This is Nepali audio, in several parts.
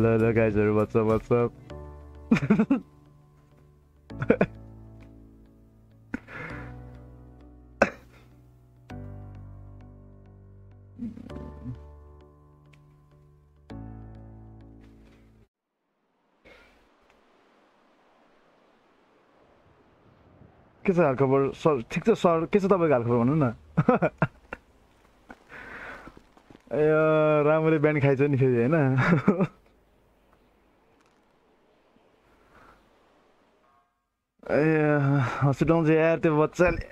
What's up, what's up? के छ हालखबर सर ठिक छ सर के छ तपाईँको हालखबर भन्नु न ए राम्ररी बिहान खाइछ नि फेरि होइन हस्पिटल चाहिँ यार त्यो बच्चाले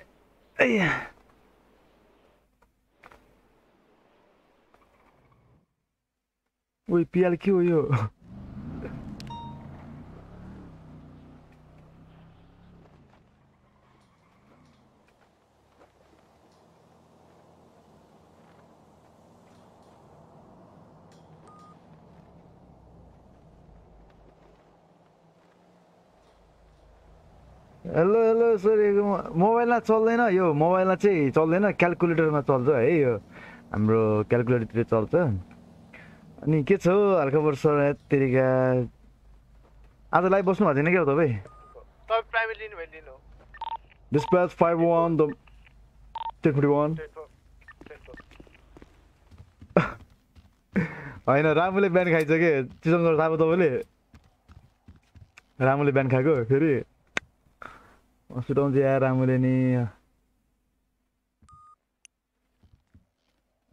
उयो पियाल के हो यो हेलो हेलो सर मोबाइलमा चल्दैन यो मोबाइलमा चाहिँ चल्दैन क्यालकुलेटरमा चल्छ है यो हाम्रो क्यालकुलेटरतिर चल्छ अनि के छ हौ हल्का सर तेरिका आज लाइभ बस्नु भएको छैन क्या तपाईँ dispatch five one the forty one होइन रामुले बिहान खाइछ कि चिसो थाहा भयो तपाईँले रामुले बिहान खाएको फेरि सुटाउँछ आएर रामुले नि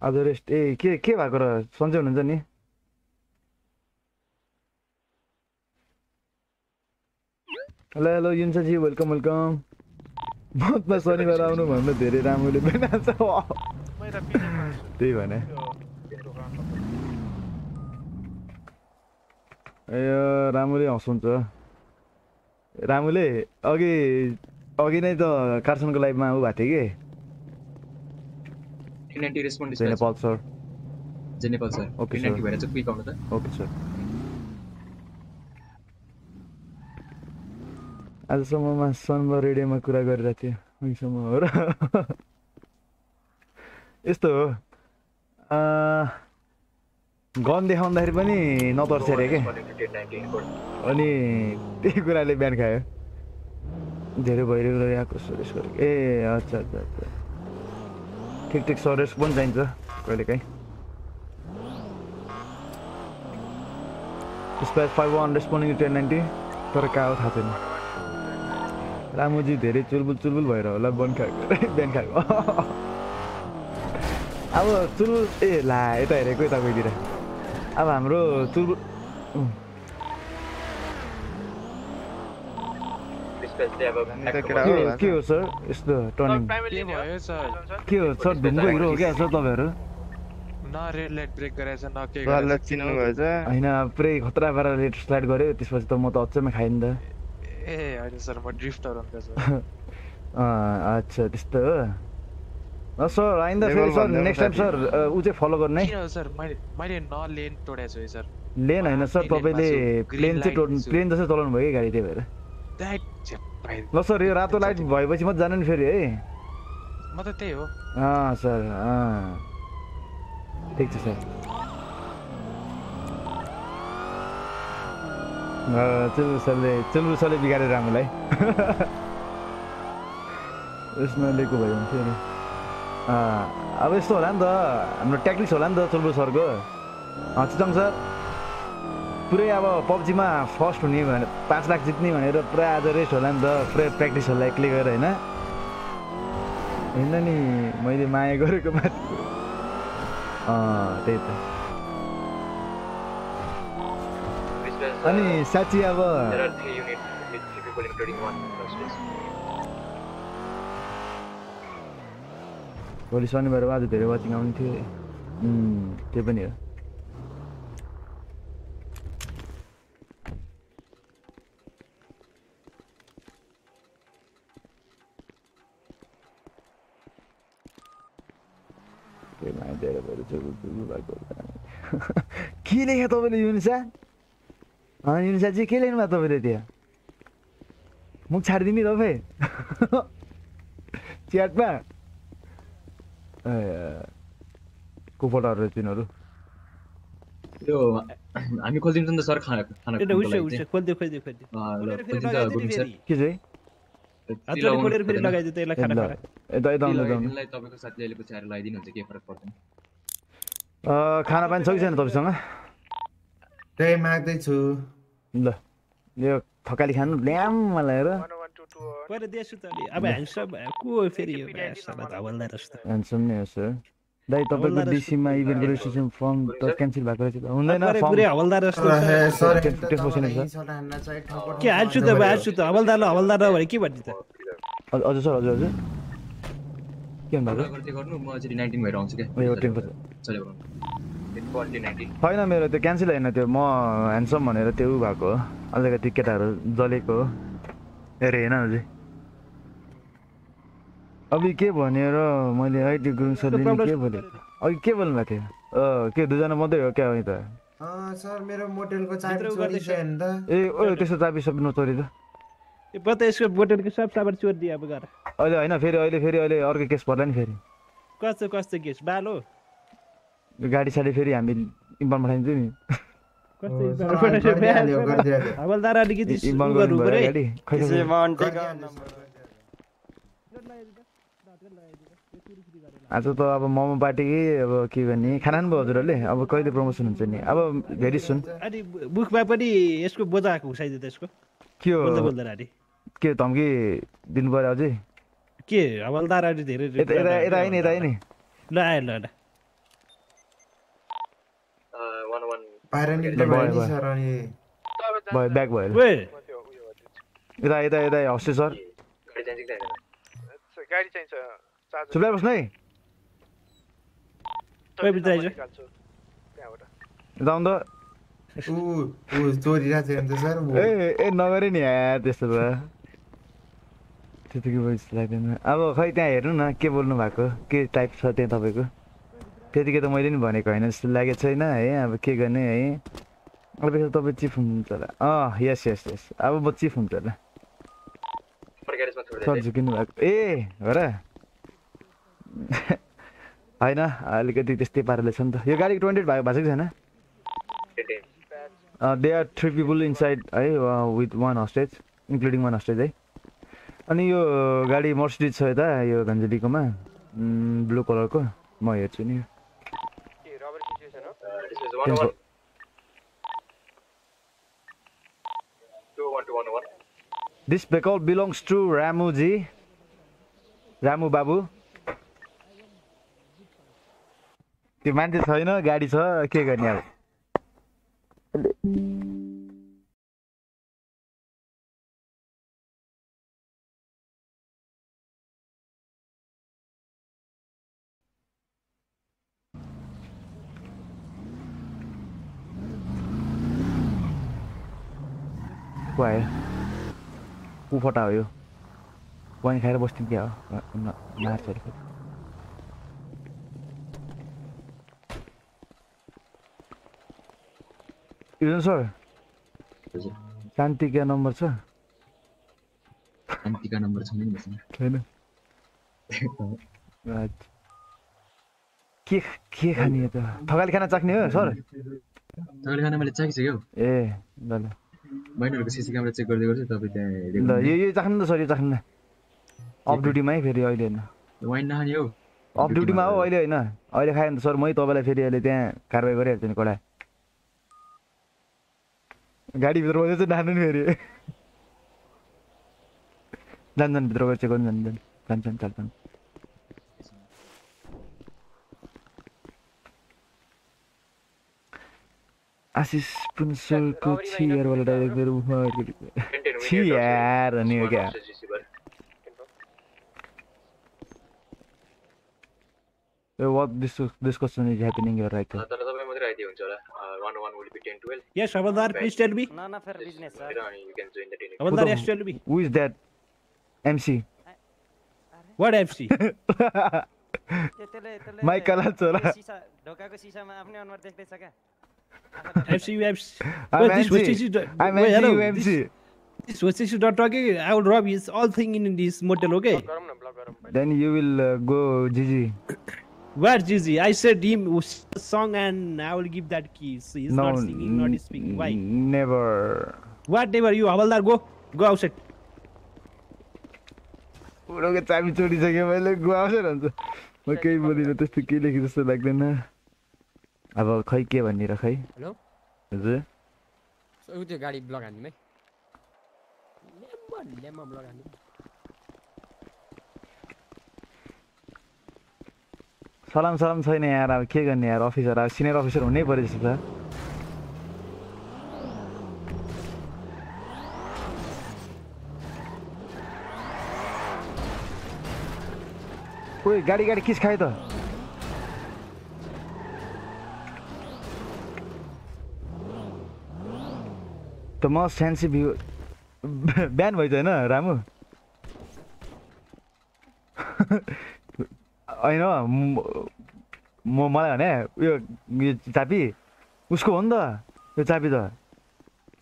आज रेस्ट ए के के भएको र सन्चै हुनुहुन्छ नि हेलो हेलो युन्सजी वेलकम वेलकम मतमा शनिबार आउनु भन्नु धेरै रामुले बनाएको त्यही भने ए रामुले हँसाउँछ रामुले अघि अघि नै त कार्सनको लाइभमा ऊ भएको थियो कि? Nepal sir. Nepal sir. Okay sir भएर चाहिँ क्विक आउनु त। ओके सर आजसम्ममा सनबर रेडियोमा कुरा गरिरहेको थियो अघिसम्म हो र। यस्तो हो। गन देखाउँदाखेरि पनि नतर्से अरे क्या अनि त्यही कुराले बिहान खायो। धेरै भइरहेको यहाँको सरेस गरेको ए अच्छा अच्छा अच्छा। ठिक ठिक सरेस पनि चाहिन्छ कहिलेकाहीँ। Space five one responding ten ninety तर कहाँ हो थाहा छैन। रामुजी धेरै चुलबुल चुलबुल भएर होला बन खाएको बिहान खाएको अब चुलबुल ए ला यता हेरेको यता गइदिएर अब हाम्रो जाने त केटा के हो सर? यस्तो टर्निङ। के भयो सर? के हो सर? ढुङ्गो हिरो हो क्या सर तपाईँहरू? होइन पुरै खतरा पारेर लेट स्लाइड गऱ्यो त्यसपछि त म त अचम्मै खाएँ नि त। ए होइन सर म ड्रिफ्टर अच्छा त्यस्तो हो। ल सर आइन्दा फेरि सर नेक्स्ट टाइम। सर ऊ चाहिँ फलो गर्ने सर मैले मैले न लेन तोडेको छु है सर लेन होइन सर तपाईँले प्लेन चाहिँ। प्लेन जस्तै चलाउनु भयो कि गाडी त्यही भएर ल सर यो रातो लाइट भएपछि मात्रै जानु नि फेरि है म त त्यही हो अँ सर अँ ठिक छ सर चुलबु सरले चुलबु सरले बिगारेर हामीलाई यसमा लिएको भयो हुन्थ्यो नि अँ, अब यस्तो होला नि त हाम्रो ट्याक्टिक्स होला नि त चुलबु सरको चितङ सर पुरै अब पब्जीमा फर्स्ट हुने भनेर पाँच लाख जित्ने भनेर पुरा आज रेस्ट होला नि त पुरै प्र्याक्टिस होला एक्लै गएर होइन होइन नि मैले माया गरेको माथि त्यही त अनि साँच्ची अब भोलि शनिबार आज धेरै वाचिङ आउने थियो त्यो पनि हो के भएको लेख्यो तपाईँले युनिसा अँ युनिसाजी के लेख्नु भयो तपाईँले त्यहाँ मुख छाडिदिने तपाईँ च्याटमा ए, को फोटोहरू रहेछ तिनीहरू? यो हामी खोलिदिन्छौँ नि त सर खाना खाना चाहिँ। खाना पानी छ कि छैन तपाईँसँग? त्यही माग्दैछु। ल यो थकाली खानु ल्याम मलाई दिएछु त अब को फेरि यो जस्तो ह्यान्डसम नै हो सर दाइ तपाईँको हवलदार डिसीमा इभेन्ट रेजिस्ट्रेसन फर्म त क्यान्सल भएको रहेछ त हुँदैन पुरै फर्म पुरै हवलदार जस्तो के हाल्छु त हाल्छु त हवलदार भने के भन्ने त हजुर हजुर सर हजुर हजुर के भन्नुभएको कुरा गर्दै गर्नु म चाहिँ नाइन्टिन भएर आउँछु क्या ए, हो, 10%। चल्यो नाइन्टिन होइन मेरो त्यो क्यान्सल होइन त्यो म ह्यान्डसम भनेर त्यो भएको हो अलिकति केटाहरू जलेको हो अरे होइन अझै अघि के भनेर मैले अहिले गुरुङ सरले के बोलेको अघि के बोल्नु भएको थियो? अँ के दुईजना मात्रै हो क्या त? अँ, सर मेरो मोटेलको चाबी चोरी। छ। नि त। ए ओ त्यस्तो चाबी सबै नचोरी त। ए यसको बोटलको सब सामान चोरिदियो अब गएर अहिले होइन फेरि अहिले फेरि अहिले अर्को केस पर्ला नि फेरि। कस्तो कस्तो केस? बालो यो गाडी साडी फेरि हामी इम्पाउन्ड पठाइदिन्छौँ नि। हवलदार अलिकति उ इम्पाउन्ड गर्नु गर्नु पऱ्यो है। गाडी खै खै, खै। गरिदिइहाल्यो, सर, गरिदिइहाल्यो। आज त अब मोमो पार्टी कि अब के गर्ने खाना पनि भयो हजुरहरूले अब कहिले प्रमोसन हुन्छ नि अब भेरी सुन अनि बुखमा पनि यसको बोजा घुसाइदियो त यसको के हो बोल्दा बोल्दा अरे के धम्की दिनु पऱ्यो अझै के हवलदार अहिले धेरै यता यता यता आयो नि यता आयो नि ल आयो ल ल भयो, नि भयो। सर अनि भयो ब्याक भयो ओए यता यता यता हस्टे सर गाडी चाहिन्छ चार्जर चुप्लाइ बस्नु है कोही भित्र आइज त्यहाँबाट यता आउनु त ऊ ऊ चोरिरहेको थियो नि त सर ऊ। ए ए नगरे नि यार त्यस्तो भए त्यतिकै भइस लाग्दैन अब खै त्यहाँ हेर्नु न के बोल्नु भएको के टाइप छ त्यहाँ तपाईँको त्यतिकै त मैले नि भनेको होइन जस्तो लागेको छैन है अब के गर्ने है अब यसो तपाईँ चिफ हुनुहुन्छ होला अँ यस यस यस अब म चिफ हुन्छ होला सर झुकिनु भएको ए हो र होइन अलिकति त्यस्तै पाराले छ नि त। यो गाडी ट्वेन्टी भएको भएको छ कि छैन? They are three people inside है with one hostage including one hostage है। अनि यो गाडी मर्सिडिज छ यता यो धन्जेलीकोमा ब्लू कलरको म हेर्छु नि। के रबर सिचुएसन हो त्यसको this vehicle belongs to Ramuji Ramu Babu त्यो मान्छे छैन गाडी छ के गर्ने अब? आयो कुफटा हो यो पानी खाएर बस्थ्यौँ क्या हो? मार्छ युजन सर हजुर शान्ति क्या नम्बर छ शान्तिका नम्बर छैन नि छैन। के के खाने त थकाली खाना चाख्ने हो सर तपाईँले खाना मैले चाखिसक्यो ए ल ल बहिनीहरूको सिसी क्यामेरा चेक गर्दै गर्छु तपाईँ त्यहाँ ल यो यो चाख्नु त सर यो चाख्नु न अफ ड्युटीमा है फेरि अहिले होइन वाइन नखाने हो अफ ड्युटीमा हो अहिले होइन अहिले खायो भने त सर मै तपाईँलाई फेरि अहिले त्यहाँ कारवाही गरिहाल्छु नि कडा गाडीभित्र बसेर चाहिँ डान्नु नि फेरि जान जान भित्र गएर चेक गर्नु जानु जानु जान्छ जान्छ चाल जानु आशिष प्रिन्सलको छि यारवाला डाइरेक्टर छि यार अनि हो क्या what this discussion is happening here right? now तर तपाईँ मात्रै आइदियो हुन्छ होला one one will be ten twelve Yes, Havaldar, please tell me. None of your business, sir. अनि you can join the ten Havaldar, the- yes, tell me. who is that MC What FC? त्यो त्यसले त्यसले माइक कला छोरा त्यो सिसा ढोकाको सिसामा आफ्नै अनुहार देख्दैछ क्या FC, you FC. I'm Wait, this was MC this is- I'm wait, MC hello, you this- MC This was this is not talking. I will rob his all thing in this motel, okay? गरौँ न ब्लक गरौँ पहिला then you will uh, go Gigi Where Gigi? I said him song and I will give that keys. He's no not singing, not speaking. Why? never Whatever you, Havaldar, go. Go outside. उनीहरूको चाबी चोरिसक्यो मैले गुवाउँछ भन्छ म केही बोलिनँ त्यस्तो केही लेखेँ जस्तो लाग्दैन अब खै के भन्ने र खै हेलो हजुर त्यो गाडी ब्लक हान्दिउँ है ल्याम्बो ल्याम्बो ब्लक हान्दिउँ सलाम सलाम छैन यार अब के गर्ने यार अफिसर अब सिनियर अफिसर हुनै पऱ्यो जस्तो छ ओइ गाडी गाडी किस खायो त? त म फ्यान्सी भ्यू बिहान भएछ होइन रामु? होइन म मलाई भने उयो यो चाबी उसको हो नि त यो चाबी त।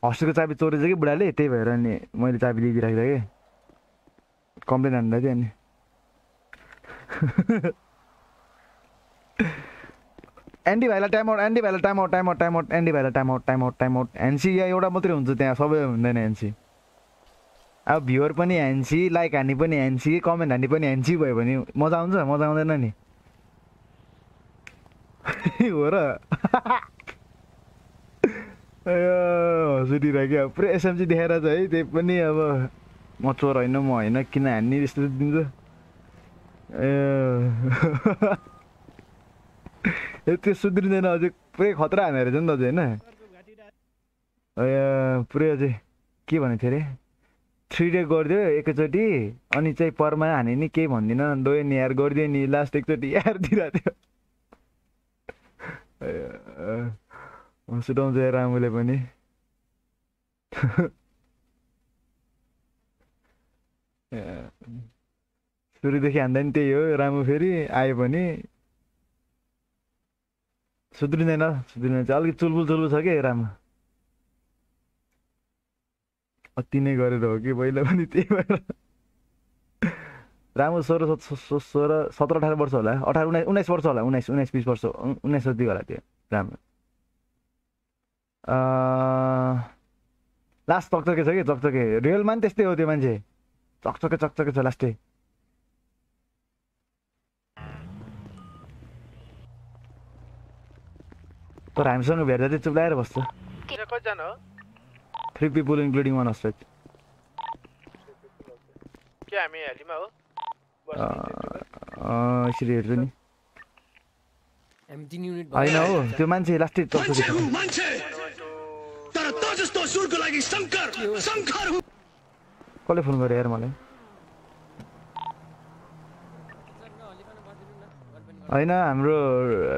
हस्टेलको चाबी चोरेछ कि बुढाले त्यही भएर अनि मैले चाबी दिइदिइराखेको थिएँ कि। कम्प्लेन हान्दा थियो अनि एन्डी भाइलाई टाइम आउट एन्डी भाइलाई time out time out time out Andy भाइलाई time out time out time out NC या एउटा मात्रै हुन्छ त्यहाँ सबै हुँदैन एनसी अब भ्युवर पनि एनसी लाइक हान्ने पनि एनसी कमेन्ट हान्ने पनि एनसी भयो भने मजा आउँछ मजा आउँदैन नि। हो र। हँसुटिरहेको पुरै एसएमसी देखाएर चाहिँ है त्यही पनि अब म चोर होइन म होइन किन हान्ने त्यस्तो दिन्छ। ए त्यो सुध्रिँदैन अझै पुरै खतरा हाने रहेछ नि दाजु होइन? ए, पुरै अझै के भनेको थियो अरे? थ्री डे गरिदियो एकैचोटि अनि चाहिँ परमा हाने नि केही भन्दिनँ डोयो नि यार गरिदियो नि लास्ट एकचोटि यार दिइरहेको थियो सुटाउँछ यार रामुले पनि। सुरुदेखि हान्दा नि त्यही हो रामु फेरि आयो भने। सुध्रिँदैन सुध्रिँदैन चाहिँ अलिक चुलबुल चुलबुल छ कि रामु? अति नै गरेर हो कि पहिला पनि त्यही भएर। राम्रो सोह्र सोह्र सत्र अठार वर्ष होला। अठार उन्नाइस उन्नाइस वर्ष होला उन्नाइस उन्नाइस बिस वर्ष उन्- उन्नाइस जति होला त्यो राम्रो लास्ट चकचके छ कि चकचके? रियलमा पनि त्यस्तै हो त्यो मान्छे। चकचके चकचके छ लास्टै। तर हामीसँग भेट्दा चाहिँ चुप्लाएर बस्छ। कतिजना हो? Three people including one hostage के हामी हेलीमा हो? यसरी हेर्छु नि हामी तिन युनिट होइन हो त्यो मान्छे लास्टै चक्चके छ कसले फोन गर्यो यार मलाई। होइन हाम्रो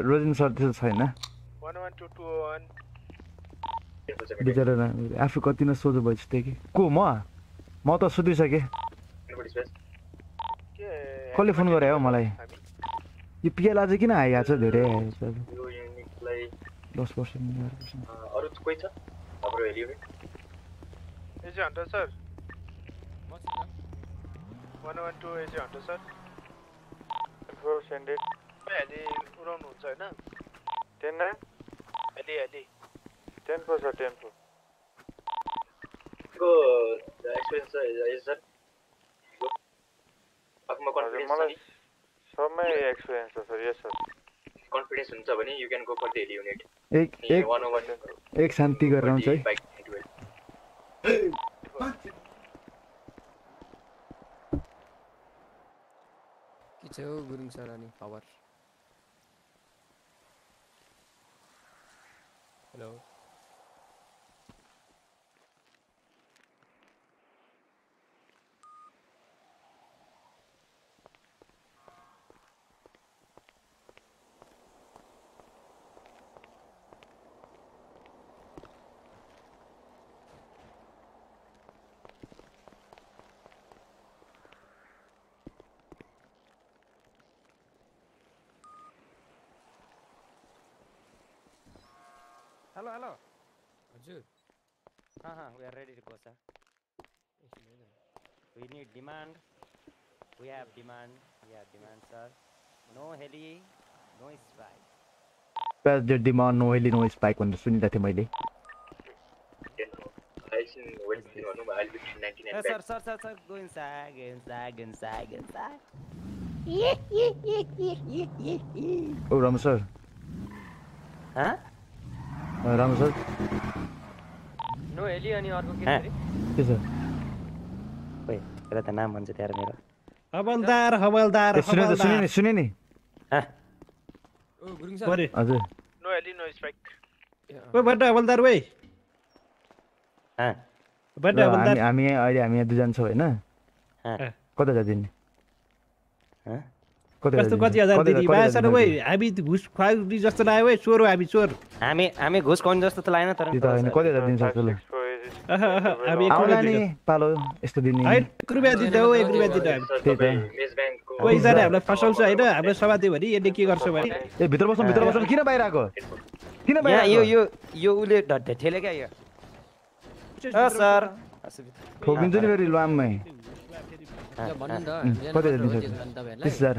रोजिन सर त्यस्तो छैन। One one two two one बिचरा। आफू कति न सोझो भइसक्यो कि? को म? म त सुतिसकेँ के कसले फोन गरे हो मलाई? यो पिएल आज किन आइहाल्छ धेरै? आइहाल्छ दस पर्सेन्ट अरू कोही छ हाम्रो Helio AJ hunter sir. One one two AJ hunter sir. Four सेन्डेड heli उडाउनुहुन्छ होइन? टेन नाइन हेली हेली को एक्सपिरियन्स छ सर आफूमा कन्फिडेन्स छ मलाई सबमै एक्सपिरियन्स छ सर यस सर कन्फिडेन्स हुन्छ भने you can go for the unit एक एक वान ओ वान एक शान्ति गरेर आउँछ है के छ हौ गुरुङ सर अनि खबर हेलो हेलो हेलो हजुर अँ we are ready to go sir we need demand we have demand we have demand sir no heli no spike जो demand no heli no spike भनेर सुनिँदै थिएँ मैले सर अँ, रामु सर नो हेली अनि अर्को के हाँ। अरे के छ? ta naam भन्छ त्यार मेरो। हवलदार हवलदार ए, सुने त सुने नि सुने नि। हाँ? Oh Gurung sir. अरे हजुर। No heli no strike. ए, अँ। ओ बड्डा हवलदार बड्डा हामी हवलदार। हामी यहाँ- अहिले हामी यहाँ दुईजना छौँ होइन? हाँ? कता जाँदिने कस्तो कति हजार दिने? वै हामी घुस खुवाउने जस्तो लाग्यो वै चोर हो हामी चोर। हामी हामी घुस खुवाउनु जस्तो त लागेन तर कति हजार दिन सक्छ ल अह, अह, हामी एक आउला रुपियाँ नि दिँदैनौँ। पालो यस्तो दिने। होइन एक रुपियाँ दिँदा हो एक रुपियाँ दिँदा हामी। त्यही त। मेस ब्याङ्कको कोहीजना हामीलाई फसाउँछ होइन? हाम्रो समाति भने यसले के गर्छ भने। ए भित्र बसौँ भित्र बसौँ किन बाहिर आएको किन बाहिर यो? यो यो उसले ठेले क्या यो? सर। ठोकिन्छु नि फेरि लाममै। कति मात्र हो दिन्छ। तिस हजार।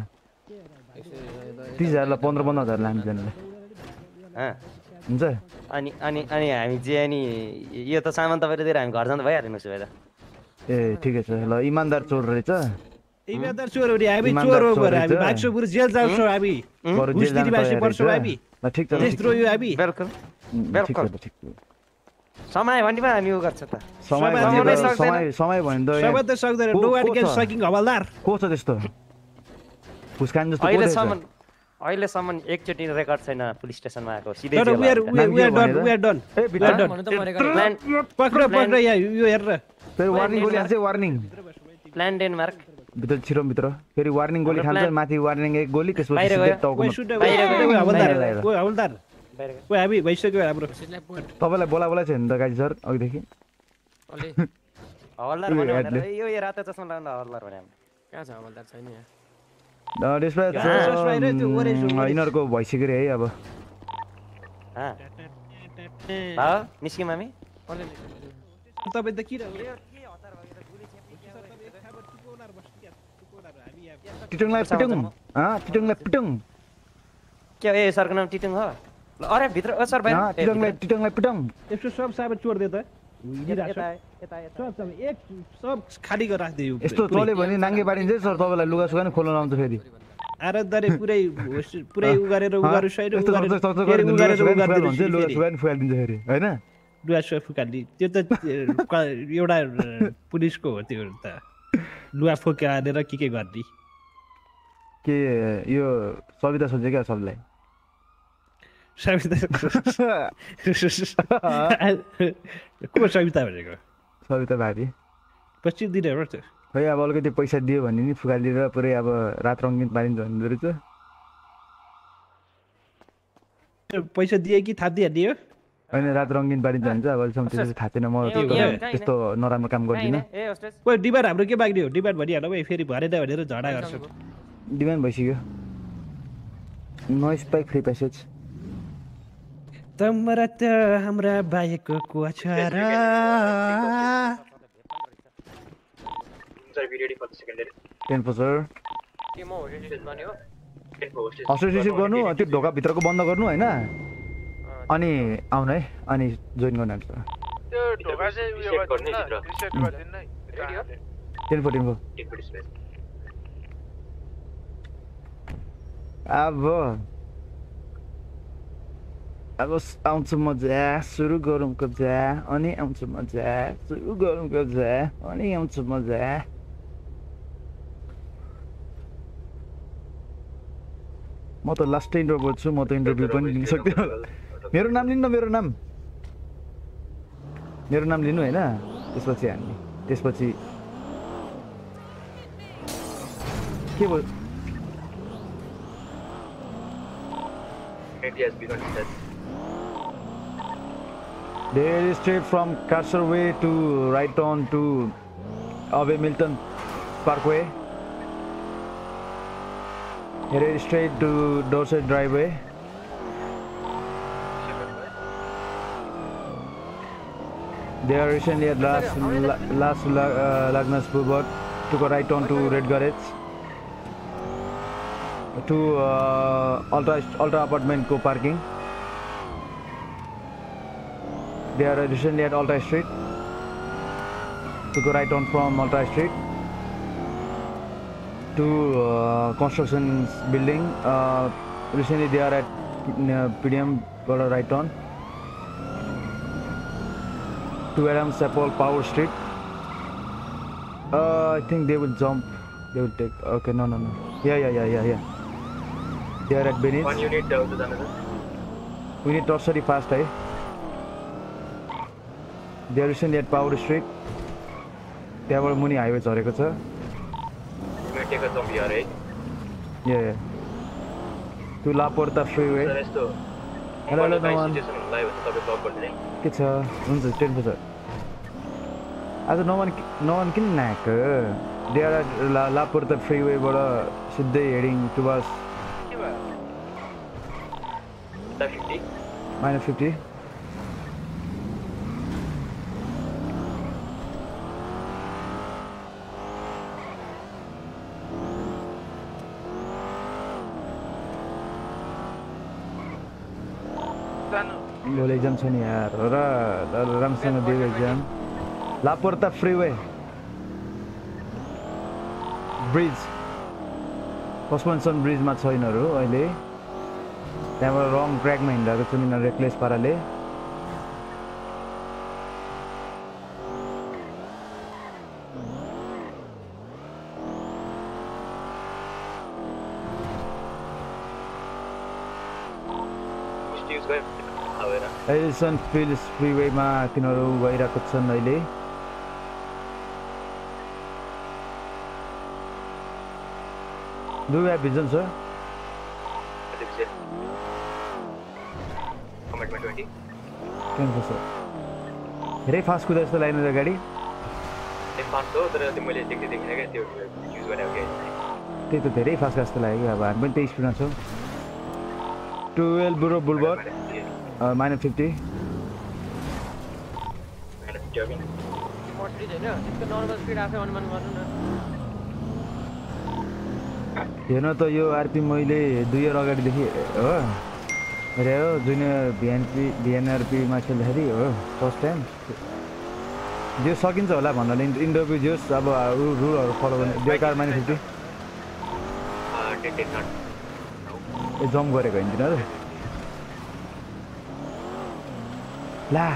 तिस हजारलाई पन्ध्र पन्ध्र हजार लानु जानुलाई हाँ? हुन्छ। अनि अनि अनि हामी जे अनि यो त सामान तपाईँले दिएर हामी घर जाँदा भइहाल्यो भए त। ए ठिकै छ। ल इमान्दार चोर रहेछ। इमान्दार चोर हो हामी चोर गएर हामी। भाग्छौँ बरु जेल जान्छौँ हामी। जानु पर्छौँ। हामी। ठिक छ यो हामी। समय हामी उ गर्छ त। समय समय। समय त सबै त सक्दैन। No one can? सकिङ हवलदार। को छ त्यस्तो? फुस्कान जस्तो अहिलेसम्म? अहिलेसम्म एकचोटि रेकर्ड छैन पुलिस स्टेसनमा आएको। सिधै तर जेल वी आर हाल्छ। नाम वी आर के डन भनेर? वी आर डन ए भित्र डन। भन्नु त मरेको रहेछ। प्लान पक्र Plan- पक्र यहाँ यो हेरेर फेरि वार्निङ गोली हाल्छ वार्निङ प्लान डेनमार्क भित्र छिरो भित्र। फेरि वार्निङ गोली खान्छ माथि वार्निङ एक गोली त्यसपछि हामी भइसक्यो हाम्रो। तपाईँलाई बोला बोला छ नि त गाजी सर अघिदेखि? हवलदार यो यो रातो चस्मा लगाउँदा हवलदार भन्यो। हामी कहाँ छ हवलदार? छैन यहाँ। त्यसमा। यिनीहरूको भइसक्यो अरे है अब निस्क्यौँ हामी कसले तपाईँ त किन टिटुङलाई पिटुङ अँ टिटुङलाई पिटुङ के ए सरको नाम टिटुङ हो ल अरे भित्र सर ए, टिटुङलाई। टिटुङलाई पिटुङ यसो सब सामान चोर दे त यता हिँडिरहेको छ। यता यता सब सब एक सब खाली गरेर राखिदियो यस्तो चल्यो भने नाङ्गे पारिन्छ सर तपाईँलाई लुगा सुगा नि खोल्न लाउँछ फेरि। आएर दरे पुरै होस- पुरै उ गरेर उ अँ, गरेर सही यस्तो गरेर सक्छ, सक्छ फेरि गरिदिन्छ, उ लुगा गरेर उ सुगा नि गरिदिनु फुकाल्नु हुन्छ, लुगा फेरि। सुगा नि फुकालिदिन्छ फेरि होइन? लुगा सुगा फुकाल्ने त्यो त एउटा पुलिसको हो त्यो त। लुगा फुकालेर के के गर्ने? के यो सविता सबलाई? को सविता भनेको सविता भाबी पच्चिस दिनहरू त खै अब अलिकति पैसा दियो भने नि फुकालिदिएर पुरै अब रात रङ्गिन पारिन्छ भन्दो रहेछ पैसा दिए कि थापिदिइहाल्ने हो होइन रात रङ्गिन पारिन्छ भन्छ अब अहिलेसम्म त्यस्तो थाहा छैन म त्यस्तो नराम्रो काम गर्दिनँ ओ डिमान्ड हाम्रो के बाग्ने हो डिमान्ड भनिहाल्नु भाइ फेरि भरेन भनेर झडा गर्छ डिमान्ड भइसक्यो नोइस पाइक फ्री प्यासेज तमरा त हाम्रा बाहेकको को छ र Sir, be ready for the secondary. Ten four sir के म होटेल रिसिभ गर्ने त्यो ढोकाभित्रको बन्द गर्नु होइन? अनि आउनु है अनि जोइन गर्नु हुन्छ त्यो ढोका चाहिँ उयो Reset गर्ने गरिदिनु भित्र। न रिसेट गरिदिनु है Ready हो? Ten four ten four Ten for display. अब अब आउँछु म जा सुरु गरौँ जा अनि आउँछु म जा सुरु गरौँ जा अनि आउँछु म जा। म त लास्टै इन्टरभ्यू छु म त इन्टरभ्यू पनि लिन सक्दिनँ होला मेरो नाम लिनु न मेरो नाम। मेरो नाम लिनु होइन? त्यसपछि हामी त्यसपछि। के भयो? Is straight from Casterway to right on to Ave Milton Parkway. Here is straight to Dorset Driveway. They are recently at last La- last La- uh, Lagnas Boulevard. Took a right on to Red Garage. To uh, Ultra Ultra Apartment co parking. They are recently at Alta Street. To go right on from Alta Street to uh, construction building. Uh, recently they are at uh, PDM. Right on to Adams Apple Power Street. Uh, I think they will jump. They will take. Okay, no, no, no. Yeah, yeah, yeah, yeah, yeah. They are at Venice. One unit down to the another. We need Torsari fast, eh? Recently at Power Street. त्यहाँबाट मुनि हाइवे झरेको छ। zombie here, right? या त्यो लापोर्ता ब्लक गरिदिने के छ? हुन्छ टेन छ आज नवान नवान किन नआएको डेरा ला लापोर्ता फ्रिवेबाट सिधै हेडिङ Left 50. माइनस फिफ्टी जानु भोलि एक्जाम छ नि यार। र राम्रोसँग दियो exam Laporta freeway bridge suspension ब्रिजमा छ यिनीहरू अहिले। त्यहाँबाट रङ ट्र्याकमा हिँडिरहेको छु यिनीहरू रेक्लेस पाराले Just use guy. भएर एलिसन फिल्स फ्रिवेमा तिनीहरू गइरहेको छन् अहिले हेभ भिजन सर धेरै फास्ट कुदा जस्तो लाग्ने गाडी गरेको क्या त्यही त धेरै फास्ट जस्तो लाग्यो अब हामी पनि त्यही स्पिडमा छौँ टुवेल्भ बुरो बुलबर माइनस फिफ्टी मोटरी होइन त्यसको नर्मल स्पिड आफै अनुमान गर्नु न हेर्न त यो आरपी मैले दुई इयर अगाडिदेखि हो अरे हो जुनियर भिएनपी भिएनआरपीमा खेल्दाखेरि हो फर्स्ट टाइम जो सकिन्छ होला भन्नाले इन्टरभ्यू जोस् अब रुलहरू फलो गर्ने बेकार नट ए जम्प गरेको होइन तिनीहरू ला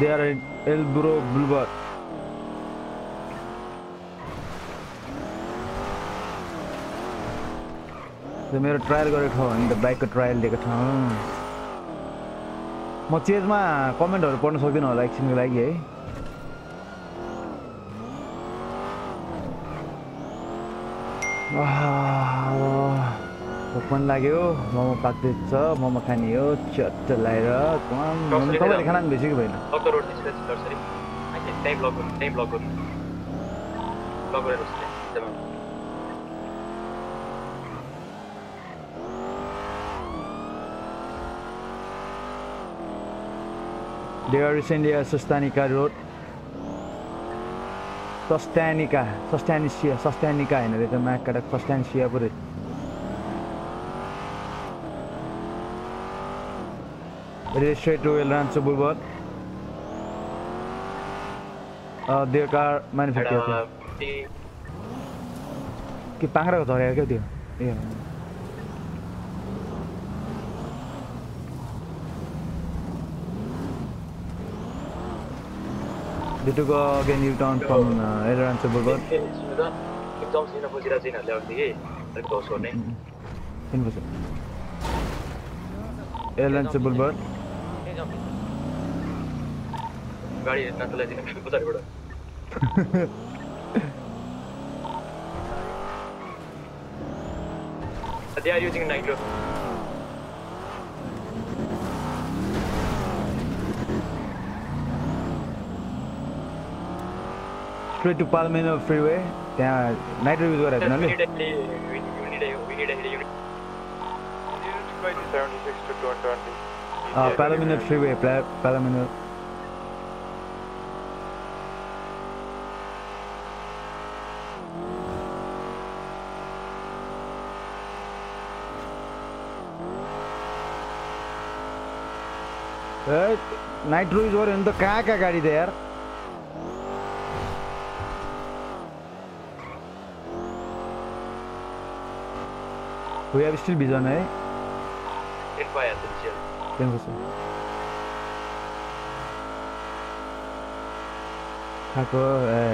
They are in Elbro Boulevard. त्यो मेरो ट्रायल गरेको ठाउँ त बाइकको ट्रायल दिएको ठाउँ म चेजमा कमेन्टहरू पढ्न सक्दिनँ होला एकछिनको लागि है भोक पनि लाग्यो मोमो पाक्दैछ मोमो खाने हो चट्ट लगाएर तपाईँले खाना भइसक्यो भएन? लक रोड दिन्छ सरी त्यहीँ ब्लक गर्नु त्यहीँ ब्लक गर्नु ब्लक गरेर बस्नु त्यहाँ They are recently a Sostanica road. Sostanica, Sostanica, Sostanica होइन रे त्यो म्याकबाट Sostancia पो रे It is straight to El Rancho Boulevard. Uh, their car manufacturer थियो त्यही कि पाङ्राको झरेको क्या त्यो ए They took uh, again U-turn from uh, El Rancho Boulevard. एकदम सिन खोजिरहेको छ यिनीहरूले अघि कि अलिक दस गर्ने तिन El Rancho Boulevard. त्यही जाउँ गाडी नाच्नलाई दिनु पछाडिबाट They are using nitro. Straight to Palomino Freeway. त्यहाँ नाइट युज गरेको We थिएन need a we need a we need a unit. Unit by 76 to 220. Uh, Palomino Freeway, Pla- Palomino. Night use गऱ्यो भने त कहाँ कहाँ गाडी त यार We have still vision है In fire the chill. त्यहाँ कस्तो खाएको ए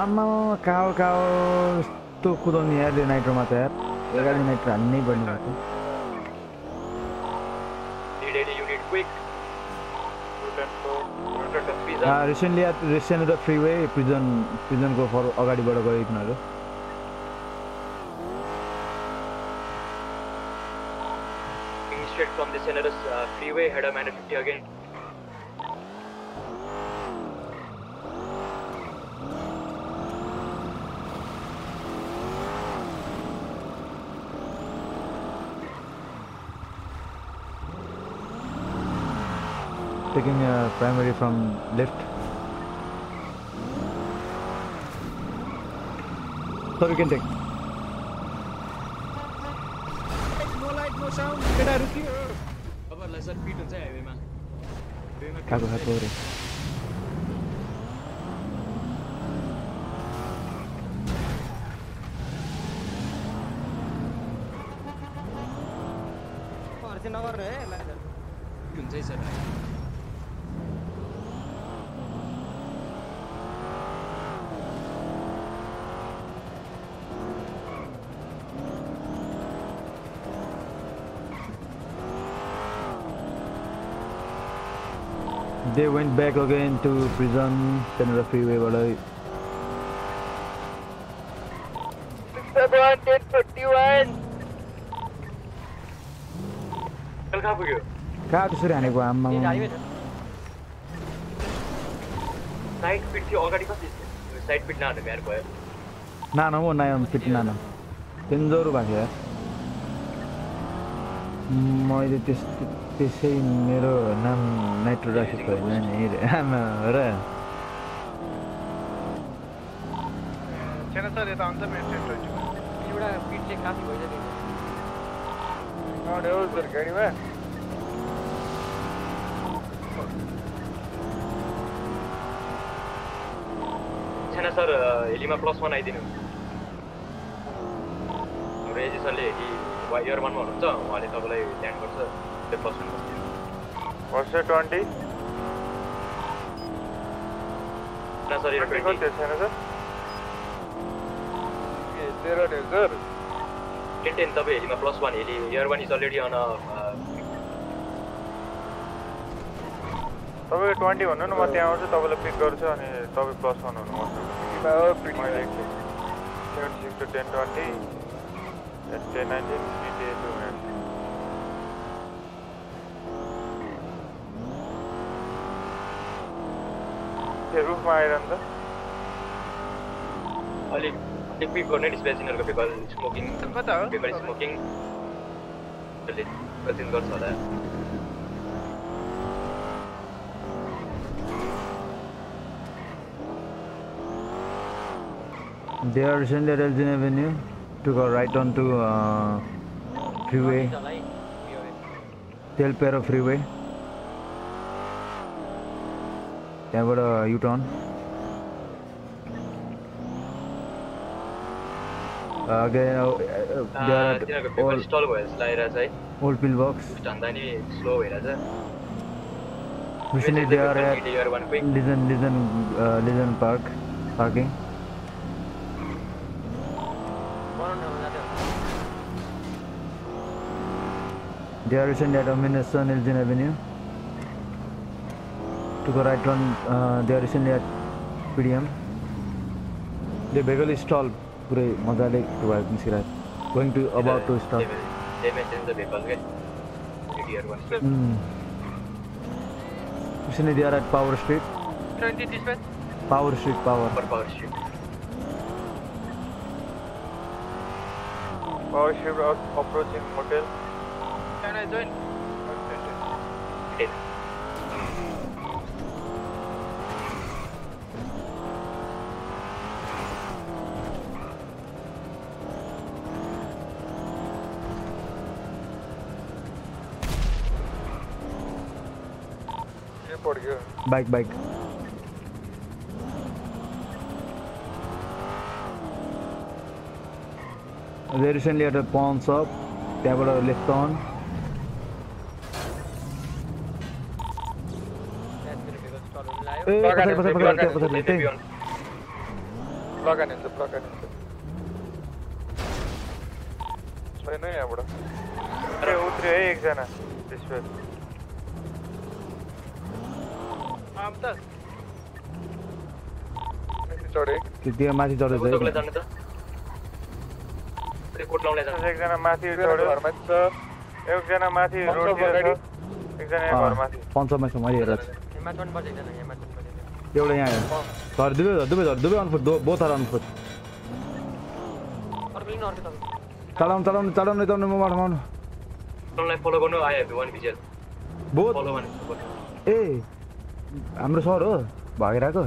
आमा काउ काउ यस्तो कुदाउने यार नाइट्रोमा त यार एघार नाइट्रो हान्नै पर्ने भएको Need a unit quick. 210 Unit of pizza. Recently recent र फ्रिवे प्रिजन प्रिजनको फर अगाडिबाट गयो तिनीहरू straight from the Senator's uh, freeway, head of 50 again. taking a primary from left. So we can take. खाएको खाएको रे went back again to prison, Canada freeway बाट कल कहाँ पुग्यो कहाँ त्यसरी हानेको आम्मा त्यही हाइवे छ साइड पिट थियो अगाडि कति साइड पिट नहाल्नु म्यार भयो नानो म नयाँ फिट नानो डेन्जर भएको थियो यार मैले त्यस त्यसै मेरो नाम नाइट्रो राखेको होइन नि रे? आमा र हो गाडीमा? छैन सर हेलीमा प्लस वान आइदिनु। हाम्रो एजेसनले वानमा हुनुहुन्छ उहाँले तपाईँलाई ल्यान्ड गर्छ त्यो ट्वेन्टी सर ट्वेन्टी छैन सर तेह्र सर टेन टेन तपाईँ हेलीमा plus one heli air one is already on तपाईँको ट्वेन्टी भन्नु न म त्यहाँ आउँछु तपाईँलाई पिक गर्छु अनि तपाईँ प्लस वान हुनु मैले seven six two ten twenty ten nineteen twenty eight two त्यो रुफमा आइरहनु त अलिक अलिक पिक गर्ने डिस्प्ले यिनीहरूको पेपर स्मोकिङ कता हो पेपर स्मोकिङ अहिले कति दिन गर्छ होला They are recently at Elgin Avenue. to go right onto uh, freeway, Telpero freeway. Then what a U-turn. Uh, again, uh, uh, uh, there are old, old pillbox. Recently there are at Lizen, Lizen, uh, Lizen Park, parking. They are recently at Amination Elgin Avenue. Took a right turn. Uh, they are recently at PDM. The vehicle is stalled. पुरै मजाले त्यो भएर निस्किरहेको going to about to stop damage in the vehicle के you're one quick Recently they are at Power Street. Twenty dispatch Power Street, Power. Per power street power shift approaching hotel can I join के पड्यो Bike, bike. They recently at a pawn shop. त्यहाँबाट लेफ्ट टर्न भेहिकल स्टल हुन लाग्यो ए पछाडि पछाडि पछाडि त्यहाँ पछाडि त्यही लगानी हुन्छ लगानी हुन्छ छैन यहाँबाट ए उत्रियो है एकजना डिस्प्याच चढे त्यो माथि जाने जाने एकजना माथि चढ्यो घरमा छ एकजना माथि छ एकजना घरमाथि पन्चमा छ मैले हेरेर यहाँ एउटा यहाँ घर दुवै घर दुवै घर दुवै अनफुट बोथ आर अनफुट चलाउनु चलाउनु चलाउनु म ए हाम्रो सर हो भगिरहेको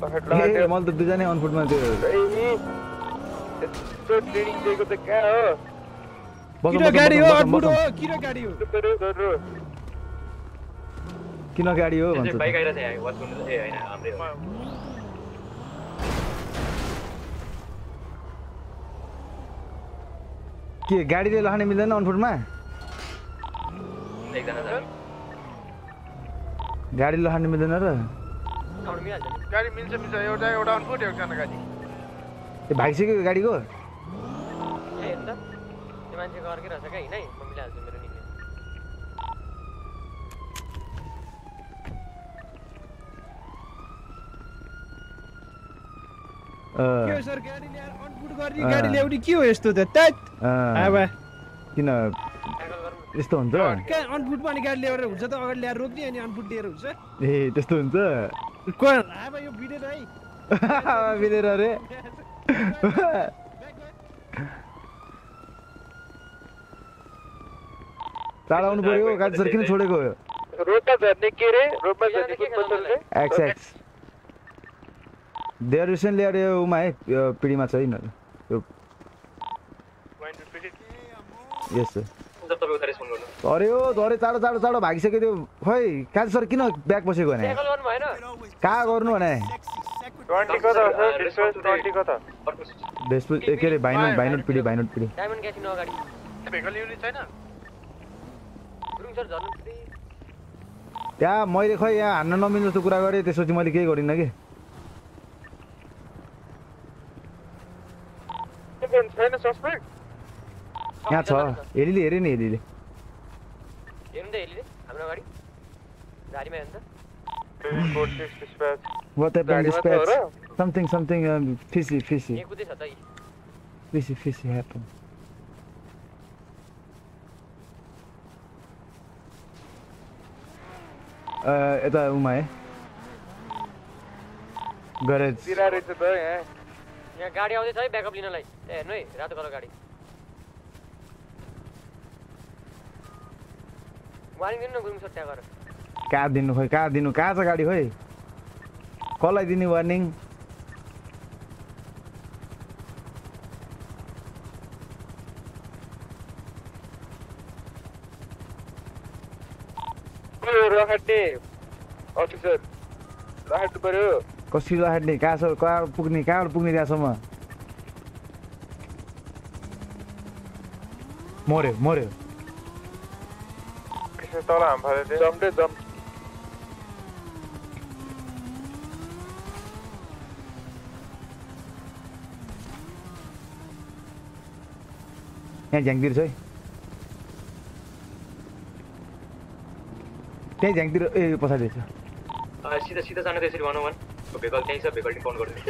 मैले त दुईजना अनफुटमा त्यो यस्तो ट्रेनिङ दिएको त कहाँ हो गाडी हो गाडी हो किन गाडी हो भन्छ बाइक छ यहाँ वाच गर्नु ए होइन हाम्रै के गाडीले लखाने मिल्दैन अनफुटमा एकजना जाने गाडी लखाने मिल्दैन र? गाडी मिल्छ मिल्छ एउटा एउटा अनफुट एकजना गाडी। ए भागिसक्यो गाडीको? ए त। त्यो मान्छेको अर्कै रहेछ क्या हिँडाइ म मिलाइहाल्छु मेरो निक्ने अँ, के हो सर गाडी ल्याएर अनफुट गर्ने गाडी ल्याउने के हो यस्तो त? किन यस्तो हुन्छ? अनफुट पनि गाडी ल्याएर हुन्छ त? अगाडि ल्याएर रोक्ने अनि अनफुट लिएर हुन्छ? ए त्यस्तो हुन्छ? को? आबा यो भिडेर है। मिलेर अरे। टाढा आउनु पर्यो गाडी सर किन छोडेको रोडमा झर्ने के रे? रोडमा झर्ने एक्स एक्स देयर रिसेन्टली अरे उमा है पिँढीमा छ यिनीहरू यो यस सर जब तपाईँ उता रेस्पोन्ड गर्नु झऱ्यो झऱ्यो चाँडो चाँडो चाँडो भागिसक्यो त्यो खोइ काज सर किन ब्याग बसेको भने? ट्याकल गर्नु भएन कहाँ गर्नु भने हो के अरे भाइनोट भाइनोट पिँढी भाइनोट पिँढी त्यहाँ मैले खै यहाँ हान्न नमिल्ने जस्तो कुरा गरेँ त्यसपछि मैले केही गरिनँ कि? छैन सस्पेक्ट यहाँ छ हेलीले हेऱ्यो नि हेलीले हेर्नु त हेली हाम्रो अगाडि झारीमा हेर्नु त Report 6 dispatch. What happened गाडीमा dispatch? Something, something um, fishy, fishy, fishy, fishy happened. Uh, यता उमा है गरेज तिरा रहेछ त यहाँ गाडी आउँदैछ है ब्याकअप लिनलाई। त्यहाँ हेर्नु है रातो कलर गाडी। वार्निङ दिनु न गुरुङ सर त्यहाँ गएर। कहाँ दिनु खोइ कहाँ दिनु कहाँ छ गाडी खोइ? कसलाई दिने वार्निङ? रखाट्ने अफिसर राख्नु पर्यो। कसरी राख्ने कहाँसम्म कहाँ पुग्ने कहाँबाट पुग्ने त्यहाँसम्म मऱ्यो मऱ्यो। यसो तल हाम फाले जम्पे जम्प। यहाँ झ्याङतिर छ है। त्यहीँ झ्याङतिर ए पछाडि छ। सिधा सिधा जानु त्यसरी भनौँ वान भेकल त्यहीँ छ भेकल फोन गरिदिनु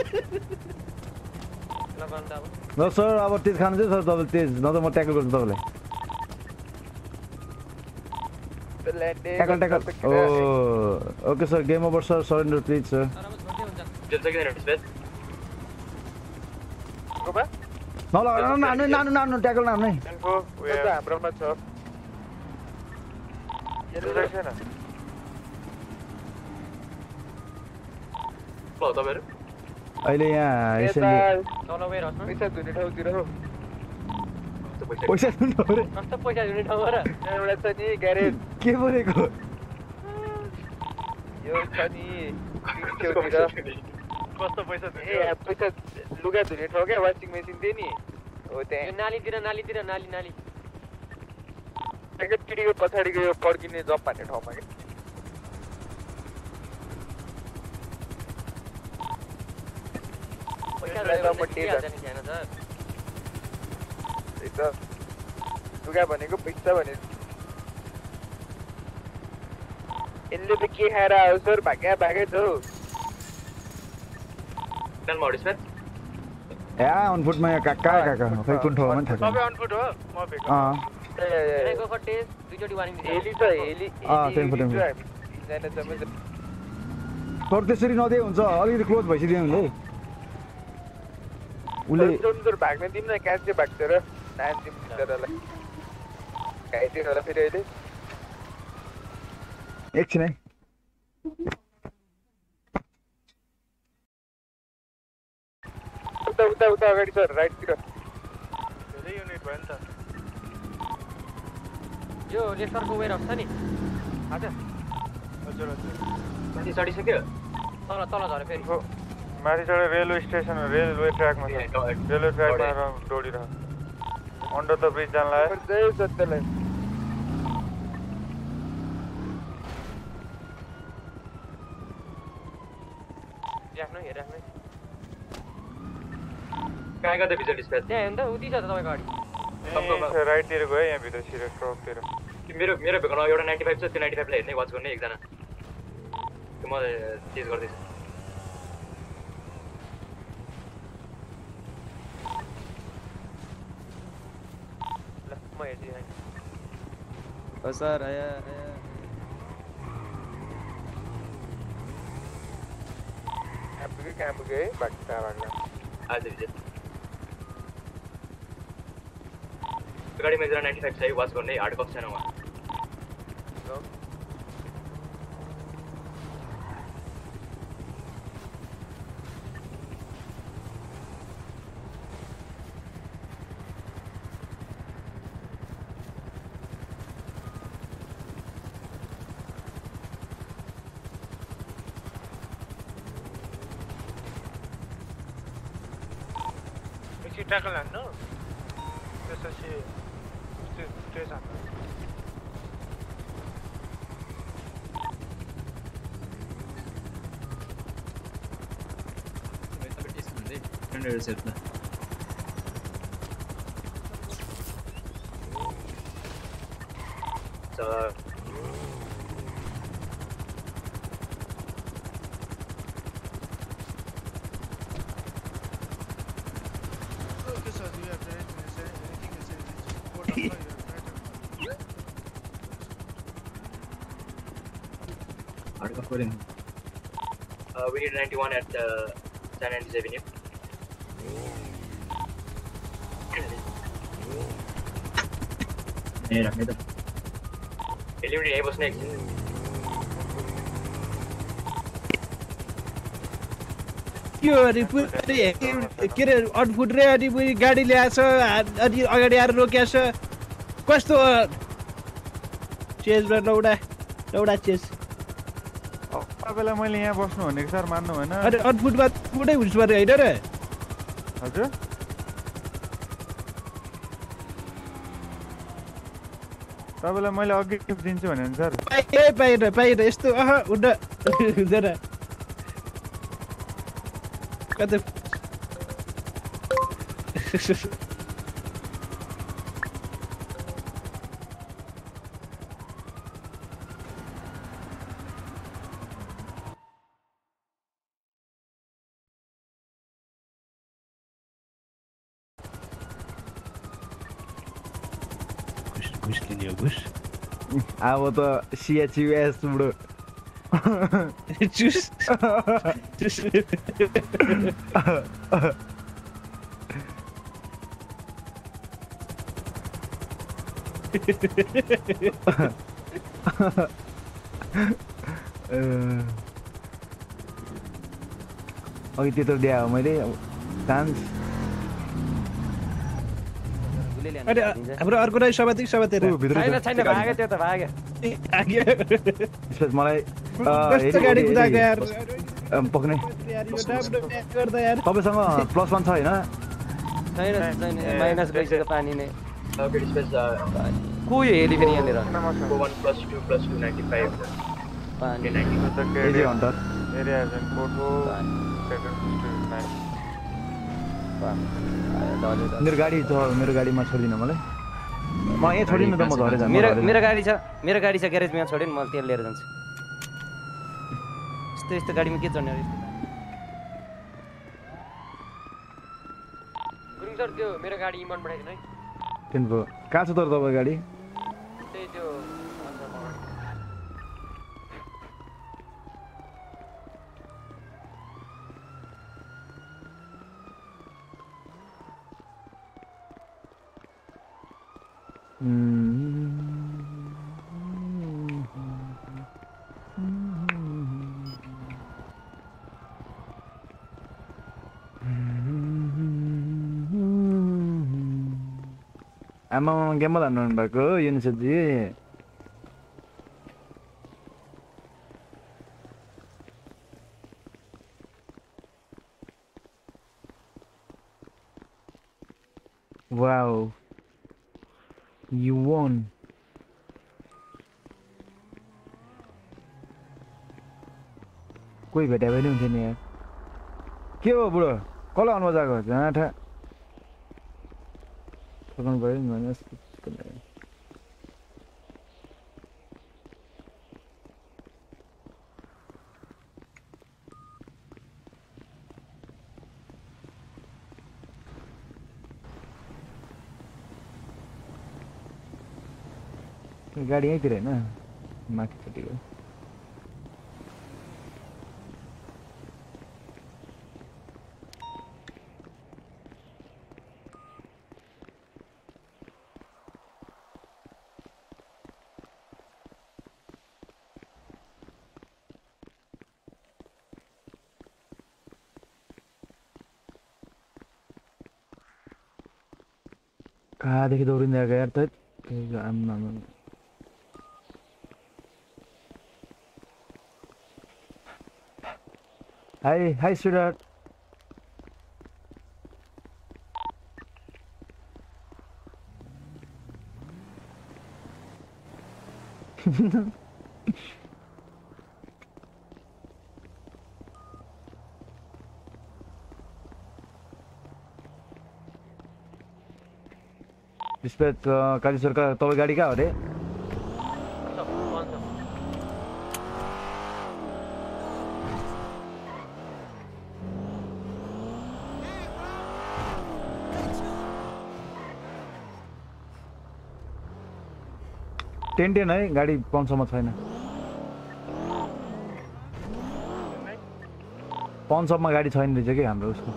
त ल सर अब। तेज खानु चाहिँ सर तपाईँले तेज। नत्र म ट्याकल गर्छु तपाईँलाई tackle tackle oh okay sir game over sir surrender please sir नलगाउनु नानु नानु नानु ट्याकल नानु हाम्रोमा छ ल तपाईँहरू अहिले यहाँ रिसेन्टली वेयर हाउसमा पैसा धुने ठाउँतिर हौ पैसा पैसा दिनु पऱ्यो कस्तो पैसा दिने ठाउँमा र एउटा छ नि ग्यारेज के बोलेको यो छ नि? कस्तो पैसा ए यहाँ पैसा लुगा धुने ठाउँ क्या वासिङ मेसिन थियो नि हो यो त्यहाँ नालीतिर नालीतिर नाली नाली पिँढीको पछाडिको यो पड्किने जब भन्ने ठाउँमा क्या पैसा यसलाई दियो भने नपट्टि के हाल्छ नि छैन सर त्यही त लुगा भनेको पैसा भने यसले त के खाएर आयो सर भाग्या भागै छ यहाँ खै कुन ठाउँमा हो म अँ दुईचोटि हेली हेली अँ, त्यसरी नदिए हुन्छ अलिकति क्लोज भइसक्यो हुन्छ है उसले भाग्न दिउँ न कहाँ चाहिँ भाग्छ र नाच्दिउँ बिचरालाई घाइते होला फेरि अहिले। एकछिन है। उता उता उता अगाडि सर राइटतिर। धेरै युनिट भयो नि त। यो लेफ्टरको वेयर हाउस छ नि। हजुर हजुर। चढिसक्यो? तल तल झऱ्यो फेरि। माथि चढेर रेलवे स्टेसन रेलवे ट्र्याकमा छ रेलवे ट्र्याकमा। दौडिरह अन्डर द ब्रिज जान लाग्यो कहाँ भित्र डिस्प्याच त्यहाँ हेर्नु त उति छ त तपाईँको गाडी तपाईँको- राइटतिर गयो यहाँभित्र सिधै ट्रकतिर मेरो मेरो एउटा नाइन्टी फाइभ छ त्यो नाइन्टी फाइभलाई हेर्ने वाच गर्ने एकजना त्यो म चेज गर्दैछु ल म हेरिदिएँ हो सर आया आया कहाँ पुग्यो कहाँ पुग्यो है भाग्दा भाग्दा आज भित्र त्यो गाडीमा एकजना नाइन्टी फाइभ छ है वाच गर्ने हार्ड कप छैन उहाँ एकछिन ट्याकल हान्नु त्यसपछि त्यो ट्रेस हान्नु छ Uh, we need 91 at uh, San Andreas Avenue. Delivery A was next. के हो अरे पु- अरे के अरे अनफुट रे अनि पनि गाडी ल्याएछ आ- अनि अगाडि आएर रोक्याछ कस्तो चेन्जमा लौडा लौडा चेन्ज तपाईँलाई मैले यहाँ बस्नु भनेको सर मान्नु भएन। अनि अनफुटमा पुरै हुन्छ पऱ्यो होइन र। हजुर। तपाईँलाई मैले अघि टिप दिन्छु भने सर पाइ पाएन पाएन यस्तो अह हुँदैन कतै अब त सिएचयुएस बुढो चुस। अघि त्यत्रो दिए मैले चान्स दिन्छ। हाम्रो अर्को छैन। छैन भाग्यो त्यो त भाग्यो मलाई कस्तो गाडी कुदाएको यार? पक्ने। तपाईँसँग प्लस वान छ होइन? छैन छैन माइनस गइसक्यो पानी नै। को यो फेरि यहाँनिर? 1 plus 2 plus 2, 95. पानी। Okay, 90. एजे हन्टर मेरो गाडी छ मेरो गाडीमा छोडिदिनु मलाई। म यहाँ छोडिदिनु त म झरे जान्छु मेरो मेरो गाडी छ मेरो गाडी छ ग्यारेजमा यहाँ छोड्यो नि म त्यहाँ लिएर जान्छु। यस्तो यस्तो गाडीमा के चढ्ने गुरुङ सर त्यो मेरो गाडी इमान पठाइदिनु है। तिम्रो कहाँ छ तर तपाईँको गाडी त्यही त्यो भन्छ मलाई। आमा गेमल हान्नु भएको युनिसेफजी Wow. You won. कोही भेटे पनि हुन्थ्यो नि यार के हो बुढो कसलाई आउनु जाएको झाँठा थकाउनु पऱ्यो नि भने गाडी यहीँतिर होइन माथिपट्टिको कहाँदेखि दौडिँदै आएको यार त आम्मा हाई हाई स्टुडन्ट डिस्प्याच कालीश्वरका तपाईँ गाडी कहाँ अरे। टेन टेन है गाडी पन्चमा छैन पन्चमा गाडी छैन रहेछ कि हाम्रो उसको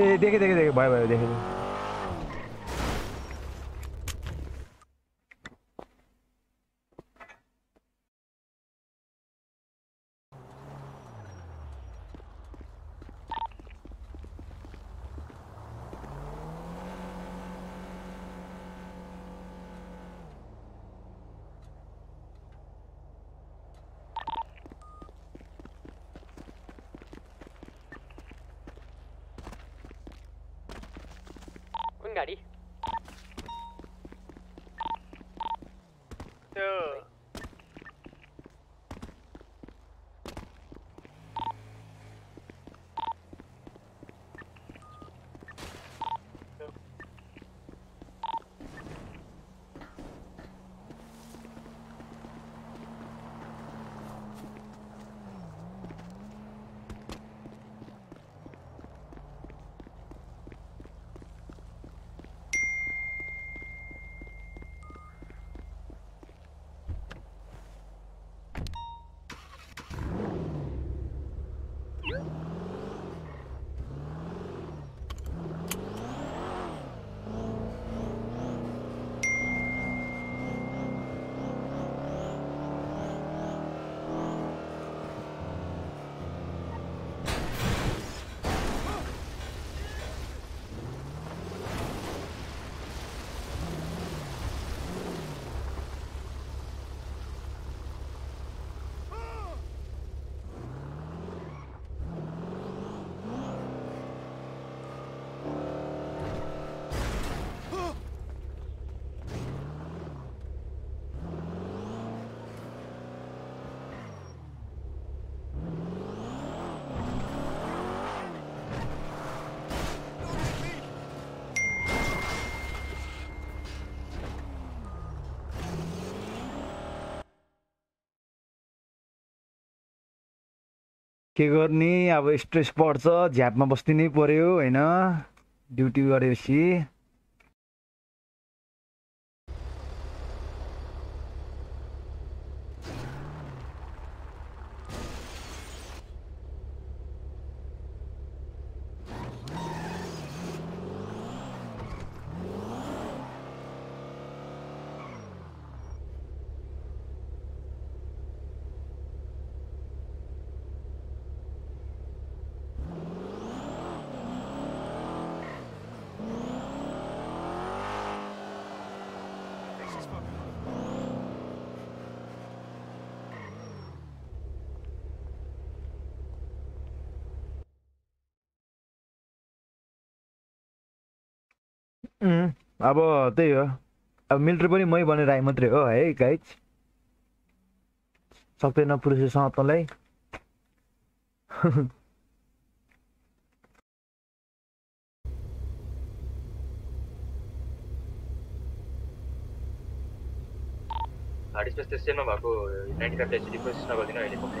ए देखेँ देखेँ देखेँ भयो भयो देखेँ के गर्ने? अब स्ट्रेस पर्छ झ्यापमा बस्दिनै पर्यो होइन? ड्युटी गरेपछि उम्, अब त्यही हो। अब मिलिट्री पनि मै बनेर आएँ मात्रै हो है गाइज सक्दैन पुरुषसँग हार्ड स्पेस त्यो सेलमा भएको नाइन्टी फाइभ एचडी प्रोसेस नगरिदिनु अहिले पक्कै।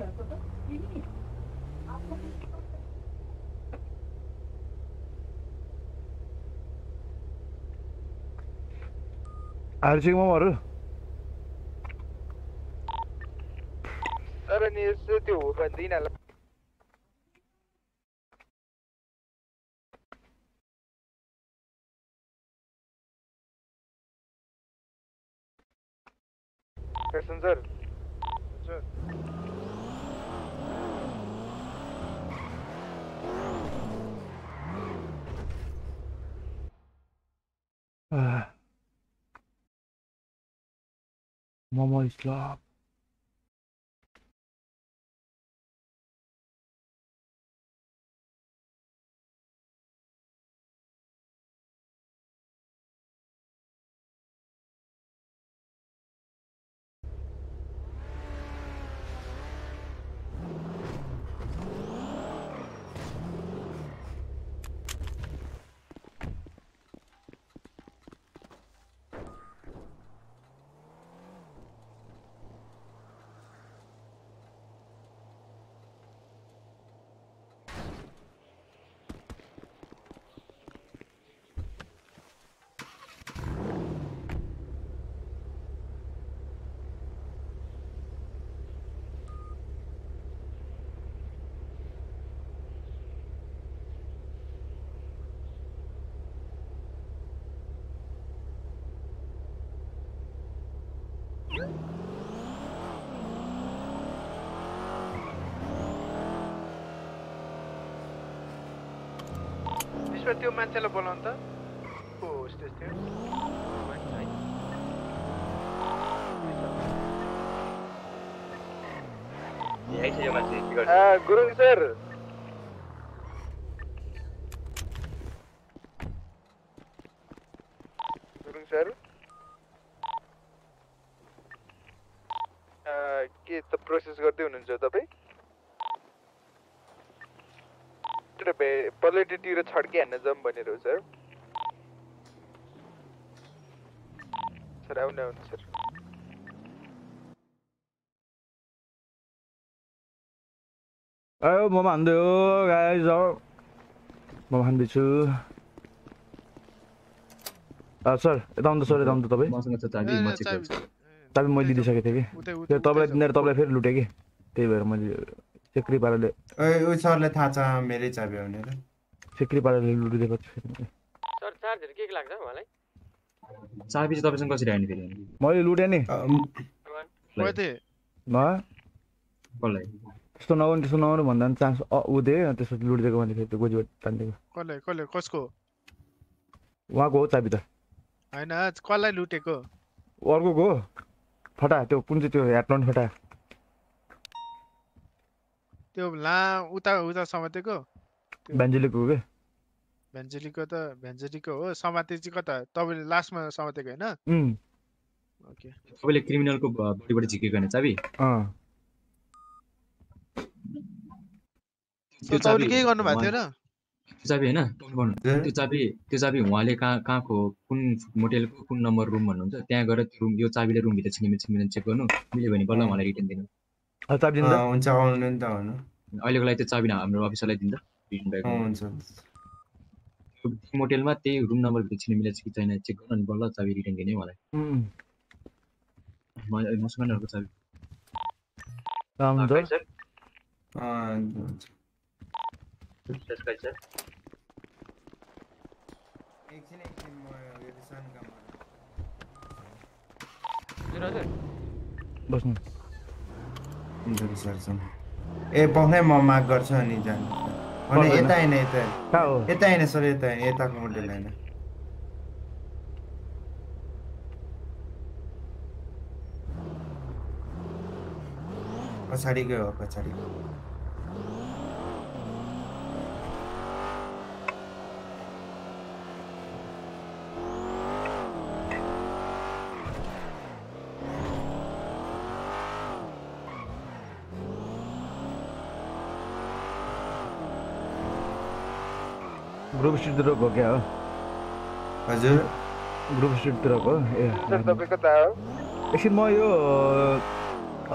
बिने आइसक्यो महरू तर नि यसो त्यो हो भने त यिनीहरूलाई पेसेन्जर त्यो मान्छेलाई बोलाउनु त। को होस् त्यस्तो गुरुङ सर। गुरुङ सर। के त प्रोसेस गर्दै हुनुहुन्छ तपाईँ तर भे- पलेटीतिर छड्के हान्न जाउँ भनेर हो सर। सर आउनु आउनु सर। आयो मोमो हान्दै हो गाइज हो मोमो खाँदैछु सर यता आउनु त सर यता आउनु त तपाईँ? मसँग त चाबी म चेक गर्छु चाबी मैले दिइसकेको थिएँ कि? तपाईँलाई दिँदा तपाईँलाई फेरि लुटेँ कि? त्यही भएर मैले सिक्री पाराले ओ सरलाई थाहा छ मेरै चाबी आउने र। सिक्री पाराले लुटिदिएको छु फेरि मैले। सर चार्जहरू के के लाग्छ उहाँलाई चाबी चाहिँ तपाईँसँग कसरी आउने फेरि? मैले लुटेँ नि। कसलाई? त्यस्तो नगर्नु त्यस्तो नगर्नु भन्दा पनि चान्स ऊ दिएँ त्यसपछि लुटिदिएको मैले फेरि त्यो गोजीबाट तानिदिएको। कसले कसले कसको? उहाँको हो चाबी त। होइन कसलाई लुटेको? अर्कोको हो? फटा त्यो कुन चाहिँ त्यो हेडलोन फटा? त्यो ला उता उता समातेको भेन्जेलीको के? भेन्जेलीको त भेन्जेलीको हो समाते चाहिँ कता तपाईँले लास्टमा समातेको होइन? ओके। तपाईँले क्रिमिनलको बडीबाट झिकेको होइन चाबी? अँ। त्यो तपाईँले केही गर्नुभएको थियो र? त्यो चाबी होइन त्यो चाबी त्यो चाबी उहाँले कहाँ कहाँको हो, कुन मोटेलको कुन नम्बर रुम भन्नुहुन्छ? त्यहाँ गएर त्यो रुम यो चाबीले रुमभित्र छिमेन छिमेन चेक गर्नु। मिल्यो भने बल्ल उहाँलाई रिटर्न दिनु। चाबी हुन्छ आउनु नि त आउनु। अहिलेको लागि त्यो चाबी हाम्रो अफिसरलाई दिन्छ रिटर्न हुन्छ। मोटेलमा त्यही रुम नम्बरभित्र छिने मिलेको छ कि छैन चेक गर्नु अनि बल्ल चाबी रिटर्न दिने उहाँलाई उम्, म- मसँग अर्को चाबी। एकछिन एकछिन म यो सानो काम हजुर हजुर बस्नु ए पाउँदै म माग गर्छु अनि जानु होइन। यता होइन यता यता होइन सर यता होइन यताको मोडल होइन पछाडिकै हो पछाडि स्ट्रिटतिरको हो क्या हो? हजुर। ग्रुप स्ट्रिटतिरको हो ए तपाईँ कता हो? एकछिन म यो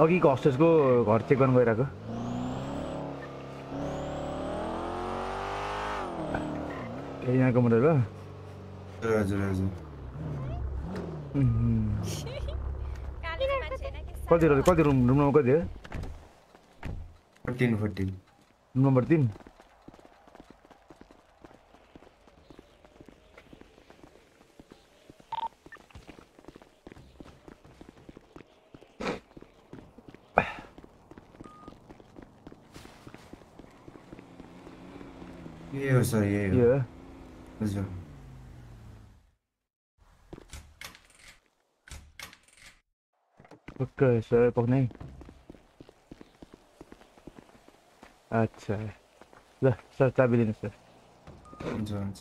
अघिको हस्टेजको घर चेक गर्न गइरहेको। ए यहाँको मोडल हो? हजुर हजुर. कति कति रुम रुम नम्बर कति हो? Fourteen fourteen. रुम नम्बर तिन? हो यो हो? हजुर ओके सर पक्नै अच्छा ल सर चाबी दिनुहोस् सर हुन्छ हुन्छ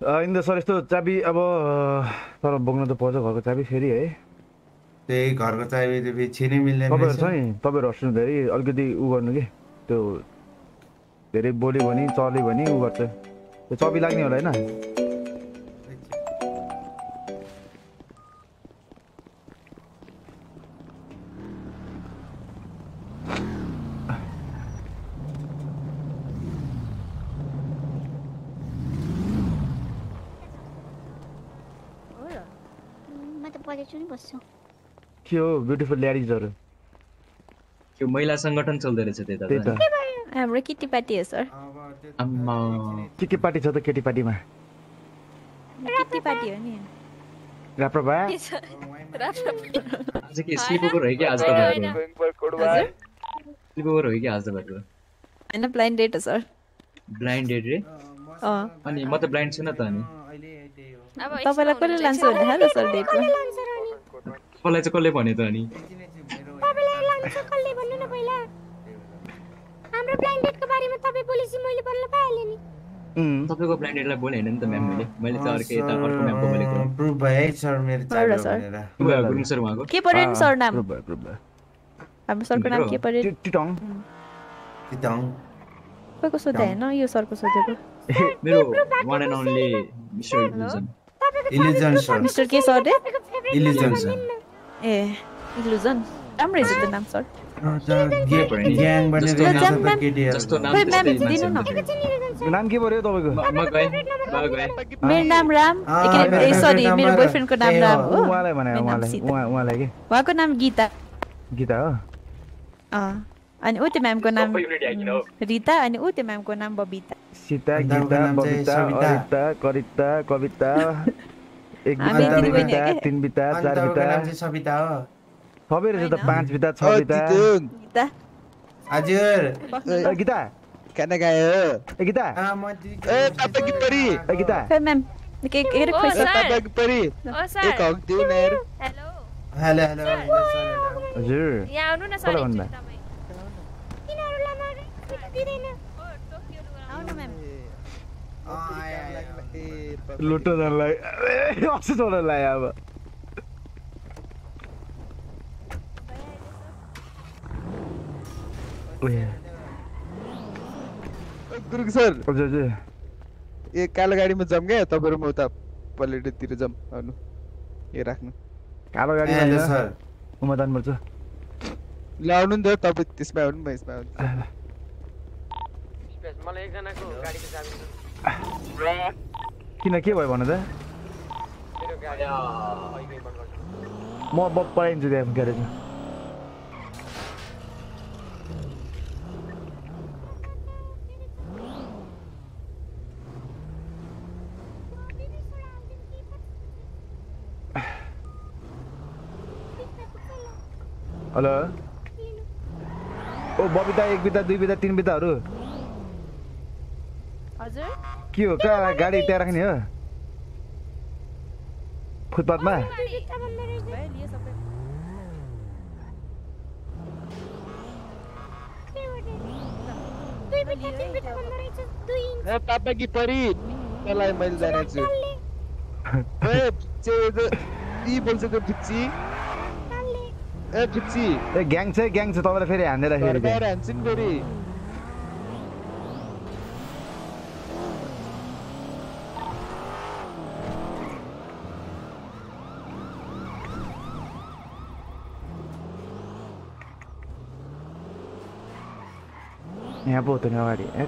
होइन सर यस्तो चाबी अब तर बोक्न त पर्छ घरको चाबी फेरि है त्यही घरको चाबी छिनै मिल्दैन तपाईँहरू छ। नि तपाईँहरू हस्टेल धेरै अलिकति उ गर्नु कि त्यो धेरै बोल्यो भने चल्यो भने उ गर्छ। त्यो चाबी लाग्ने होला होइन? के हो? ब्युटिफुल ल्याडिजहरू त्यो महिला सङ्गठन चल्दो रहेछ त्यता हाम्रो केटी पार्टी हो सर आम्मा के के पार्टी छ त केटी पार्टीमा केटी पार्टी हो नि राप्रो भा आज के हो कि आज हो कि आज होइन ब्लाइन्ड डेट हो सर ब्लाइन्ड डेट रे अनि म त ब्लाइन्ड छु न त अनि तपाईँलाई कसले लान्छ सर डेटमा चाहिँ कसले भन्यो त अनि बारेमा तपाईँ बोलेपछि मैले बोल्न पाइहालेँ नि तपाईँको ब्लाइन्ड डेटलाई बोले होइन नि त म्याम मैले मैले त अर्कै यता अर्को म्यामको बोलेको प्रुभ भयो है सर मेरो सर। भनेर गुरुङ सर उहाँको के पर्यो नि सर नाम प्रुभ भयो प्रुभ भयो हाम्रो सरको नाम के पर्यो टिटङ तितङ तपाईँको सोधे होइन यो सरको सोधेको मेरो one and only mister illusion illusion sir mister के सर रे इलिजन सर ए इल्युजन राम्रो रहेछ त्यो नाम सर नाम- के। पर्यो तपाईँको मेरो नाम राम सरी मेरो बोयफ्रेन्डको नाम राम। हो, उहाँलाई भने मेरो नाम उहाँलाई उहाँलाई के? उहाँको नाम गीता। गीता? हो अँ अनि ऊ त्यो म्यामको नाम। रिता अनि ऊ त्यो म्यामको नाम बबिता। सीता गीता बबिता सविता। अरिता करिता कविता। एक बिता दुई बिता? तिन बिता चार बिता। नाम चाहिँ सविता हो सबै रहेछ त। पाँच बिता छ बिता गीता। हजुर। ए, गीता। खाना ए गीता। ए तपाईँकी परी ए गीता। के के अरे ओ, खोइ सर। सर तपाईँकी परी ओ एक सर हक दिउ न यार हेलो हजुर। यहाँ आउनु न सर दिँदैन। आउनु आयो। लुट्न जानलाई अब। गुरुङ सर हजुर हजुर ए कालो गाडीमा जाऊँ क्या तपाईँहरू म उता पल्लेटतिर जाऊँ आउनु ए राख्नु कालो गाडी ए, हेलो सर उमा जानुपर्छ ल आउनु नि त तपाईँ त्यसमा आउनु म यसमा आउनु मलाई एकजनाको गाडीको। किन के भयो भन त म म पठाइदिन्छु त्यहाँ ग्यारेजमा हेलो। ओ बबिता एक बिता दुई बिता तिन बिताहरू। हजुर। के हो कहाँ गाडी त्यहाँ राख्ने हो? फुटपाथमा? पापा कि परी त्यसलाई मैले जानेको छु। ए फिक्चे यो यी बोल्छको फिक्ची ए फिक्ची ए ग्याङ छ है, ग्याङ छ तपाईँलाई फेरि हान्दै घर राखेको बाहिर हान्छ नि फेरि यहाँ पो हुँदैन अगाडि ए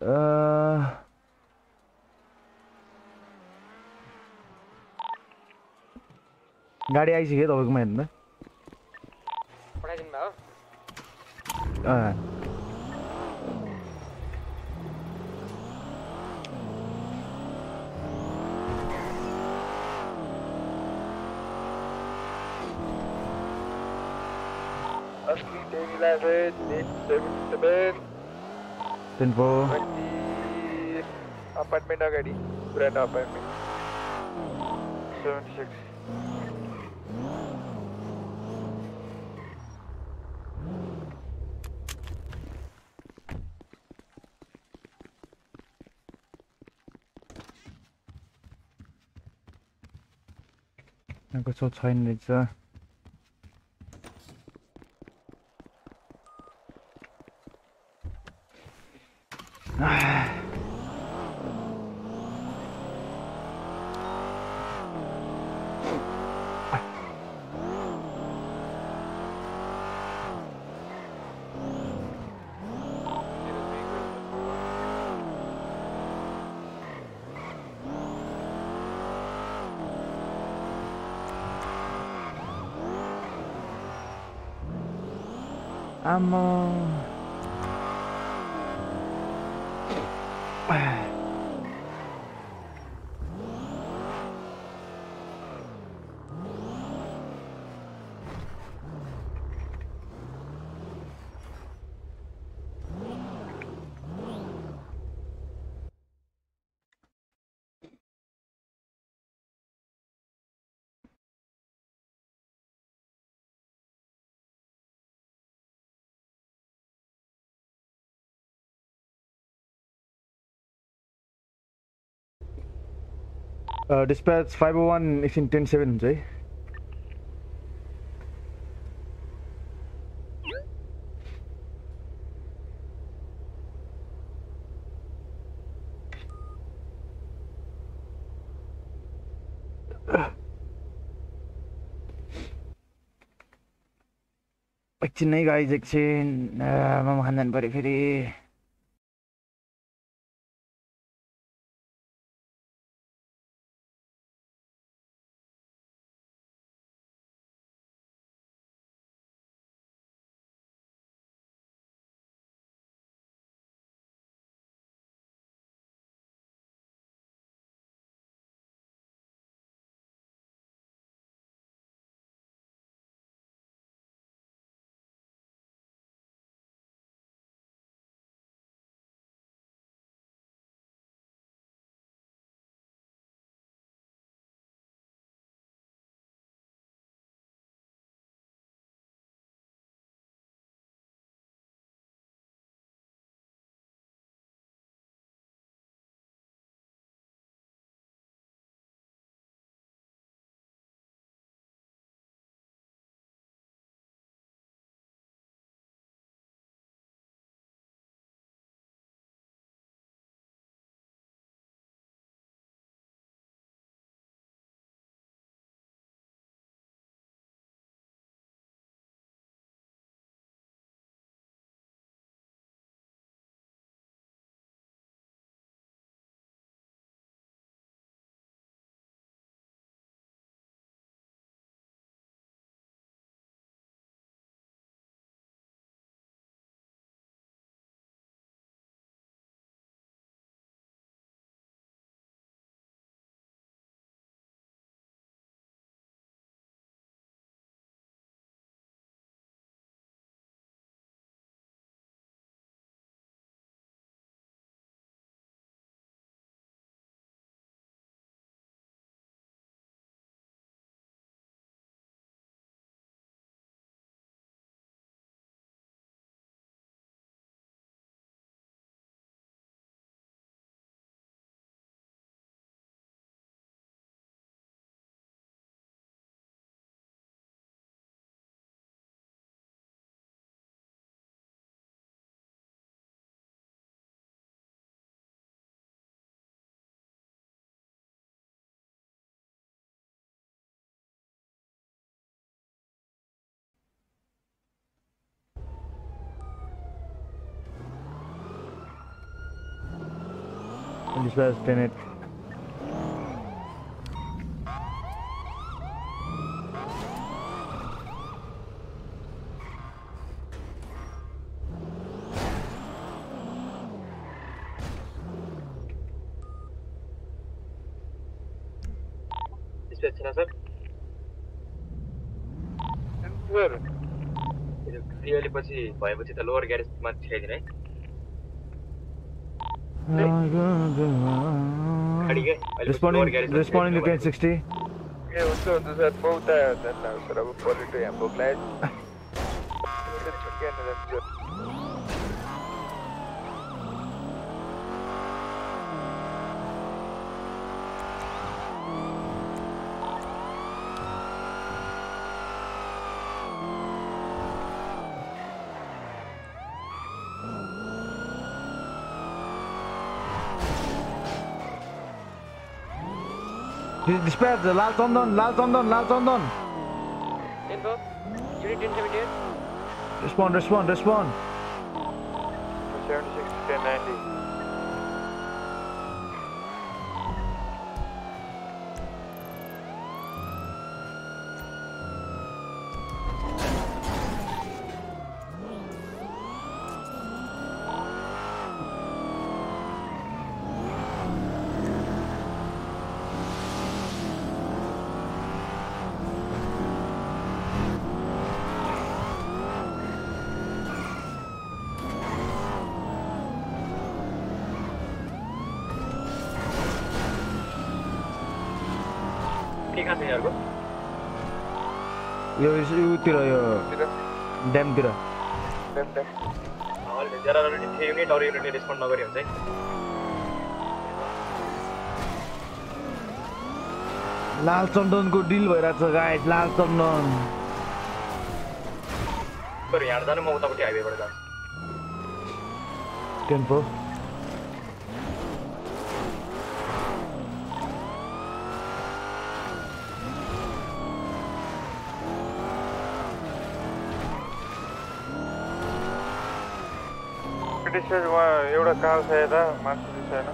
तेरी। अह, गाडी आइसक्यो तपाईँकोमा हेर्नु त पठाइदिनु भयो अँ। Asking Dave 11, Nick 77, tempo Twenty apartment अगाडि पुरानो apartment. 76. यहाँको छ छैन रहेछ आमा डिस्प्याच फाइभ वान एकछिन टेन सेभेन हुन्छ है एकछिन है गाइज एकछिन मोमो खान जानु पऱ्यो फेरि Dispatch 10 8. डिस्प्याच छैन सर सर क्लियरली पछि भएपछि त लोवर ग्यारेजमा छिराइदिनु है गाडी के अहिले Responding, responding to Kane 60. Yeah, what's up? This is both. Then, I will follow to Ambo Glad. Disperse, Lal Tandon, Lal Tandon, Lal Tandon. Info, unit intermediate. Respond, respond, respond. 76 to 1090. Unit अरू युनिटले रेस्पोन्ड नगरे हुन्छ है लाल चन्दनको डिल भइरहेको छ गाइस लाल चन्दन यहाँ जानु म उतापट्टि हाइवेबाट जान्छु टेम्पो उहाँ एउटा कार छ यता मान्छे छैन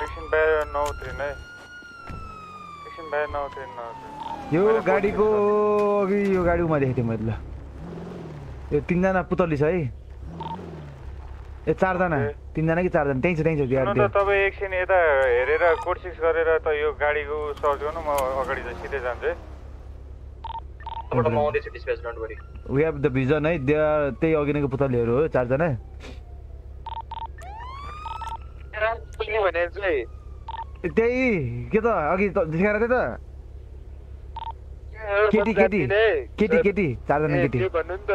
एकछिन बाहिर नउत्रिनु है। एकछिन बाहिर नउत्रिनु नउत्रिनु यो गाडीको अघि यो गाडी उमा देखेको थिएँ मैले ल। यो तिनजना पुतली छ है। ए चारजना तिनजना कि चारजना त्यहीँ छ त्यहीँ छ त तपाईँ एकछिन यता हेरेर कोड सिक्स गरेर त यो गाडीको सर्च गर्नु म अगाडि चाहिँ सिधै जान्छु है। वी हेभ द भिजन है? दे आर त्यही अघि नैको पुतलीहरू हो चारजना। त्यही के त? अघि देखाएर थिएँ त? केटी केटी। केटी केटी। चारजना केटी। भन्नु नि त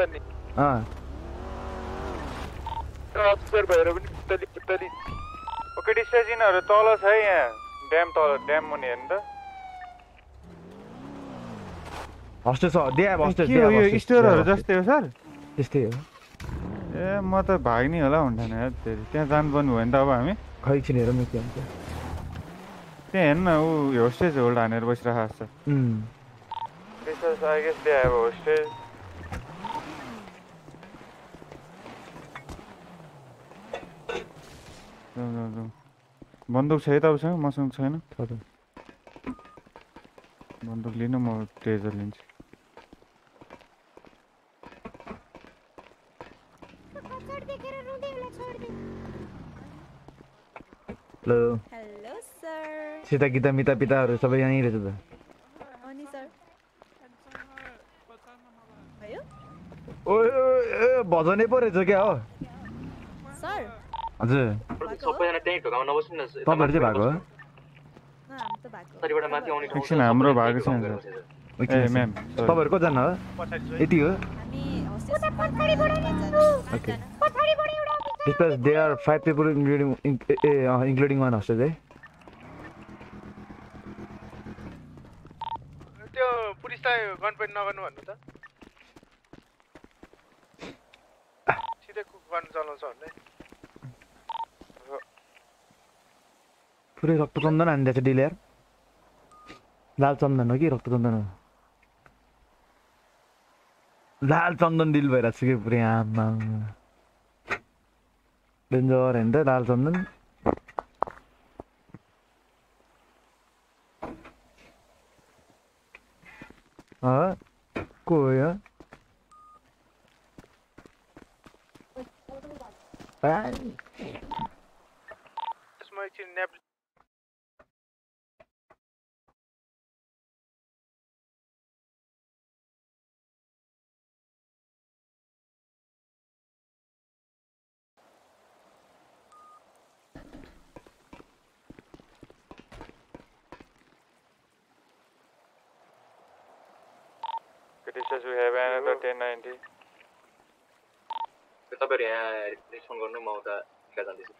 नि अँ अफिसर भएर पनि पुतली पुतली ओके डिस्प्याच यिनीहरू तल छ है यहाँ। ड्याम तल ड्याम मुनि हेर्नु त। हस्टेल छ। हेभ हस्टेल के हो यो स्टोरहरू जस्तै हो सर? त्यस्तै हो। ए म त भाग्ने होला हुन्थेन यार फेरि। त्यहाँ जानुपर्ने भयो नि त अब हामी। खै एकछिन हेरौँ के हुन्छ। त्यहाँ हेर्नु न ऊ होस्टेज होल्ड हानेर बसिरहेको छ। होस्टेज जाउँ जाउँ जाउँ बन्दुक छ है तपाईँसँग मसँग छैन छ त। बन्दुक लिनु म टेजर लिन्छु छोड देखेर रुँदै होला हेलो सर सीता गीता मिता पिताहरू सबै यहीँ रहेछ त अनि सर भयो ओ ए भजनै पो रहेछ क्या हो सर हजुर। सबैजना त्यहीँ ढोकामा नबस्नु न तपाईँहरू चाहिँ भएको हो? माथि आउने एकछिन हाम्रो भएको छैन। ए म्याम तपाईँहरू कतिजना हो यति हो? Officer dispatch they are five people including a including one hostage है त्यो पुलिसलाई गनपोइन्ट नगर्नु भन्नु त। सिधै गन चलाउँछ भन्ने पुरै रक्तचन्दन हानिदिएछ डिलेयर लाल चन्दन हो कि रक्तचन्दन हो लाल चन्दन डिल भइरहेको छ कि पुरै आमा डेन्जर होइन त लाल चन्दन न्याप Criticism, we have another 1090. तपाईँहरू यहाँ रेस्पोन्ड गर्नु म उता जाँदैछु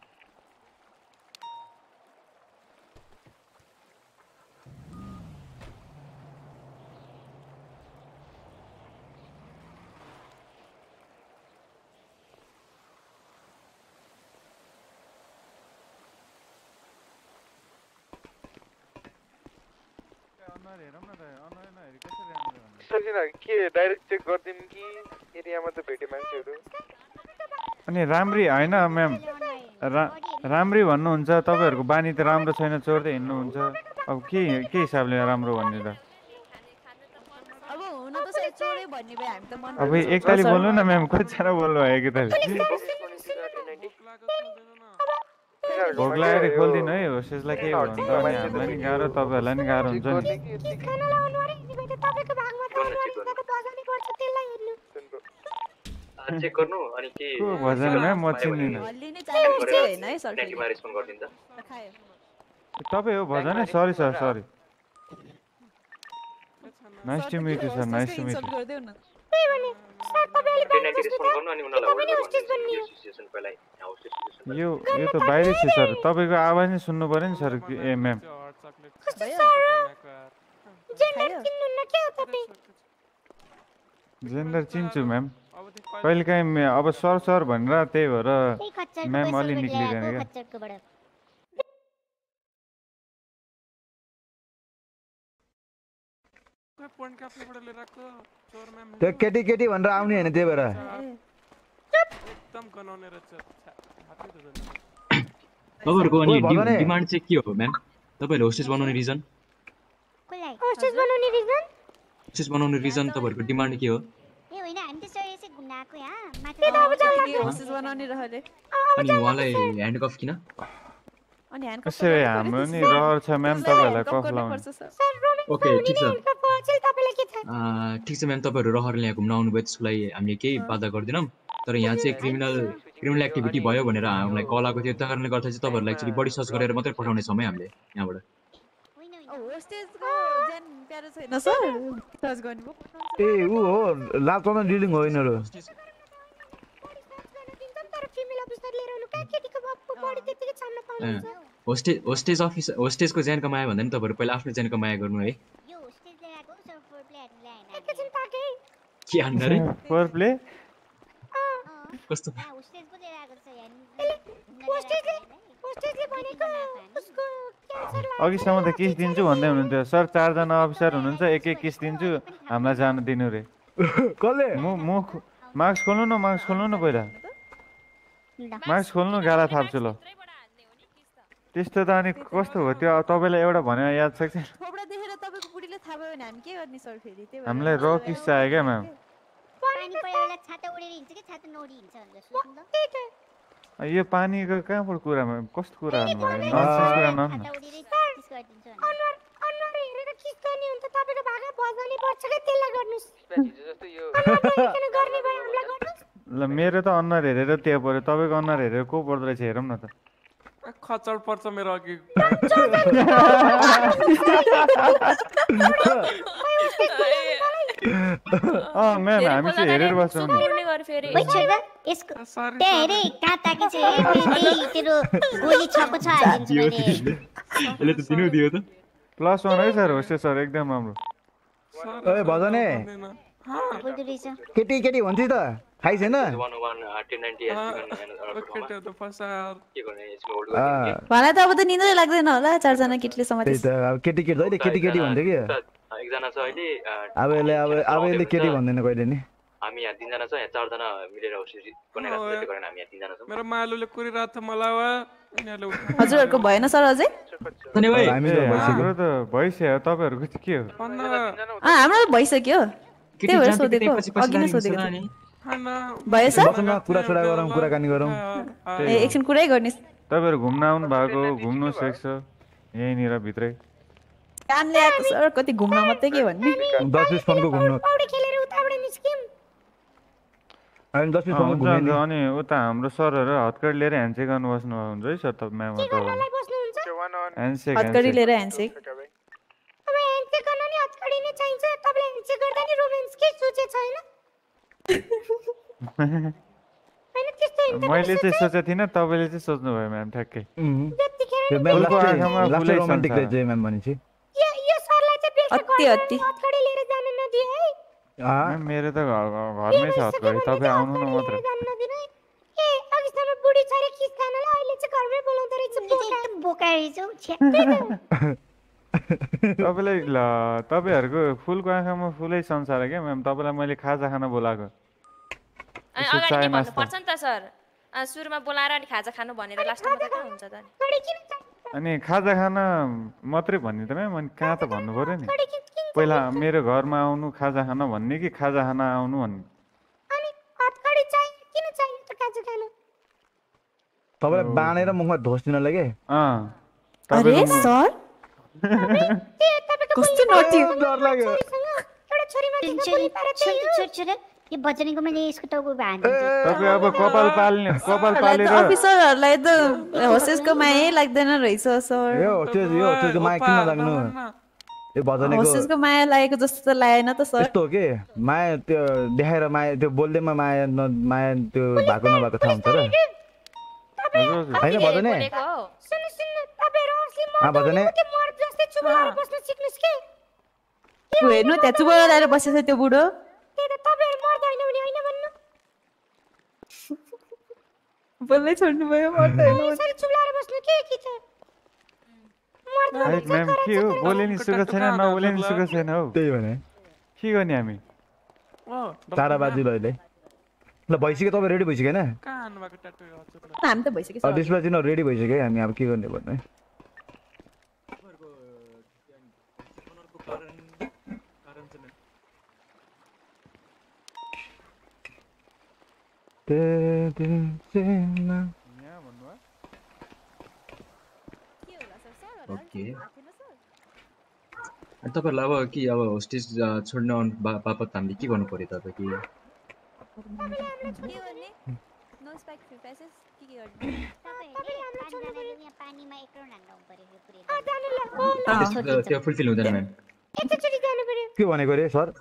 अनुहार हेरौँ न त अनुहार नहेरी कसरी राम्रो के डाइरेक्ट चेक गरिदिउँ कि एरियामा त भेट्यो मान्छेहरू? अनि राम्री होइन म्याम रा राम्री भन्नुहुन्छ तपाईँहरूको बानी त राम्रो छैन चोर्दै हिँड्नुहुन्छ। अब के के हिसाबले राम्रो भन्ने त? अब हुन त सही चोरै भन्ने भए हामी त मन अब एकताली बोल्नु न म्याम कतिजना बोल्नु भयो एकताली? भोक लागेर खोलिदिनु है होस्टेसलाई के भयो भने त? अनि हामीलाई नि गाह्रो तपाईँहरूलाई नि गाह्रो हुन्छ नि खाना लगाउनु अरे नि भने तपाईँको भागमा त अनुहार हिँड्दाको बजानी पर्छ त्यसलाई हेर्नु चेक गर्नु अनि के म चिन्दिनँ। तपाईँ हो भजन है sorry sir sorry nice to meet you sir nice to meet you यो त बाहिरै छ सर तपाईँको आवाज नै सुन्नु पऱ्यो नि सर ए म्याम जेन्डर चिन्छु म्याम कहिलेकाहीँ मे- अब सर सर भनेर त्यही भएर म्याम अलि निक्लिँदैन क्या त्यो केटी केटी भनेर आउने होइन त्यही भएर। तपाईँहरूको अनि। डिमान्ड चाहिँ के हो म्याम? तपाईँहरूले होस्टेज बनाउने रिजन होस्टेज बनाउने रिजन होस्टेज बनाउने रिजन तपाईँहरूको डिमान्ड के हो ए होइन हामी त सर यसै घुम्न आएको यहाँ माथि त्यही त अब जानु होस्टेज बनाउने रहले अनि उहाँलाई ह्यान्डकफ किन? अनि ह्यान्ड यसो हाम्रो नि रहर छ म्याम तपाईँहरूलाई कफ लाउने। पर्छ सर। सर रोमिङ ओके ठिक छ। ठिक म्याम तपाईँहरू रहरले यहाँ घुम्न आउनुभयो त्यसको लागि हामीले केही बाधा गर्दैनौँ। तर यहाँ चाहिँ क्रिमिनल क्रिमिनल एक्टिभिटी भयो भनेर हामीलाई कल आएको थियो। त्यो कारणले गर्दा चाहिँ तपाईँहरूलाई एक्चुली बडी सर्च गरेर मात्रै पठाउने छौँ है हामीले यहाँबाट। होस्टेजको ज्यान प्यारो छैन सर। सर्च गर्ने पो ए ऊ हो लाल चन्दन डिलिङ हो यिनीहरू तर फिमेल अफिसर लिएर आउनु कहाँ केटीको बाबु बढी त्यतिकै छाम्न पाउनुहुन्छ अँ, होस्टेज होस्टेज अफिस होस्टेजको ज्यान कमायो भन्दा नि तपाईँहरू पहिला आफ्नो ज्यान कमायो गर्नु है के हान्नु रे फोर प्ले कस्तो अघिसम्म त किस दिन्छु भन्दै हुनुहुन्थ्यो सर चारजना अफिसर हुनुहुन्छ एक एक किस दिन्छु हामीलाई जानु दिनु रे कसले म म मार्क्स खोल्नु न मार्क्स खोल्नु न पहिला मार्क्स खोल्नु गाला थाप्छु ल। त्यस्तो त अनि कस्तो हो? त्यो अब तपाईँलाई एउटा भने याद छ कि? छैन? थोपडा देखेर तपाईँको बुढीले थाहा भयो भने हामी के गर्ने सर फेरि? त्यही भएर हामीलाई र किस चाहियो क्या म्याम? यो पानीको कहाँबाट कुरा म्याम? कस्तो कुरा गर्ने। ल मेरो त अनुहार हेरेर त्यो पऱ्यो तपाईँको अनुहार हेरेर को पर्दो रहेछ हेरौँ न त। आ, खचड पर्छ मेरो अघि। म्याम हामी चाहिँ हेरेर बस्छौँ नि। त्यहाँ त्यही प्लस वान है सर होस्टेज सर एकदम राम्रो। केटी केटी भन्छ त? थाहै छैन त फसार के गर्ने यसमा होल्ड अँ, मलाई त अब त निन्द्रै लाग्दैन होला चारजना केटीले त्यही समातेस त अब केटी केटी जहिले केटी केटी भन्थ्यो कि एकजना छ अहिले अँ, अब यसले अब अब यसले केटी भन्दैन कहिले नि हामी यहाँ तिनजना छ यहाँ चारजना मिलेर होस्टेज बनाइरहेको छ त्यसले गर्दा हामी यहाँ तिनजना छौँ मेरो मालुले कुरिरहेको थियो मलाई वा यिनीहरूले उठाएर- हजुरहरूको भएन सर अझै हाम्रो त भइसक्यो तपाईँहरूको चाहिँ के हो? हाम्रो भइसक्यो। त्यही भएर सोधेको। अघि नै सोधेको न कुरा सुरा गरौँ कुराकानी गरौँ। ए एकछिन कुरै गर्ने तपाईँहरू घुम्न आउनु भएको घुम्नु सक्छ यहीँनिर भित्रै। कामले आएको सर कति घुम्न मात्रै के भन्ने? दस बिस फोनको घुम्नु। अनि उता हाम्रो सरहरू हतकडी लिएर ह्यान्डसेक गर्नु बस्नु हुन्छ है सर तपाईँ ह्यान्डसेक हतकडी लिएर ह्यान्डसेक अब ह्यान्डसेक गर्न नि हतकडी नै चाहिन्छ। तपाईँले ह्यान्डसेक गर्दा नि रोमान्स केही सोचे छैन? होइन त्यस्तो हिँड्दा मैले चाहिँ सोचेको थिइनँ तपाईँले चाहिँ सोच्नुभयो म्याम ठ्याक्कै मेरो त घर- घर- घरमै छ तपाईँ आउनु न मात्र बुढी अहिले चाहिँ घरमै बोलाउँदो रहेछ बोका रहेछ। तपाईँलाई ल तपाईँहरूको फुलको आँखामा फुलै संसार क्या म्याम? तपाईँलाई मैले खाजा खान बोलाएको। अनि यसो अगाडि चाय नै नास्ता। भन्नुपर्छ नि त सर। अँ, सुरुमा बोलाएर अनि खाजा खानु भनेर लास्टमा त हुन्छ त अनि खाजा खान मात्रै भन्ने त म्याम अनि कहाँ त भन्नु पऱ्यो नि? पहिला मेरो घरमा आउनु खाजा खान भन्ने कि खाजा खान आउनु भन्ने? तपाईँलाई बाँडेर मुखमा धोस दिनलाई के अँ। अरे सर? कस्तो नटी डर लाग्यो एउटा छोरी यो बजनीको मैले यसको टाउको हान्दिन्छु तपाईँ अब कपाल पाल्ने कपाल पालेर अफिसरहरूलाई त होस्टेसको मायै लाग्दैन रहेछ सर यो यो माया किन लाग्नु यो भजनेको होस्टेसको माया लागेको जस्तो त लागेन त सर यस्तो हो कि माया त्यो देखाएर माया त्यो बोल्दैमा माया न माया त्यो भएको नभएको थाहा हुन्छ र होइन भजने बोलेको हो सुन्नु सुन्नु तपाईँहरू असली अँ, भजने चुप बस्न सिक्नुहोस् के ऊ हेर्नु त्यहाँ लगाएर बसेछ त्यो बुढो त्यही त तपाईँहरू मर्द होइन भने होइन भन्नु बोल्नै छोड्नु भयो मर्दैन यसरी चुप लगाएर बस्नु के के छ मर्द है म्याम के हो बोले नि सुख छैन नबोले नि सुख छैन हौ त्यही भने के गर्ने हामी बाजिलो अहिले ल भइसक्यो तपाईँ रेडी भइसक्यो होइन हामी त भइसक्यो रेडी भइसक्यो है हामी अब के गर्ने भन्नु है तेरे से ना ओके तपाईँहरूलाई अब के अब होस्टेज छोड्न बापत हामीले के गर्नु पऱ्यो तपाईँ कि त्यो फुलफिल हुँदैन म्याम पर्यो के भनेको रे सर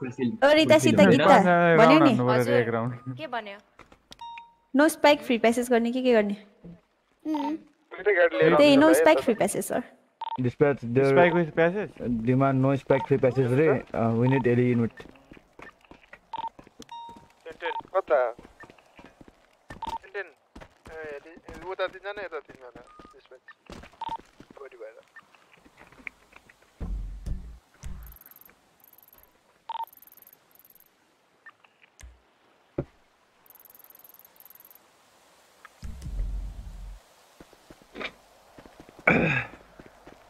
रिता सीता गीता भन्यो नि के भन्यो नो स्पाइक फ्री प्यासेस गर्ने के के गर्ने? दुइटै गाडी लिएर त्यही no spike free passes sir dispatch their spike with passes demand no spike free passage रे uh, we need LE unit ten कता टेन ए अलि- उता तिनजना यता तिनजना त्यसपछि बढी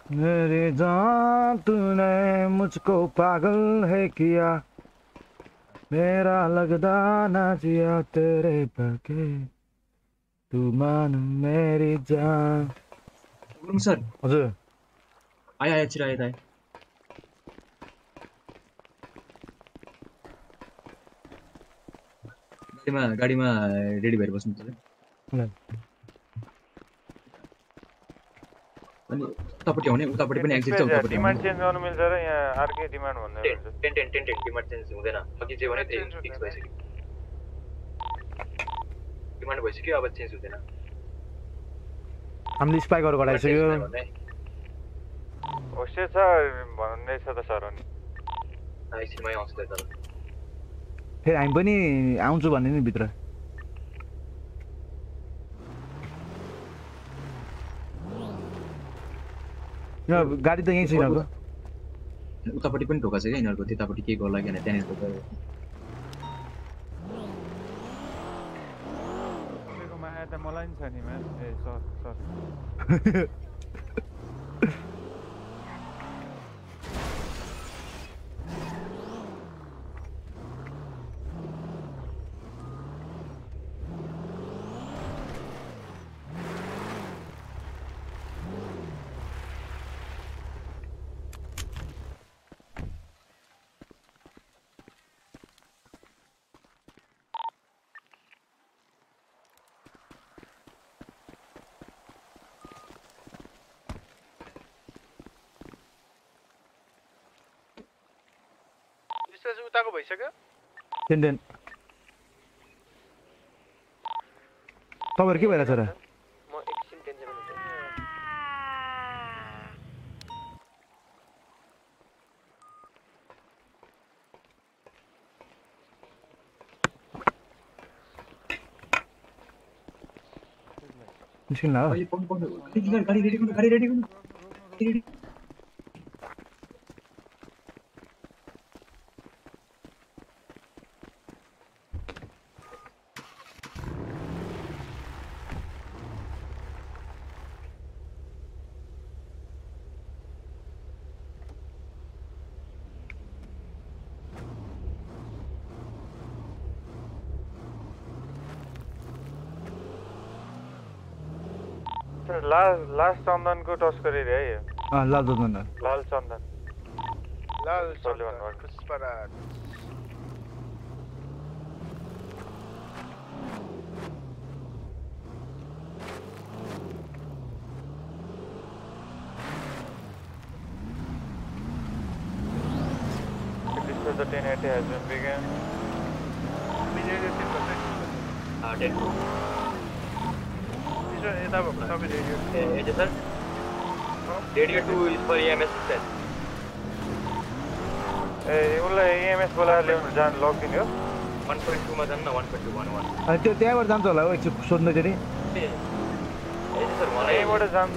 मेरी जान तूने मुझको पागल है किया। मेरा लगदा ना जिया तेरे बगे तू मान मेरी जान। सर? हजुर आयो आयो त आयो गाडीमा गाडीमा रेडी भएर बस्नु तपाईँ अनि उतापट्टि आउने उतापट्टि पनि एक्जिट छ उतापट्टि डिमान्ड चेन्ज गर्नु मिल्छ र यहाँ अर्कै डिमान्ड भन्दै टेन हुन्छ। Ten ten ten ten demand change हुँदैन। अघि जे भने त्यही फिक्स भइसक्यो। डिमान्ड भइसक्यो अब चेन्ज हुँदैन। हामीले स्पाइकहरू घटाइसक्यो। होस्टेज छ भन्दैछ त सर अनि। आउँछ त फेरि हामी पनि आउँछु भन्ने नि भित्र। गाडी त यहीँ छ यिनीहरूको उतापट्टि पनि ढोका छ क्या यिनीहरूको त्यतापट्टि केही गर्ला कि त्यहाँनिर मलाई नि छ नि भइसक्यो टेन्डेन तपाईँहरू के भइरहेछ र म एकछिन टेन्सन हुन्छ निस्किनु गाडी गाडी रेडी गर्नु गाडी रेडी गर्नु गाडी रेडी लास्ट लास्ट चन्दनको टस्करी रे है यो। अँ लाल दोकान लाल चन्दन लाल सरले भन्नुभएको Pushparaj This was the 1080 has been begun. Ten यता भएको सबै radio A sir radio two is for MS sir ए उसलाई इएमएस बोलाएर ल्याउनु जानु लगिदिने हो वान पोइन्ट टूमा जानु न one point two one one अनि त्यो त्यहाँबाट जान्छ होला हौ एकछिन सोध्दाखेरि ए सर मलाई यहीँबाट जानु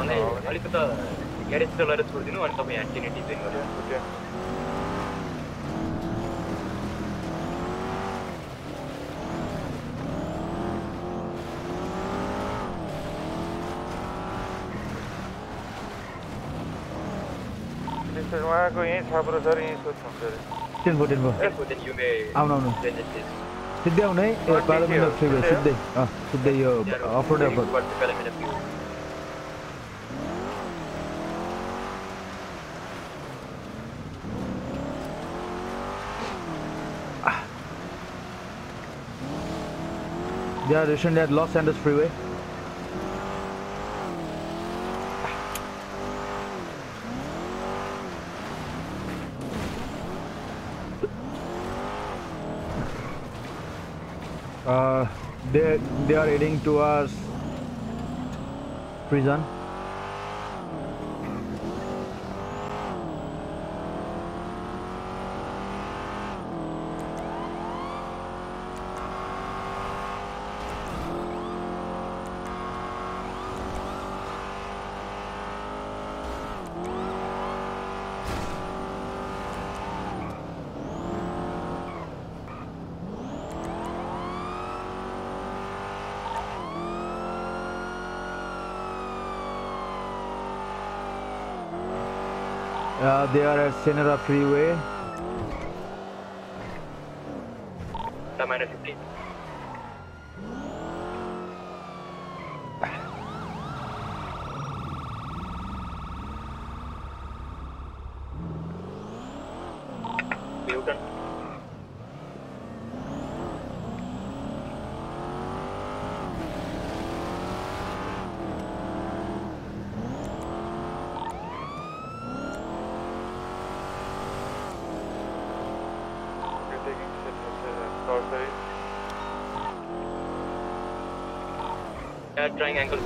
मलाई अलिकति ग्यारेज चलाएर छोडिदिनु अनि तपाईँ यहाँ Yeah, mga They are stationed at Los Angeles Freeway. They are heading towards prison. Uh, they are at Senora Freeway.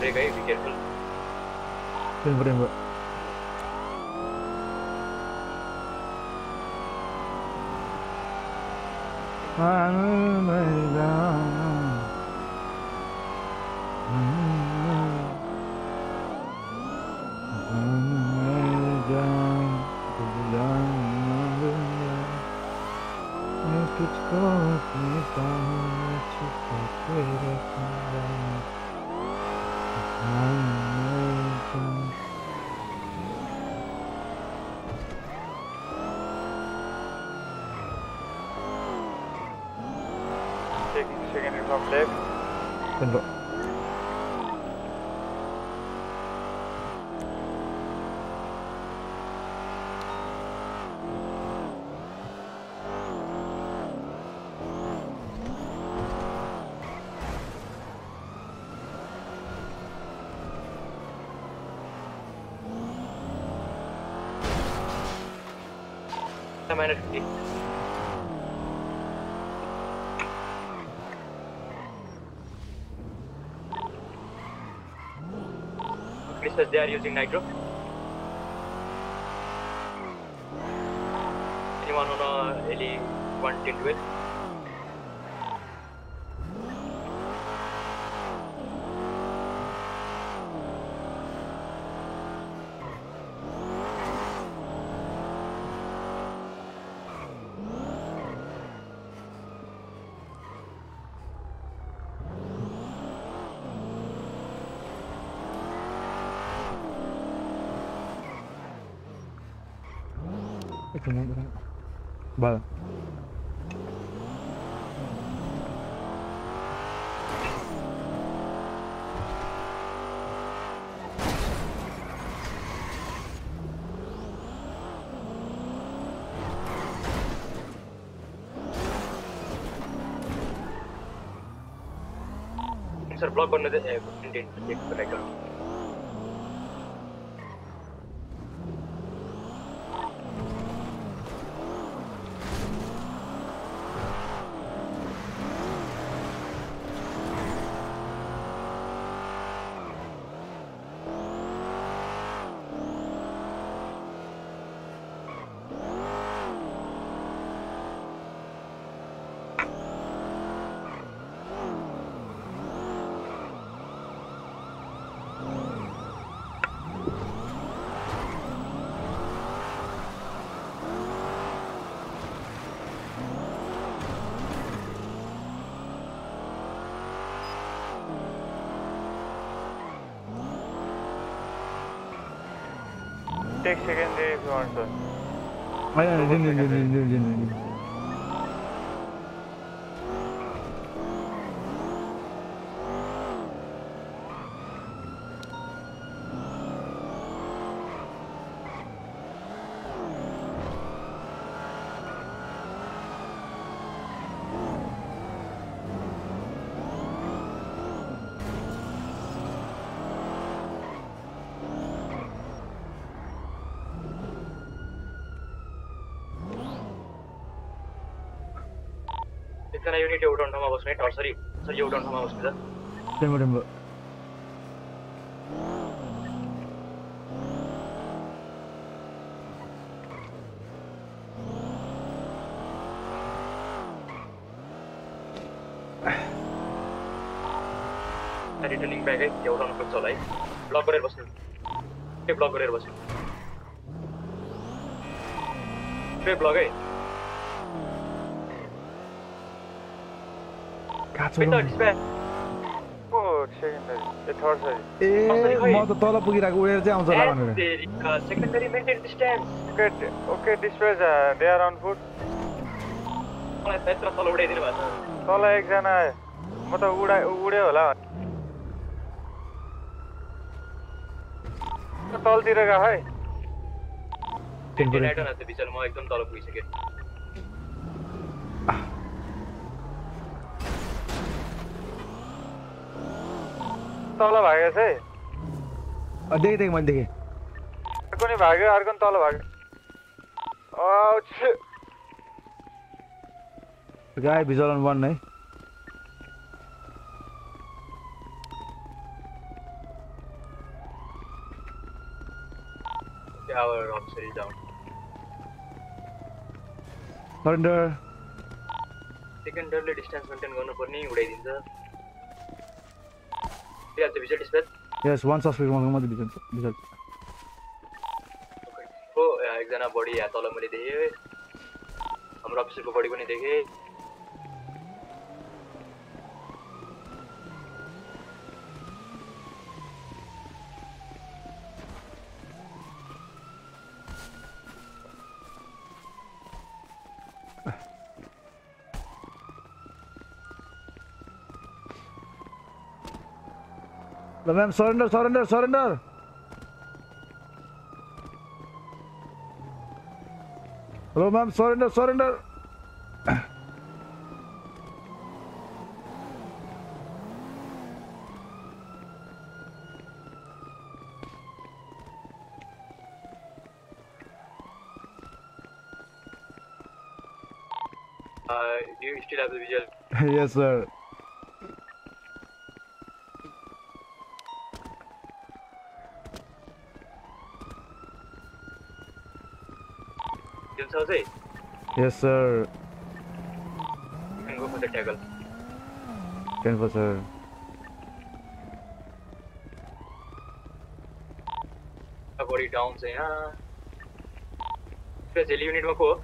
Trying ankle brake, eh? Be careful. Tempo tempo minus 8. They are using nitro. Anyone wanna really want to do it? It's a minute. Vale. Sir, block on the uh, content, check the record. take second day if you want, sir. I didn't, didn't, didn't, didn't. Din, din, din, din. एकजना युनिट एउटा ठाउँमा बस्ने टर्सरी सर एउटा ठाउँमा बस्ने सर Tempo, tempo. रिटर्निङ ब्यागै एउटा खोज्छ होला है ब्लक गरेर बस्नु के ब्लक गरेर बस्नु के ब्लक है काँचो With the रुम। dispatch. को secondary? ए म त तल पुगिरहेको उडेर चाहिँ आउँछ होला भनेर तल एकजना आयो म त उडा उड्यो होला तलतिर गएको है म एकदम तल पुगिसकेँ तल भागेको छ है। अँ, देखेँ देखेँ मैले देखेँ। अर्को नि भाग्यो अर्को नि तल भाग्यो। गाई भिजुअल वान है. सरेन्डर सेकेन्डरले डिस्टेन्स मेन्टेन गर्नुपर्ने उडाइदिन्छ। त्यहाँ भिजुअल डिस्प्याच यस वान सस्पेक्ट मसँग मात्रै भिजुअल भिजुअल हो एकजना बडी यहाँ तल मैले देखेँ हाम्रो अफिसरको बडी पनि देखेँ ल ma'am surrender surrender surrender hello ma'am surrender surrender Uh, do you still have the visual? yes sir. Yes sir you can go for the tackle. ten for sir body down छ यहाँ स्पेशल युनिटमा को हो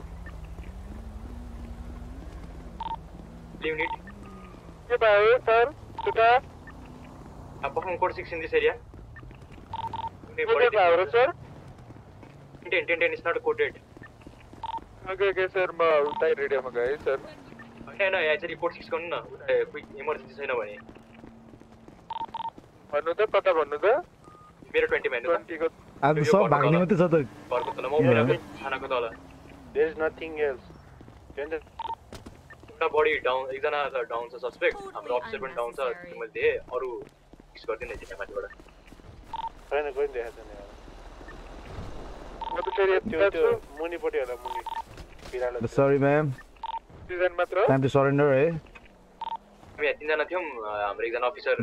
युनिट के भयो सर सुटा perform code 6 in this area. Okay, के भयो sir 10, 10, 10 is not coded. Okay okay sir म उतै रेडियोमा गएँ सर. होइन यहाँ चाहिँ रिपोर्ट सिक्स गर्नु न उता कोही इमर्जेन्सी छैन भने भन्नु त कता भन्नु त मेरो ट्वेन्टीमा हेर्नु त ट्वेन्टीको त सब भाग्ने मात्रै छ त घरको तल म खानाको तल देयर इज नथिङ एल्स एउटा बडी डाउन एकजना त डाउन छ सस्पेक्ट हाम्रो अफिसर पनि डाउन छ त्यो मैले देखेँ अरू फिक्स गरिदिनु नि माथिबाट छैन कोही देखाएको छैन मुनिपट्टि होला मुनि. sorry, ma'am. Time to surrender, eh? हामी तिनजना थियौँ हाम्रो एकजना अफिसर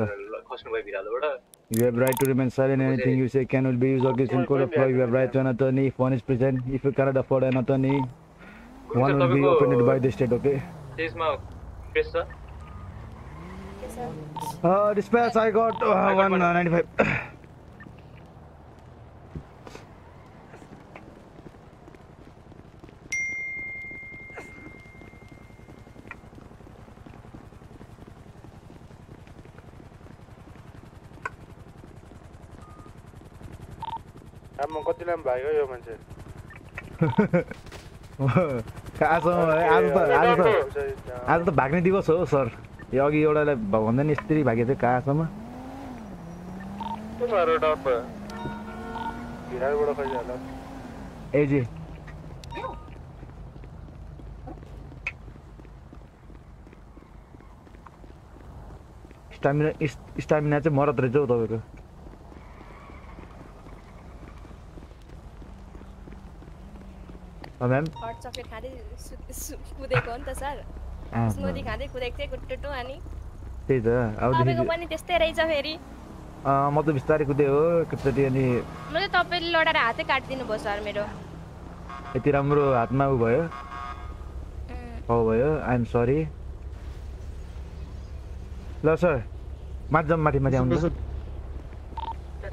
खस्नुभयो भिरालोबाट You have right to remain silent. Anything you say cannot be used against in court of law. You have right to an attorney if one is present. If you cannot afford an attorney, one will be opened by the state, okay? त्यसमा प्रेस छ? Uh, dispatch, I got uh, 195. Uh, कति लामो भाग्यो यो मान्छे आजसम्म है, आज त आज त आज त भाग्ने दिवस हो सर यो अघि एउटालाई भन्दा नि यस्तरी भागेको थियो कहाँसम्म एजी स्टामिना स्टामिना चाहिँ मरत रहेछ हौ तपाईँको म्याम हट चक्लेट खाँदै कुदेको हो नि त सर स्मुदी खाँदै कुदेको थिएँ गुट्टुटु अनि त्यही त तपाईँको अबदेखि पनि त्यस्तै रहेछ फेरि अँ, म त बिस्तारै कुदे हो एकचोटि अनि म चाहिँ तपाईँले लडाएर हातै काटिदिनु भयो सर मेरो यति राम्रो हातमा उ भयो हो भयो आइएम सरी ल सर माथि जाउँ माथि माथि आउनु।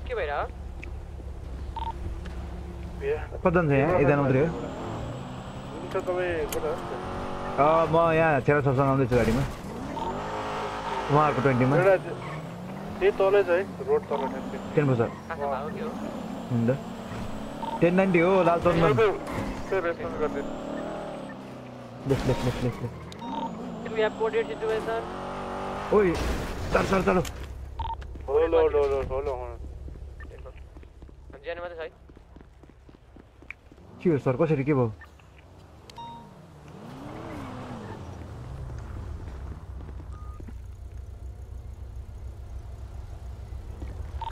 के भइरह कतिजना छ यहाँ एकजना मात्रै हो हुन्छ तपाईँ कता अँ, म यहाँ छेरा सबसँग आउँदैछु गाडीमा उहाँहरूको ट्वेन्टीमा है। टेन हुन्छ टेन नाइन्टी लाल ओइ चल चल चलो होलो होलो होलो होलो जाने मात्रै छ है के हो सर कसरी के भयो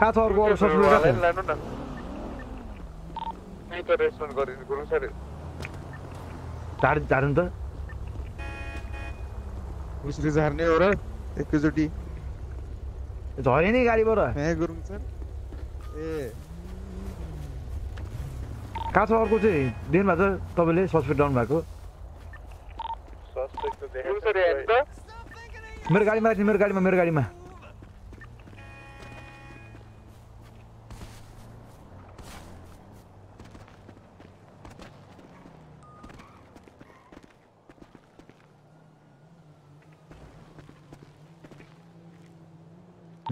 कहाँ छ अर्को अरू ससुरो कहाँ त रेस्पोन्स गरिदिनु गुरुङ सर झार झार्नु त उसले झार्ने हो र एकैचोटि झऱ्यो नि गाडीबाट ए गुरुङ सर ए कहाँ छ अर्को चाहिँ देख्नु भएको छ तपाईँले सस्पेक्ट डाउन भएको मेरो गाडीमा राख्ने मेरो गाडीमा मेरो गाडीमा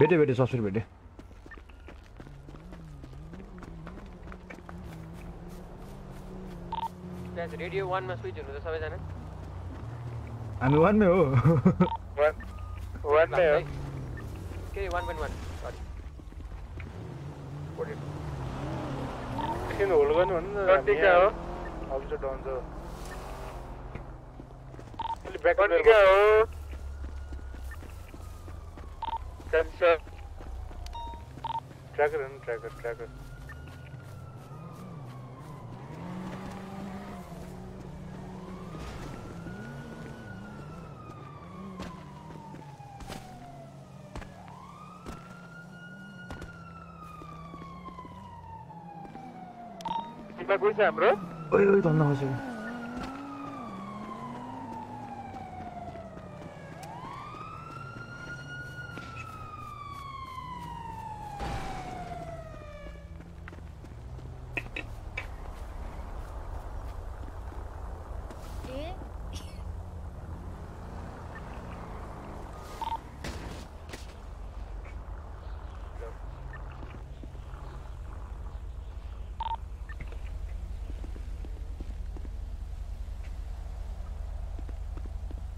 भेट्यो भेट्यो ससुर भेट्यो रेडियो वानमा स्विच हुनु त सबैजना हामी वानमै हो वानमै हो के वान पोइन्ट वान सरी एकछिन होल्ड गर्नु भन्नु न कति क्या हो? Stem shot. Tracker in, tracker, tracker. 이발 보이지 않으러?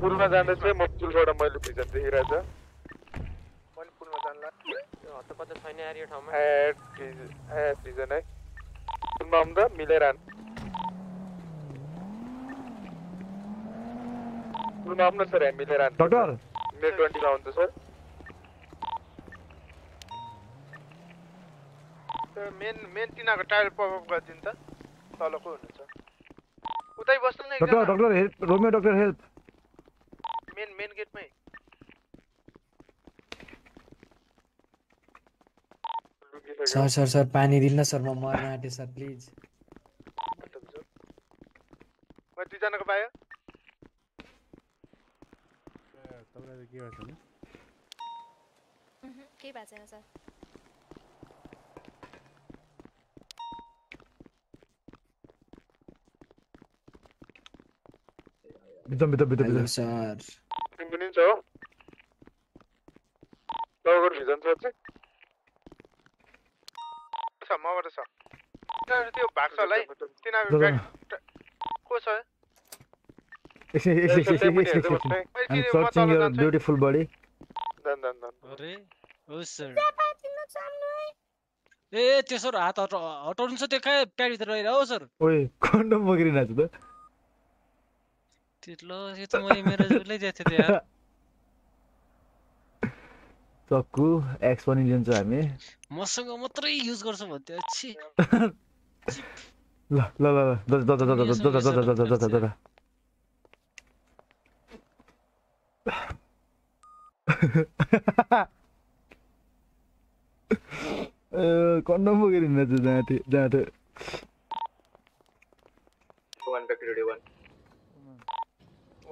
पुलमा जाँदा चाहिँ म पुलबाट मैले भिजन मैले पुलमा हत्तपत्त छैन यार यो ठाउँमा। एड एड भिजन है। पुलमा आउँदा मिलेर आउनु। पुलमा आउनु न सर हामी मिलेर आउनु। डक्टर! मेरो ट्वेन्टीमा आउँछ सर। त्यो मेन मेन तिनीहरूको टायर पपअप गरिदिनु त। तलको हुनुहुन्छ? उतै बस्नु न डक्टर एकजना। Doctor help Romeo doctor help. Main main गेटमै sir sir sir पानी दिनु न सर म मर्न आँटेँ सर प्लिज म दुईजनाको पायो? तपाईँलाई के केही भएको छैन सर निन्छ हो लगेर भिजन छ मबाट छ त्यो भाग्छलाई तिनीहरू को छ ब्युटिफुल सर हात हटाउनु छ त्यो कहाँ प्याडभित्र रहेर हो सर ओए कन्डम पक्रिरहेको त त्यो ल यो त मैले मेरो उसलाई दिएको थिएँ त यार चक्कु एक्स पनि लिन्छ हामी मसँग मात्रै युज गर्छ भन्थ्यो छि ल ल ल ल द द द द द द द द द द हिँड्नु जहाँ थियो वान ब्याक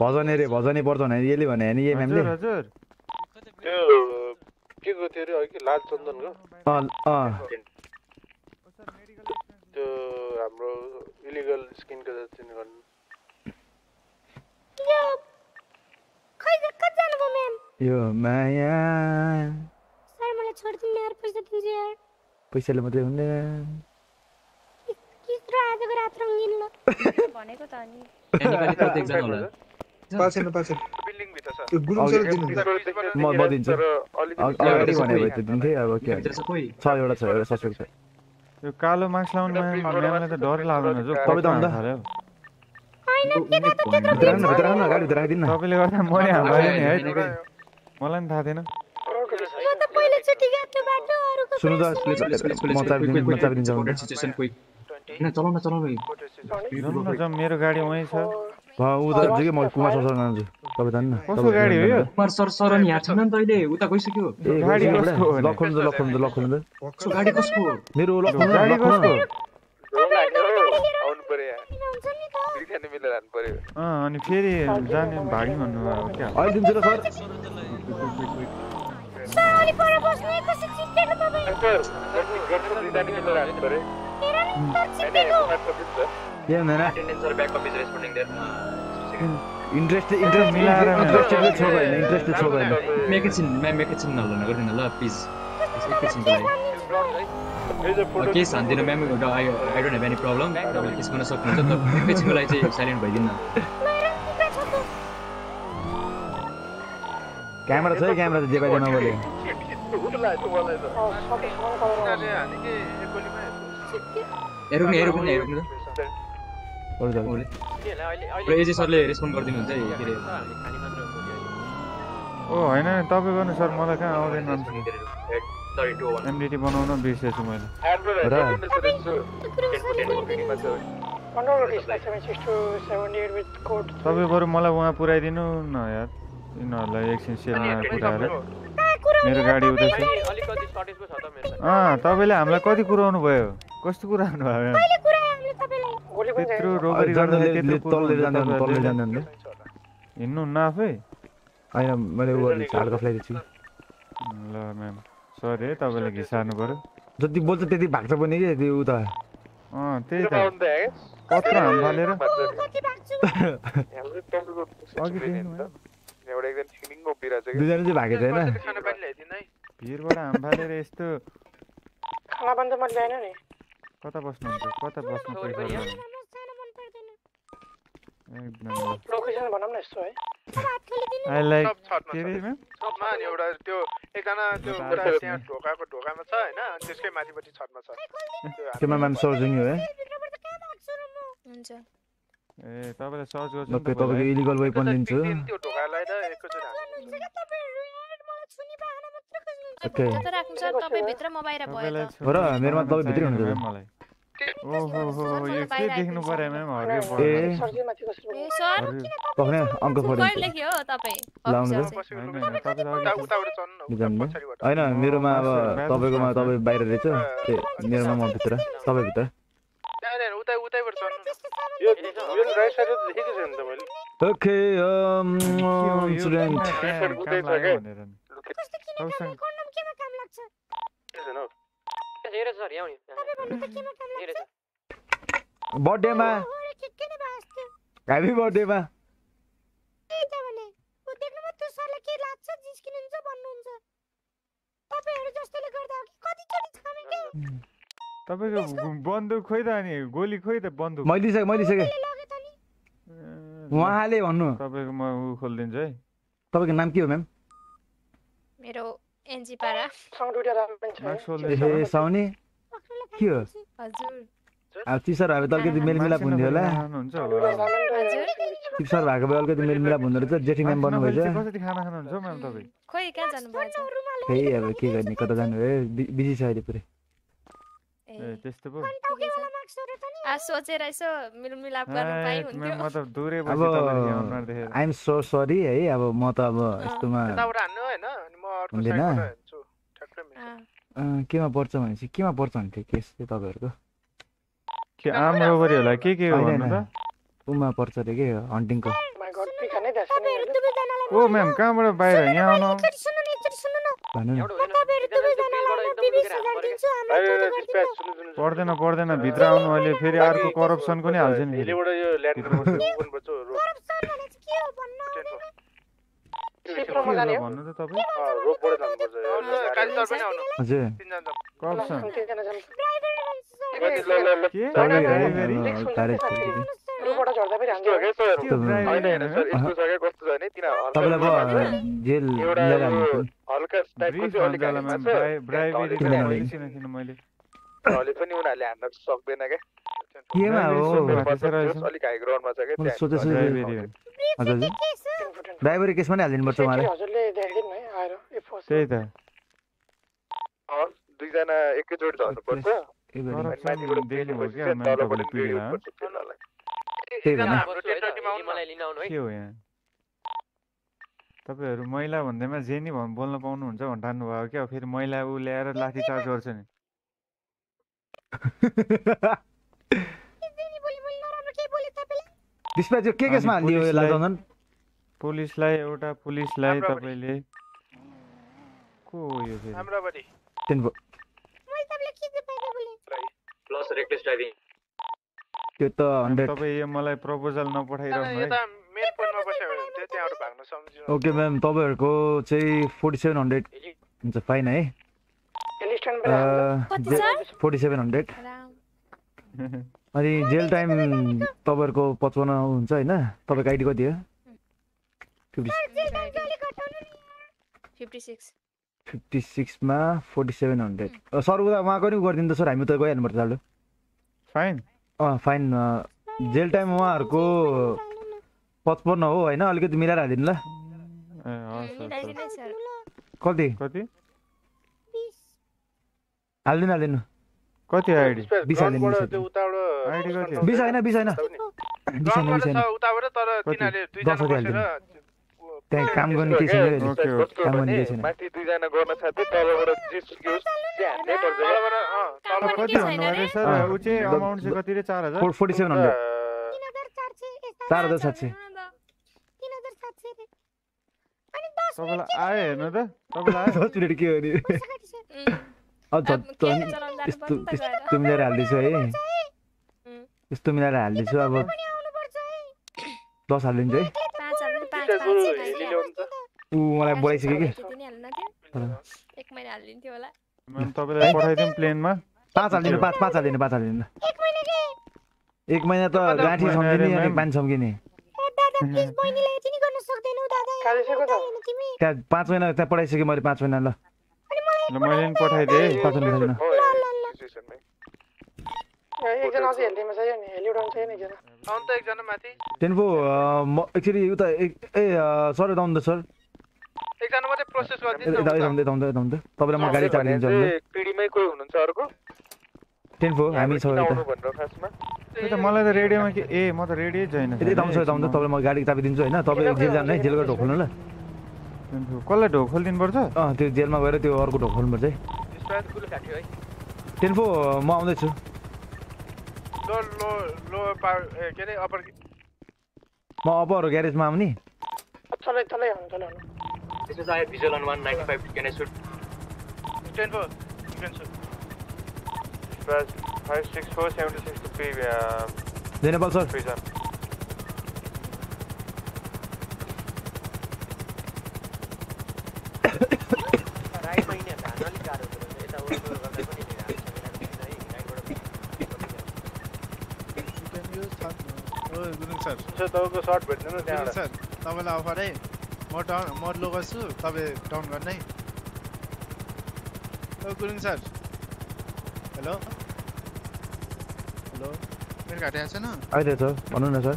भजन अरे भजनै पर्छ भने यसले भने नि यही म्यामले हजुर हजुर त्यो के को थियो अरे अघि लाल चन्दनको अँ अँ त्यो हाम्रो इलिगल स्किनको चाहिँ गर्नु यो माया सर मलाई छोडिदिनु यार पैसा दिन्छु यार पैसाले मात्रै हुने किस्रो आजको रात रङ्गिन ल भनेको त अनि म दिन्छु अगाडि भने भए त दिन्थेँ अब के छ कोही छ एउटा छ एउटा सस्पेक्ट छ यो कालो मास्क लाउनु म्यामलाई त डर लाग्दैन जो तपाईँ त अन्त थाल्यो भित्र आउनु भित्र आउनु गाडी भित्र आइदिनु न तपाईँले गर्दा म नि हाल्यो नि है मलाई नि थाहा थिएन म त पहिलोचोटि गएको बाटो अरूको सुन्नु त म म होइन चलाउन चलाउन मेरो गाडी वहीँ छ ऊ त जुगे म कुमार सरसँग जान्छु तपाईँ जानु न कसको गाडी हो यो कुमार सर सर नि यहाँ छैन नि त अहिले उता गइसक्यो गाडी कसको लक खोल्नु त लक खोल्नु त सो गाडी कसको हो मेरो लक खोल्नु गाडी कसको आउनु पर्यो यहाँ दुईजना मिलेर हान्नु पर्यो अँ अनि फेरि जाने भागी भन्नुभयो हो क्या अहिले दिन्छु ल सर सर अलि पर बस्नु कसरी चिप्लेनु तपाईँ दुईजना मिलेर हान्नु पर्यो back office responding there. Interest interest मिलाएर इन्ट्रेस्टेडले इन्ट्रेस्टेड एकैछिन म्याम एकैछिन नल्ला गरिदिनु ल प्लिज एकैछिनको लागि केही हान्दिनँ ma'am I I don't have any problem तपाईँले केस गर्न सक्नुहुन्छ तर एकैछिनको लागि चाहिँ साइलेन्ट भइदिनु न क्यामेरा छ है क्यामेरा त जे पाइदियो नबोले हेरौँ न हेरौँ न हेरौँ त एजे सरले रेस्पोन्ड गरिदिनुहुन्छ है के अरे ओ होइन तपाईँ गर्नु सर मलाई कहाँ आउँदैन मान्छे। Sorry, 201. एमडिटी बनाउन बिर्सेछु मैले। तपाईँ बरु मलाई उहाँ पुऱ्याइदिनु न यार। यिनीहरूलाई एकछिन सेलमा पुऱ्याएर। मेरो गाडी उतै छ। अलिकति सर्टेज पो छ त मेरो अँ तपाईँले हामीलाई कति कुराउनु भयो? कस्तो कुराउनु भयो? तपाईँलाई त्यत्रो रोबरी गर्दा त्यत्रो तल्ले जाँदैन तल्ले जाँदैन हिँड्नुहुन्न आफै होइन मैले छु ल म्याम सरी है तपाईँले घिसार्नु पऱ्यो जति बोल्छ त्यति भाग्छ पनि कि त्यो उ त अँ त्यही त पत्र हाम फालेर दुईजना चाहिँ भागेको छ होइन खाना पानी ल्याइदिनु है भिरबाट हाम फालेर यस्तो खाना ल्याएन नि कता बस्नुहुन्छ कता बस्नु पैसा? एकदम ल। लोकेसन भनौँ न यस्तो है I like सब छतमा के छ। म्याम सबमा अनि एउटा त्यो एकजना त्यो एउटा त्यहाँ। ढोकाको ढोकामा छ होइन अनि त्यसकै माथिपट्टि छतमा छ त्यो केमा म्याम सर्जिङ हो है हुन्छ ए तपाईँलाई सर्च गर्छु पहिला तपाईँको है। इलिगल वेपन दिन्छु त्यो ढोकालाई त एकैचोटि ओके राख्नु सर तपाईँ भित्र म बाहिर भयो त हो र मेरोमा तपाईँ भित्रै हुनुहुन्छ मलाई देख्नु म्याम। होइन मेरोमा अब तपाईँकोमा तपाईँ बाहिर रहेछ मेरोमा म भित्र तपाईँ भित्र त्यहाँ त्यहाँ उतै उतैबाट चढ्नु न यो यो राइट साइड त देखेको छैन त मैले ओके? स्टुडेन्ट बर्थडेमा ह्याप्पी बर्थडेमा तपाईँको बन्दुक खोइ त अनि गोली खोइ त बन्दुक मैले मैले दिइसकेँ लगे त नि ए, उहाँले भन्नु तपाईँको म खोलिदिन्छु है तपाईँको नाम के हो म्याम मेरो एनजी पारा ए साउने? के हो हजुर। अब चिसर भए त अलिकति मेलमिलाप हुन्थ्यो होला। चिप्सर भएको भए अलिकति मेलमिलाप हुँदो रहेछ जेठी म्याम बन्नुभएछ। खोइ कहाँ जानुभएछ? खै अब के गर्ने कता जानु? भयो बिजी छ अहिले पुरै। त्यस्तो पो। टाउकेवाला मार्क्सहरू त नि। आ सोचेर यसो मिलमिलाप गर्नु हुन्थ्यो आइएम सो सरी है अब म त अब यस्तोमा हुँदैन? साइडबाट हान्छु ठ्याक्कै मिल्छ। अँ, अँ, केमा पर्छ भनेपछि केमा पर्छ भने थियो केस चाहिँ तपाईँहरूको? के आम रोबरी होला के के हो। उमा पर्छ अरे के हन्टिङको ओ म्याम कहाँबाट बाहिर? यहाँ आउनु। पर्दैन पर्दैन भित्र आउनु अहिले फेरि अर्को करप्सनको नि हाल्छ नि भन्नु त तपाईँ रोपबाट जानुपर्छ कालीसर पनि आउनु हजुर ड्राइभरी अँ, तारिक थियो कि? रोपबाट झर्दा फेरि हाम्रो तपाईँलाई अब जेल लिएर हाल्नु हल्का ब्रिज भन्छ होला म्याम ब्राइभरी त किन मैले भन्नु? किन किन मैले हले पनि उनीहरूले हान्न सक्दैन क्या केमा हो अलिक हाई ग्राउन्डमा छ क्या मैले सोचेको ड्राइभरी छु हो। हजुर हजुर ड्राइभरी केस पनि हालिदिनुपर्छ त्यही त दुईजना एकैचोटि झर्नुपर्छ के हो यहाँ? तपाईँहरू महिला भन्दैमा जे नि बोल्न पाउनुहुन्छ भनेर ठान्नु भयो क्या? फेरि महिला ऊ ल्याएर लाठी चार्ज गर्छ नि। के केसमा हालिदियो यो पुलिसलाई- एउटा पुलिसलाई तपाईँले को हो यो फेरि? प्लस रेकलेस ड्राइभिङ त्यो त हन्ड्रेड तपाईँ यो मलाई प्रपोजल नपठाइरहनु है। ओके म्याम तपाईँहरूको चाहिँ फोर्टी सेभेन हन्ड्रेड हुन्छ। फाइन है। कति सर? फोर्टी सेभेन हन्ड्रेड अनि जेल टाइम तपाईँहरूको पचपन्न हुन्छ होइन? तपाईँको आइडी कति हो? फिफ्टी फिफ्टी सिक्स फिफ्टी सिक्समा फोर्टी सेभेन हन्ड्रेड सर उता उहाँको नि गरिदिनु त सर। हामी त गइहाल्नुपर्छ फाइन फाइन जेल टाइम उहाँहरूको पचपन्न हो होइन? अलिकति मिलाएर हालिदिनु ल। कति? कति? हालिदिनु हालिदिनु। कति आइडी? बिस हालिदिनु बिस होइन बिस होइन बिस होइन। बिस होइन त्यहाँ काम गर्ने केही छैन काम गर्ने केही छैन। माथि दुईजना गर्न साथै तलबाट जे सुक्योस् कति भन्नु अरे? सर। ऊ चाहिँ अमाउन्ट चाहिँ कति रे? चार हजार? Four forty seven hundred. चार हजार सात सय। तपाईँलाई आयो हेर्नु त। तपाईँलाई आयो। दस मिनट के हो नि यस्तो। यस्तो मिलाएर हालिदिन्छु है। यस्तो मिलाएर हालिदिन्छु अब दस हालिदिन्छु है। ऊ मलाई बोलाइसक्यो कि एक महिना हालिदिन्थ्यो होला म्याम तपाईँलाई पठाइदिउँ प्लेनमा पाँच हालिदिनु पाँच पाँच हालिदिनु पाँच हालिदिनु एक महिना त गाँठी सम्झिने अनि। पानी सम्झिने बहिनीलाई यति नि गर्न सक्दैनौ दादा. कालिसकेको त तिमी त्यहाँ पाँच महिना त्यहाँ पठाइसकेँ मैले पाँच महिना ल ल मैले पनि पठाइदिएँ पाँच महिना टेन्पो म एक्चुली उता ए सर त सर एकजना मात्रै प्रोसेस तपाईँलाई म गाडी पिडीमै कोही हुनुहुन्छ अर्को? टेन्पो हामी छौँ यता। आउनु भनेर खासमा? त्यही त मलाई त रेडियोमा के ए म त रेडियो छैन। यता आउँछ यता तपाईँलाई म गाडी चाबी दिन्छु होइन? तपाईँ जेल जानु है जेलको ढोक खोल्नु ल। कसलाई ढोक खोलिदिनु पर्छ अँ त्यो जेलमा गएर त्यो अर्को ढोक खोल्नुपर्छ है। म आउँदैछु। म अप्पर ग्यारेजमा आउनु। This is I visual on 195. Can I shoot? Stand for. You can shoot. Dispatch 56476 to P. Uh, Zainab, sir. Please, sir. Sir ತಗೋ ಶಾರ್ಟ್ ಬಿಡ್ತೀನಿ ಸರ್ ನಾವೆಲ್ಲ ಆಫರೇ म डाउन म लो गर्छु तपाईँ डाउन गर्ने। है ओ गुरुङ सर हेलो हेलो मेरो घाँटी आएको छैन? आइदिएछ भन्नु न सर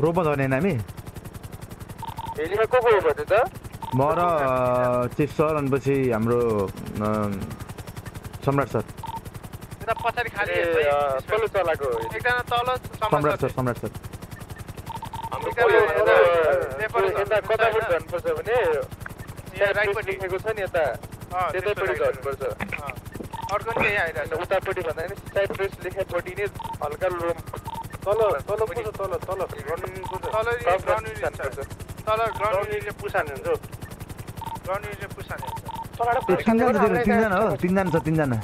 रोपमा झर्ने होइन हामी त? म र चिफ सर अनि पछि हाम्रो सम्राट सर। यता पछाडि खाली तल चलाएको एकजना तल सम्राट सर सम्राट सर। यता कतापट्टि झर्नुपर्छ भने राइटपट्टि लेखेको छ नि यता त्यतैपट्टि झर्नुपर्छ अर्को नि आइरहेको छ उतापट्टि भन्दा नि साइप्रेस लेखेपट्टि नै हल्का लो तल तल पुस तल तल तल तल ग्राउन्ड युनिटले पुसाने हुन्छ ग्राउन्ड युनिटले पुसाने हुन्छ ए, तिनजना छ तिनजना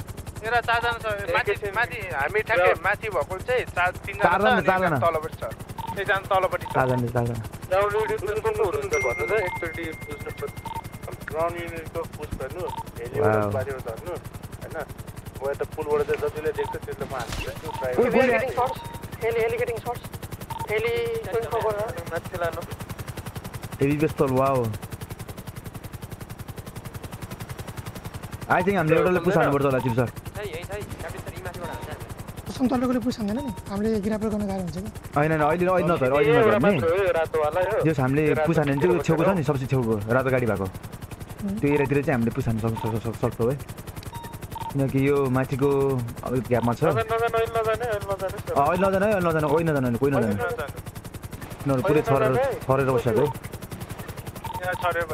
एउटा चारजना छ माथि माथि हामी ठ्याक्कै माथि भएको चाहिँ चार तिनजना चारजना, छ एकजना। तलपट्टि चारजना चारजना ग्राउन्ड युनिटको कस्तो हुनुहुन्छ भन्नु त? एकचोटि बुझ्नु ग्राउन्ड युनिटको पुस गर्नु हेलिबाट. बारीमा झर्नु होइन? म यता पुलबाट चाहिँ जतिले देख्छ त्यसले म हान्छु पिस्तल वाओ आई थिङ्क हामीले एउटाले पुस हान्नुपर्छ होला चिप सर। हामी। उसमा तल्लोकोले पुछ्दैन नि हामीले गिरापर गर्न गाह्रो हुन्छ कि होइन होइन अहिले अहिले नझर अहिले हो जस हामीले पुस हान्यो भने चाहिँ त्यो छेउको छ नि सबसे छेउको रातो गाडी भएको त्यो एरियातिर चाहिँ हामीले पुस हान्नु सक् सक्- सक्- सक्छौँ है किनकि यो माथिको अलिक ग्यापमा छ नजानु नजानु अहिले नजाने अहिले नजाने कोही नजानु कोही नजानु उनीहरू पुरै छरेर छरेर बसेको छरेर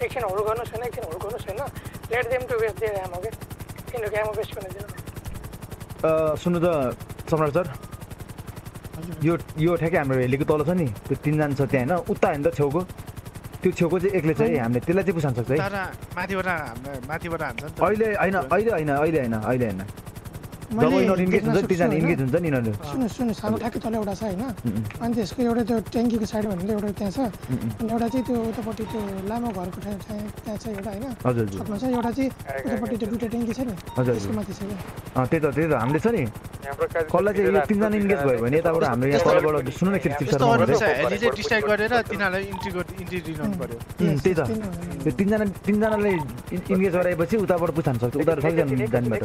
एकछिन होल्ड गर्नु छैन एकछिन होल्ड गर्नु छैन let them to waste their ammo के किनकि एमो वेस्ट गर्न दिनु अँ, सुन्नु त सम्राट सर यो यो ठ्याक्कै हाम्रो हेलीको तल छ नि त्यो तिनजना छ त्यहाँ होइन उता होइन त छेउको त्यो छेउको चाहिँ एक्लै छ है हामीले त्यसलाई चाहिँ पुसान सक्छ है तर माथिबाट माथिबाट हान्छ नि त अहिले होइन अहिले होइन अहिले होइन अहिले होइन जब इन्गेज हुन्छ सक्छु तिनजना होइन? इन्गेज हुन्छ नि यिनीहरू ठ्याक्कै तल एउटा छ होइन उम्, अनि त्यसको एउटा त्यो ट्याङ्कीको साइडमा भन्दा एउटा त्यहाँ छ उम्, उम्। अनि एउटा चाहिँ त्यो उतापट्टि त्यो लामो घरको ठाउँ त्यहाँ त्यहाँ छ एउटा होइन हजुर हजुर छतमा छ एउटा चाहिँ उतापट्टि त्यो दुइटा ट्याङ्की छ नि हजुर, त्यसको हजुर। माथि छ क्या अँ त्यही त त्यही त हामीले छ नि कसलाई चाहिँ यो तिनजना इन्गेज भयो भने यताबाट हाम्रो यहाँ तलबाट सुन्नु न एकचोटि चिप यस्तो सर गर्नुपर्छ हेलीले डिस्ट्राक्ट गरेर तिनीहरूलाई इन्ट्री इन्ट्री दिनु पर्यो त्यही त त्यो तिनजना तिनजनाले इन- इन्गेज गराएपछि उताबाट पुछान सक्छ उता सक्दैन जानेबाट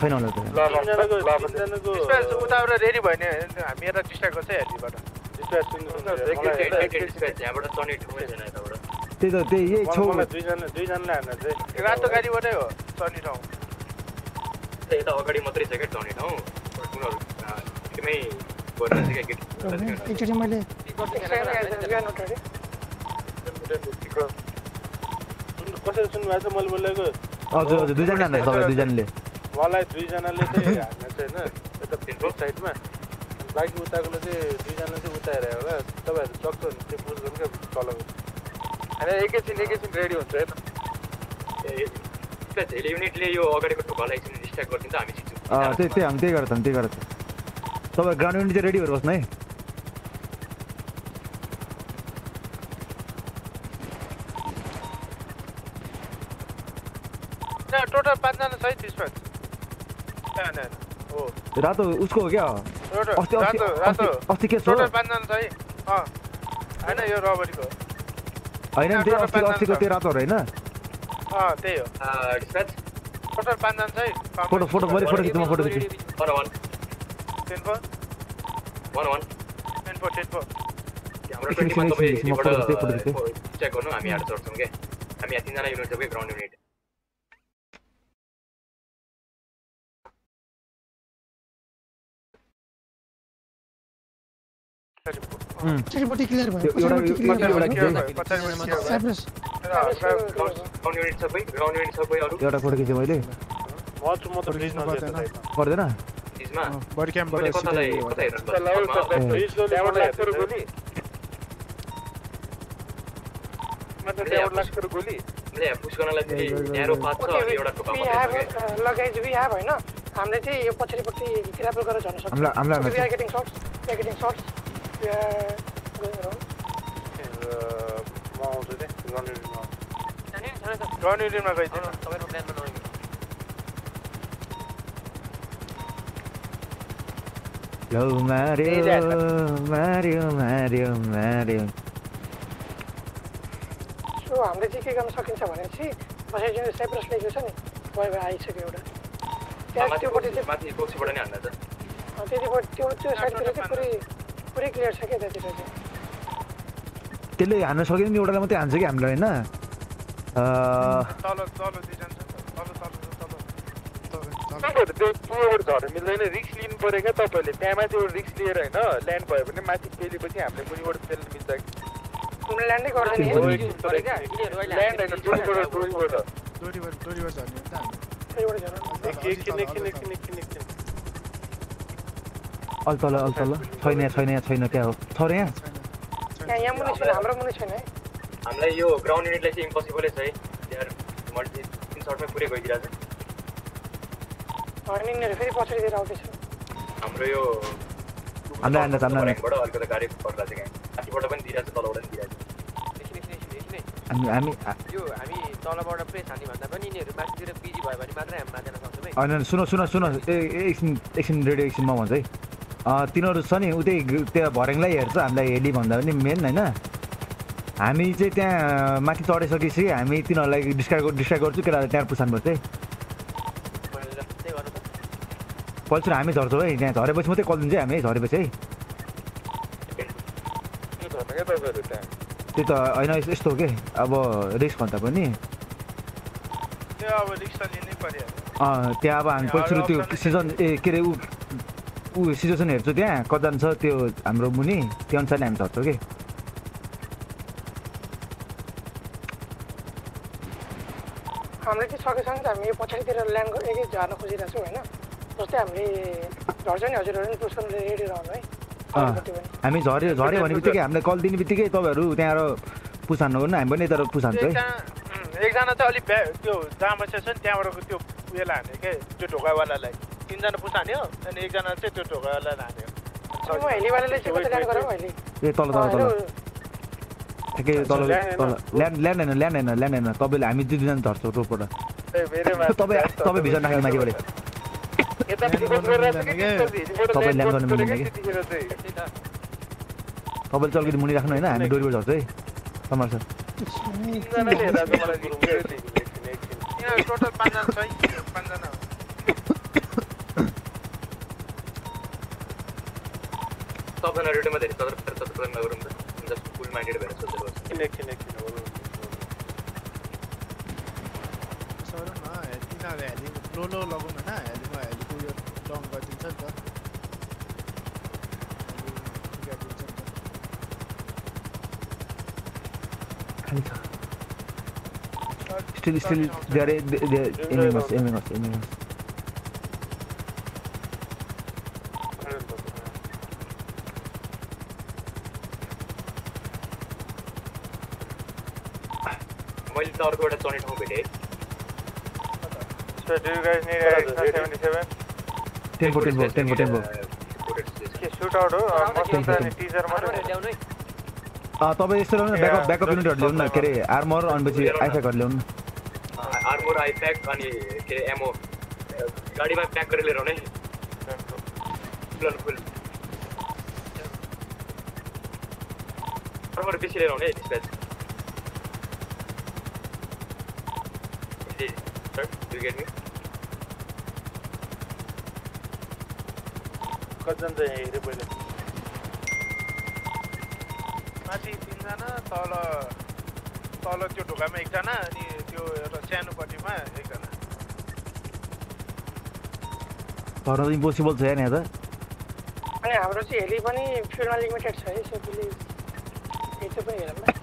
छैन होला उताबाट रेडी भयो भने हामी यता डिस्ट्राक्ट गर्छ त्यही त त्यही यही दुईजना दुईजनाले हान्न चाहिँ। रातो गाडीबाटै हो चढ्ने ठाउँ। यता अगाडि मात्रै छ क्या चढ्ने ठाउँ। एकदमै एकचोटि मैले कसरी सुन्नुभएको छ? मैले बोलेको। हजुर हजुर दुईजना दुईजनाले। मलाई दुईजनाले चाहिँ हान्न चाहिँ होइन यता भित्र साइडमा। बाँकी उताकोले चाहिँ दुईजना चाहिँ उता हेरेर होला। तपाईँहरू सक्छ भने त्यो गर्नु क्या तलको होइन एकैछिन एकैछिन रेडी हुन्छ है त। झेली युनिटले यो अगाडिको ढोकालाई एकछिन डिस्ट्र्याक्ट गरिदिन्छ हामी अँ त्यही त्यही हामी त्यही गरेर त्यही गरेर तपाईँ ग्राउन्ड युनिट चाहिँ रेडी भएर बस्नु है। टोटल पाँचजना छ है त्यसमा। त्यहाँ हो रातो उसको हो क्या अस्ति अस्ति रातो रातो अस्ति- के छ टोटल पाँचजना छ है अँ होइन यो रबरीको होइन त्यो अस्ति अस्तिको त्यो रातोहरू होइन अँ त्यही हो टोटल पाँचजना छ है फ़ोटो फ़ोटो मैले फ़ोटो खिच्नु म फ़ोटो खिच्छु one one ten four one one ten four ten four हाम्रो ट्वेन्टीमा तपाईँ चेक गर्नु हामी यहाँ चढ्छौँ क्या हामी यहाँ तिनजना युनिट छ क्या ग्राउन्ड युनिट ढोका वी मात्रै हेभ छ क्या लगाइज वी हेभ होइन हामीले चाहिँ यो पछाडिपट्टि ग्रापल गरेर झर्न सक्छौँ अराउन्ड म आउँछु नि तपाईँको प्लानमा नआइदिनु लौ मार्यो मार्यो मार्यो मार्यो सो हामीले चाहिँ के गर्न सकिन्छ भनेपछि पछाडि जुन साइप्रस लेखेको छ नि भयो भयो आइसक्यो एउटा त्यहाँ माथि त्योपट्टि चाहिँ माथि कोक्सीबाट नै हान्दा त अँ, त्यतिपट्टि त्यो त्यो साइडतिर चाहिँ पुरै पुरै क्लियर छ क्या त्यसले हान्न सक्यो नि एउटालाई मात्रै हान्छ कि हामीलाई होइन झर्नु मिल्दैन रिक्स लिनु पऱ्यो क्या तपाईँले त्यहाँ माथि एउटा रिक्स लिएर होइन ल्यान्ड भयो भने माथि पेलेपछि हामीले मुनिबाट फेल्नु मिल्छ ल्यान्डै गर्दैन अल तल अल तल छैन यहाँ छैन यहाँ छैन क्या हो? छ र यहाँ यहाँ मुनि छैन हाम्रो मुनि छैन है। हामीलाई यो ग्राउन्ड युनिटलाई चाहिँ इम्पोसिबलै छ है। यार मल्टी तिन सर्टमै पुरै गइदिरहेको छ। अनि यिनीहरू फेरि पछाडितिर आउँदैछ। हाम्रो यो हाम्रो आएन हाम्रो आएन बाट अलिकति गाडी पर्दा चाहिँ माथिबाट पनि दिइरहेको छ तलबाट पनि दिइरहेको है। हामी हामी यो हामी तलबाट प्रेस हाल्ने भन्दा पनि यिनीहरू माथितिर बिजी भयो भने मात्रै हामी माथि सक्छौँ है। होइन सुन सुन सुन। ए एकछिन एकछिन रेडियो एकछिन म भन्छु है। तिनीहरू छ नि उतै ग- त्यो भर्याङलाई हेर्छ हामीलाई हेली भन्दा पनि मेन होइन। हामी चाहिँ त्यहाँ माथि चढिसकेपछि हामी तिनीहरूलाई डिस्क्राइब डिस्क्राइब गर्छु केटाहरू त्यहाँ पुसानुपर्छ है पल्सर हामी झर्छौँ है त्यहाँ झरेपछि मात्रै कल दिन्छ है हामी झरेपछि है। त्यो त होइन यस- यस्तो हो कि? अब रिस्क भन्दा पनि। त्यहाँ अब हामी पहिलो सुरु त्यो सिजन ए के अरे ऊ सिचुएसन हेर्छु त्यहाँ कतिजना छ त्यो हाम्रो मुनि त्यो अनुसारले हामी झर्छौँ कि। हामीले चाहिँ सकेसम्म चाहिँ हामी यो पछाडितिर ल्यान्ड गर- एकै झार्न खोजिरहेको छौँ होइन? जस्तै हामीले झर्छ नि हजुरहरू पनि पुस गर्नु रेडी रहनु है। हामी झऱ्यो झऱ्यो भने बित्तिकै हामीलाई कल दिने बित्तिकै तपाईँहरू त्यहाँ पुस हान्नु गर्नु हामी पनि यता पुस हान्छौँ है। एकजना चाहिँ अलिक त्यो जहाँ बसेको छ नि त्यहाँबाट त्यो उयोलाई हान्यो के त्यो ढोकावालालाई। तिनजना पुस हान्यो अनि एकजना चाहिँ त्यो ढोकावालालाई हान्यो म हेलीवालाले चाहिँ कता ल्यान्ड गरौँ अहिले ए तल तल तल। तल तल ल्यान्ड ल्यान्ड होइन ल्यान्ड होइन ल्यान्ड होइन। तपाईँले हामी दुई दुईजना झर्छौँ रोडबाट। तपाईँ तपाईँ भित्र राखेर माथिबाट तपाईँ ल्यान्ड गर्नु मिल्दैन कि? तपाईँले चाहिँ अलिकति मुनि राख्नु होइन? हामी डोरीबाट झर्छौँ है। समार सर। टोटल पाँचजना छ पाँचजना हो। सबजना रेडियोमा धेरै सत्र सत्र नगरौँ त जस्ट फुल माइन्डेड भएर सोचेर बस्छ एकछिन एकछिन हो सर न तिनीहरूले हेली लो लो लगाउनु होइन हेलीमा हेलीको उयो लङ गरिदिन्छ नि त हेली बिगारिदिन्छ नि त खाली छ स्टिल स्टिल धेरै एमिमस एमिमस एमिमस मैले त अर्को एउटा चढ्ने ठाउँ भेटेँ So do you guys need a 77? Tempo tempo tempo tempo के सुट आउट हो त टिजर मात्रै ल्याउनु है अँ, तपाईँ यस्तो ल्याउनु ब्याकअप ब्याकअप युनिटहरू ल्याउनु न के अरे आर्मर अनिपछि आइफ्याकहरू ल्याउनु न आर्मर आई प्याक अनि के अरे एमो गाडीमा प्याक गरेर लिएर आउने फुल अन फुल आर्मर बेसी लिएर आउने डिस्प्याच डु गेट मी कतिजना चाहिँ हेऱ्यो पहिले माथि तिनजना तल तल त्यो ढोकामा एकजना अनि त्यो एउटा सानोपट्टिमा एकजना तर इम्पोसिबल छ यहाँ त अनि हाम्रो चाहिँ हेली पनि फ्युलमा लिमिटेड छ है सो प्लिज त्यो पनि हेरौँ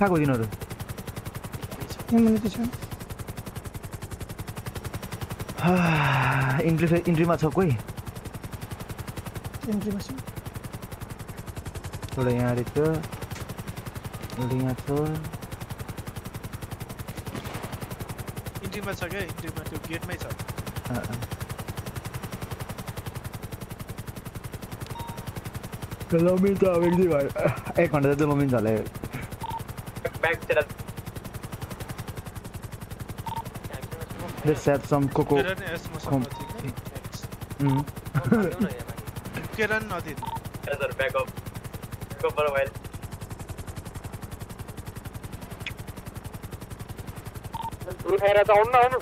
कहाँको दिनहरू इन्ट्री इन्ट्रीमा छ कोही एउटा यहाँ रहेछ एउटा यहाँ छ इन्ट्रीमा छ क्या इन्ट्रीमा त्यो गेटमै छ। लमिन त अब एक दुई भयो एक घन्टा जति लमिन झले ब्याग तेरा Let's have some cocoa. केरन यस Com- मसँग Mm. केरन नदिन sir backup backup for while उठाएर त आउनु न आउनु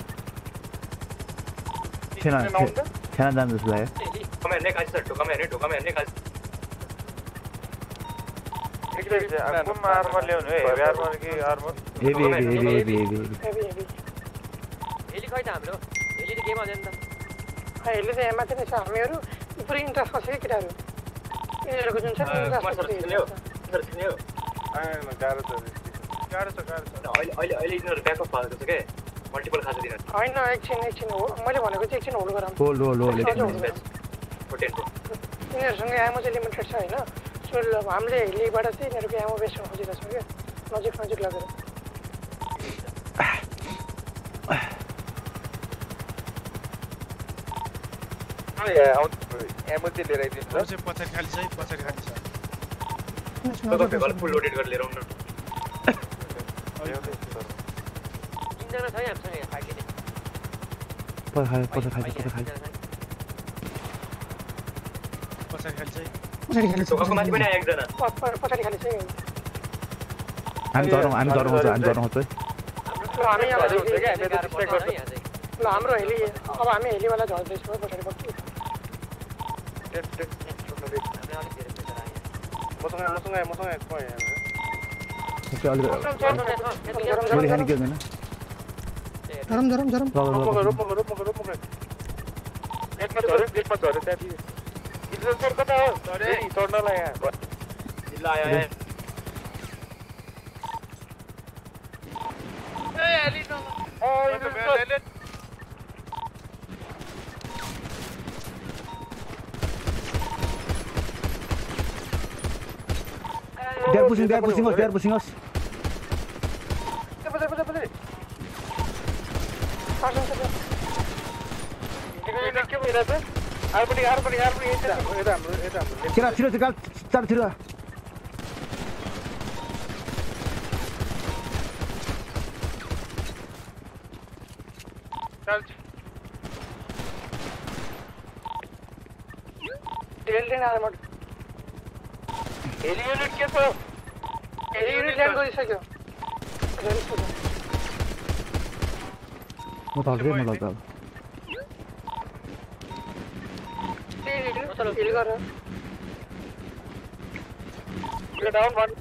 छैन छैन जानु जस्तो लाग्यो ढोकामा हेर्ने खालि सर ढोकामा हेर्ने ढोकामा हेर्ने खालि कुनमा आर्मर ल्याउनु है हेभी आर्मर कि armour heavy heavy heavy heavy heavy heavy heavy heli खै त हाम्रो हेली त गेम आउँदैन त खै हेली चाहिँ यहाँ माथि नै छ हामीहरू पुरै इन्ट्रेस्टमा छ कि केटाहरू यिनीहरूको जुन छ गाह्रो छ गाह्रो छ गाह्रो छ अहिले अहिले अहिले यिनीहरू ब्याकअप भएको छ क्या मल्टिपल खाजा दिनु होइन एकछिन एकछिन हो मैले भनेको चाहिँ एकछिन होल्ड होल्ड होल्ड होल्ड यिनीहरूसँग एमो चाहिँ लिमिटेड छ होइन सो ल- हामीले हिलीबाट चाहिँ यिनीहरूको गर्न खोजिरहेको छौँ क्या नजिक नजिक लगेर एमो चाहिँ लिएर आइदिन्छ अरू चाहिँ पछाडि खाली छ है पछाडि खाली छ तपाईँ भेगाल फुल लोडेड गरेर लिएर आउनु तिनजना छ है हामीसँग यहाँ फाइटिने पछि खायो पछि खायो पछि खायो पछाडि खाली छ है पछाडि खाली छ ढोकाको माथि पनि आयो एकजना पछाडि खाली छ है। हामी झरौँ हामी झरौँ हामी झरौँ है ल हामी चाहिँ हेलीवाला झर्दैछौँ पछाडि मसँग मसँग मसँग आयो आयो ओ Indra sir They are pushing, they are pushing us, they are pushing us. पछि पछि पछि के भइरहेछ आरपट्टि आरपट्टि आरपट्टि यता यता हाम्रो यता हाम्रो छिरा छिरो छिरो चार छिरो चल डेल्टेन आर्मड हेली युनिट के छ हेली युनिट ल्यान्ड गरिसक्यो गरिसक्यो म त हल्कै मलाई त अब हिल गरेर down one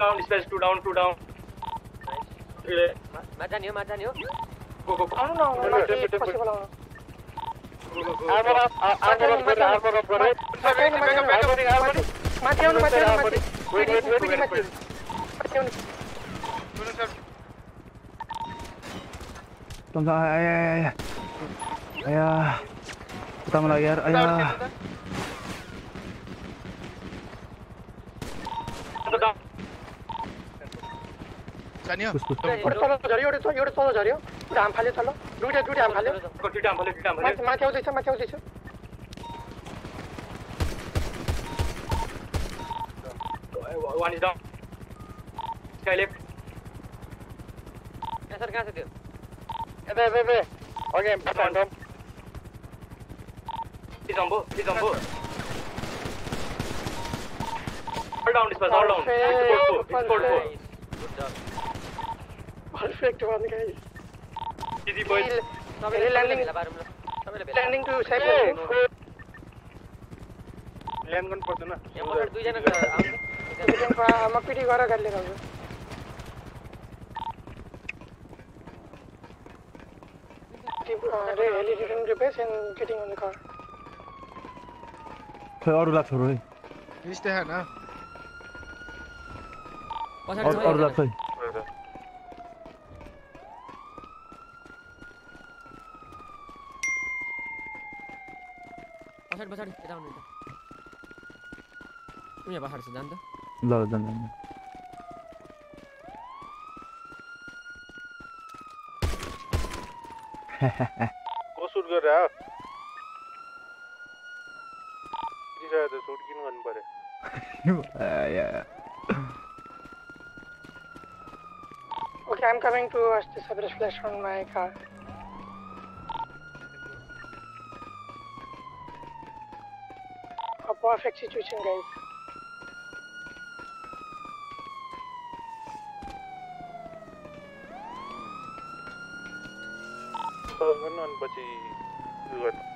down space two down two down माथि जाने हो माथि जाने हो गो गो आउनु न आउनु माथि पछि बोलाउनु आर्मर अफ आर्मर अफ गरेर आर्मर अफ गरेर आर्मर आर्मर माथि आउनु माथि आउनु माथि वेट वेट वेट वेट माथि वेट आउनु तम आया आया आया आया पता मला यार आया जानियो कुछ कुछ एउटा तल झऱ्यो एउटा एउटा तल झऱ्यो एउटा हाम फाल्यो तल दुइटा दुइटा हाम फाल्यो दुइटा हाम फाल्यो दुइटा हाम माथि माथि आउँदैछ माथि आउँदैछ one is down sky left यहाँ सर कहाँ छ त्यो यता यता यता अघि बटान्डम Please on board, please on board. All down, dispatch, all down. It's code four, it's code four. Good job perfect one guys Easy boys. सबैले ल्यान्डिङ भेला पारौँ ल सबैले भेला ल्यान्डिङ टु साइप्रस ल्यान्ड गर्नु पर्दैन यहाँ पछाडि दुईजना छ आउँछ म पिटी गरेर गाडी लिएर आउँछु Heli return to base and getting on the car. खै अरूलाई छोडो है देखा न अरूलाई खै पछाडि पछाडि यता आउनु यता उयो पछाडि छ जानु त ल ल जानु जानु को सुट गरेर uh, yeah. Okay, I'm coming to watch the Sabre's flash on my car. A perfect situation, guys. So, one on Bachi, you got.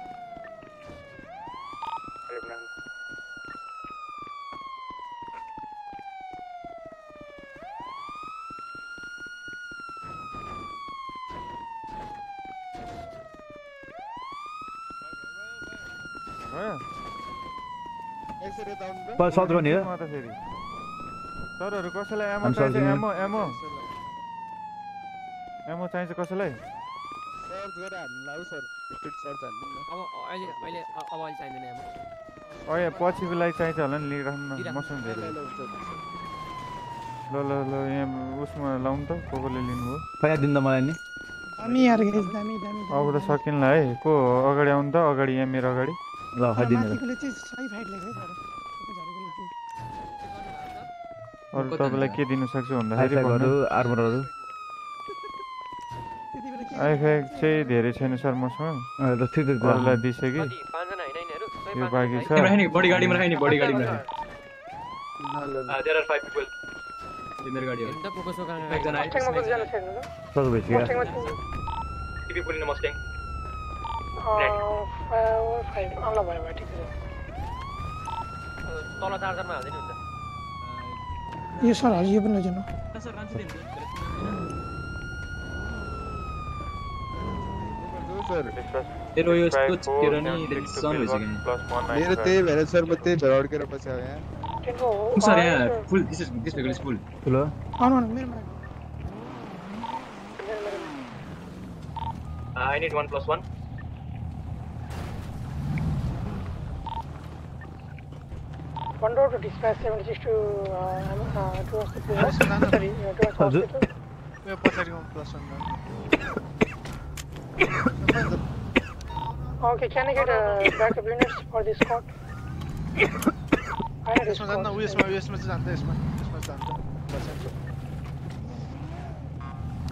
त फेरि सरहरू कसैलाई एमो चाहिन्छ. एमो एमो एमो चाहिन्छ कसैलाई न अहिले अहिले अब अहिले चाहिँदैन एमो अहिले पछिको लागि चाहिन्छ होला नि लिइराख्नु न। मसँग धेरै ल, ल। ल ल ल यहाँ उसमा लाउनु त को कोले लिनुभयो पैसा दिनु त मलाई नि दामी यार guys, दामी दामी अब त सकिन्ला है को अगाडि आउनु त अगाडि यहाँ मेरो अगाडि ल खाइदिनु माथिकोले चाहिँ सही फाइट लेखेको है तर सबै झरेकोले चाहिँ अरू तपाईँलाई के दिन सक्छु भन्दाखेरि आर्मरहरू आइफ्याक चाहिँ धेरै छैन सर मसँग। यो बाँकी छ। बडी गाडीमा बडी गाडीमा तल चार्जरमा हाल्दैन हुन्छ ये सर आज ये बना जाना फिर वो इसको किरणी रिलीज़ ऑन हो जाएगा। मेरे ते मेरे सर बत्ते डरावड़ के रपस आ गए हैं। सर यार full this is this vehicle is full? Hello? हाँ हाँ मेरे मेरे। I need 1 plus 1 Condor to dispatch 76 to uh, uh, towards the place. Sorry, uh, towards hospital. We are passing on plus one. okay, can I get a backup units for this squad? I had a squad. No, yes, ma'am. Yes, ma'am. Yes, ma'am. Yes, ma'am. Yes, ma'am.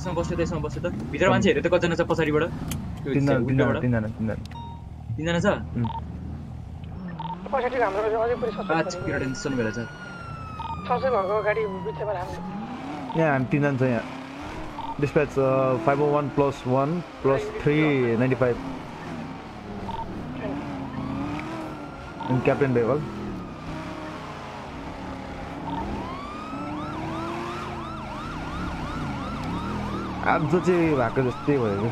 यसमा बस्यो त यसमा बस्यो त भित्र मान्छेहरू त कतिजना छ पछाडिबाट तिनजना तिनजना तिनजना छ पछाडिको हाम्रो अझै पनि आ सस्पेन्ड चिप्केर टेन्सन भएर छ सबसे भएको गाडी बिचमा राख्नु। यहाँ हामी तिनजना छ यहाँ। Dispatch five o one plus one plus three ninety five captain vehicle आज चाहिँ भएको जस्तै भयो कि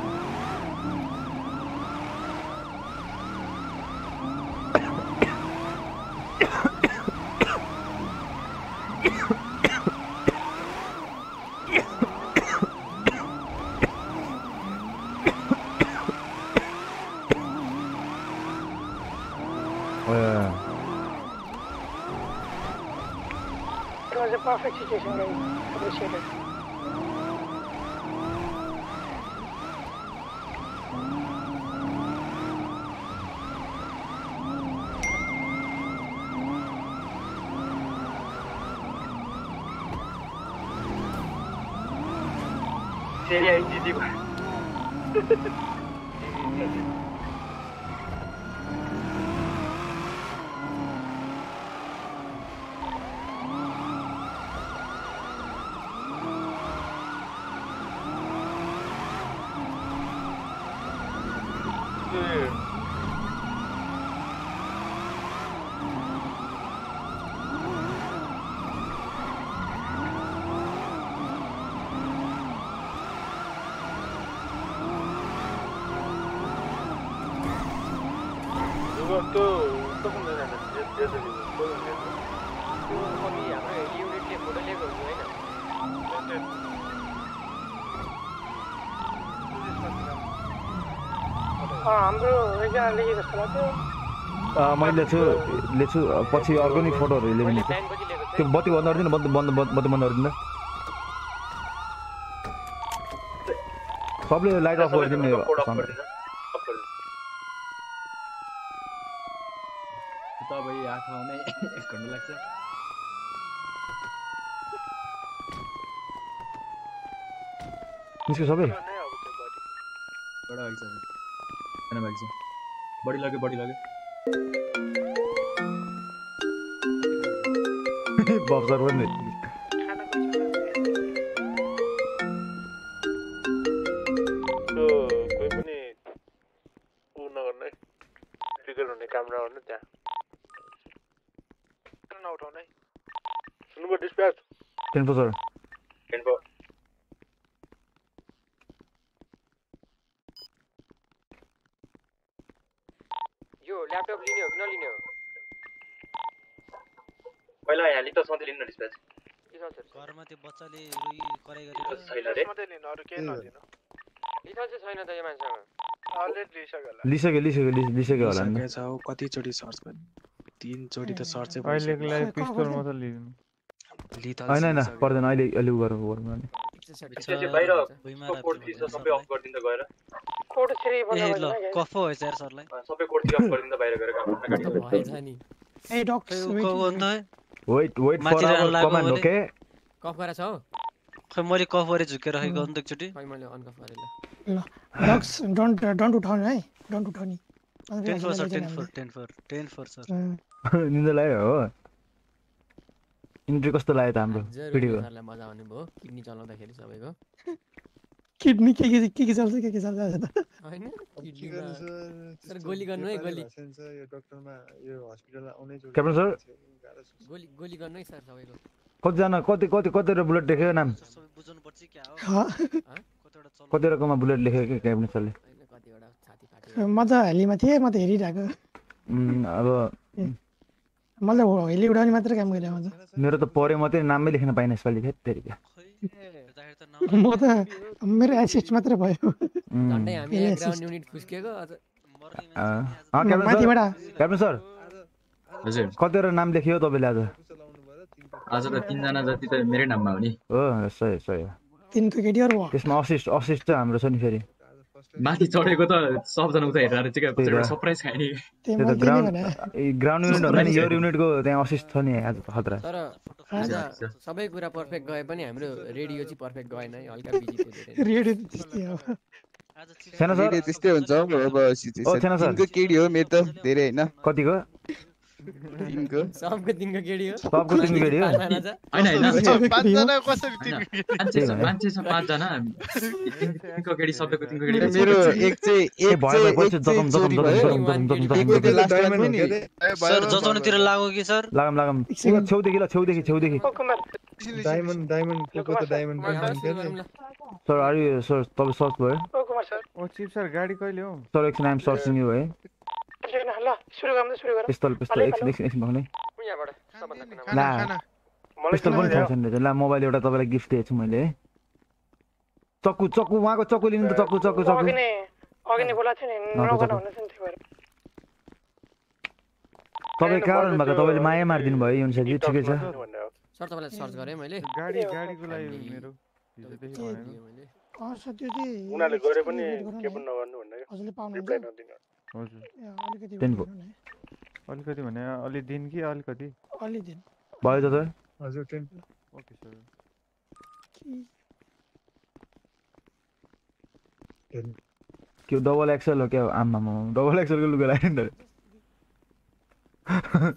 Uh, It was a perfect situation, guys. Appreciate it. Seria easy. त्यो त्यो कुन जान्छ यसरी को जान्छ त्यो अघि हाम्रो युनिटले फोटो लिएको हुन्छ होइन अँ, हाम्रो एकजना लेखेको जस्तो लाग्यो uh, मैले छु लेख्छु पछि अर्को नि फोटोहरू ल्याउने त्यो बत्ती बन्द गरिदिनु बन्द बन्द बत्ती बन्द गरिदिनु सबले लाइट अफ गरिदिनु। तपाईँ आँखा आउने एक घन्टा लाग्छ। निस्क्यो सबै? एउटा बाइक छ बडी लग्यो बडी लग्यो बक्सर पनि त्यो बच्चाले उही कराइ गरेको छैन रे मात्रै लिनु अरू नलिनु लिसन चाहिँ छैन त यो मान्छेसँग अलरेडी लिइसक्यो होला नि छ ऊ कतिचोटि सर्च गर्नु तिनचोटि त सर्चै अहिलेको लागि पिस्तोल मात्र लिनु होइन होइन पर्दैन अहिले अहिले उ गरौँ गरौँ त्यसपछि बाहिर कोड थ्री छ सबै अफ गएर कोड बन्द कफो हो यार सरलाई सबै कोड थ्री अफ बाहिर गएर काम ए ducks wait wait for hour okay cuff गरेछ हौ। खै मैले कफ गरे झुकेर राखेको अन्त एकचोटि खै मैले अनकफ गरेँ ल। ल डक्स डोन्ट डोन्ट उठाउनु है डोन्ट उठाउने। अन्त टेन फेरि फोर सर हामीलाई टेन लैजाने four ten four ten four sir. निन्दा लाग्यो हो। इन्ट्री कस्तो लाग्यो त हाम्रो पिडीको? सरलाई मजा आउने भयो किडनी चलाउँदाखेरि सबैको। किडनी के के के के चल्छ के के चल्छ? आज त होइन अब के किडनीमा गर्नु सर गोली गर्नु है गोली। छ यो डक्टरमा यो हस्पिटल आउनै जोडी क्याप्टन सर? छ। गोली गोली गर्नु है सर सबैको। कतिजना कति कति कतिवटा बुलेट देख्यो नाम? बुझाउनु पर्छ क्या हो? हाँ। कतिवटाकोमा बुलेट लेखेको कि क्याबिनेट सरले म त हेलीमा थिएँ म त हेरिरहेको। अब हेली उडाउने मात्र काम गरेँ म त मेरो त पऱ्यो मात्रै नामै लेख्न पाइनँ यसपालि फेरि म त मेरो एसिस्ट मात्रै भयो। माथिबाट। क्याप्टन सर कतिवटा नाम लेखियो तपाईँले आज? आज त तिनजना जति त मेरै नाममा हो नि। हो सही सही। हो तिनको केटीहरू भयो त्यसमा असिस्ट असिस्ट चाहिँ हाम्रो छ नि फेरि। माथि चढेको त सबजना उता हेरेर चाहिँ त। सरप्राइज खाने त्यो त ग्राउन्ड ग्राउन्ड युनिट भन्दा नि यो युनिटको त्यहाँ असिस्ट छ नि आज त खतरा। तर आज सबै कुरा पर्फेक्ट गए पनि हाम्रो रेडियो चाहिँ पर्फेक्ट गएन है हल्का बिजी थियो रेडियो त्यस्तै हो। सेना सर? त्यस्तै हुन्छ हौ अब ओ, सेना सर। तिनको केडी हो मेरो त धेरै होइन। कतिको? तिनको सबको तिनको हो सबको तिनको केडी हो? होइन होइन पाँचजना कसरी तिनको मान्छे छ मान्छे छ पाँचजना तिन- तिनको केडी सबैको तिनको मेरो एक चाहिँ एक भयो भयो? सर जचाउनेतिर लागो कि सर लागम लागम छेउदेखि ल छेउदेखि छेउदेखि डायमन्ड डायमन्ड को त diamond? Sir are you sir तपाईँ सर्च भयो ओ कुमार सर ओ चिप सर गाडी कहिले हौ सर एकछिन आइम सर्चिङ यु है ल सुरु गरौँ त सुरु गरौँ पिस्तल पिस्तल एकछिन एकछिन एकछिन भन्ने कुन यहाँबाट सबभन्दा कुनामा? ला पिस्तल पनि छ छैन रहेछ ला मोबाइल एउटा तपाईँलाई गिफ्ट दिएछु मैले है चक्कु चक्कु उहाँको चक्कु लिनु त चक्कु चक्कु चक्कु अघि नै अघि नै बोलाएको नि नगर्नु। भन्दै त्यही भएर तपाईँ भएको तपाईँले माया मारिदिनु भयो युनिसाजी ठिकै छ सर तपाईँलाई सर्च गरेँ मैले गाडी गाडीको लागि मेरो उनीहरूले गरे पनि के। पनि नगर्नु भनेर हजुरले पाउनुहुन्छ रिप्लाई नदिनु हजुर। अलिकति। अलिकति भने अलि दिन कि अलिकति? अलि दिन। भयो त हजुर टेन ओके सर। के? डबल एक्सएल हो क्या आम्मामा। डबल एक्सएलको लुगा लगायो नि त?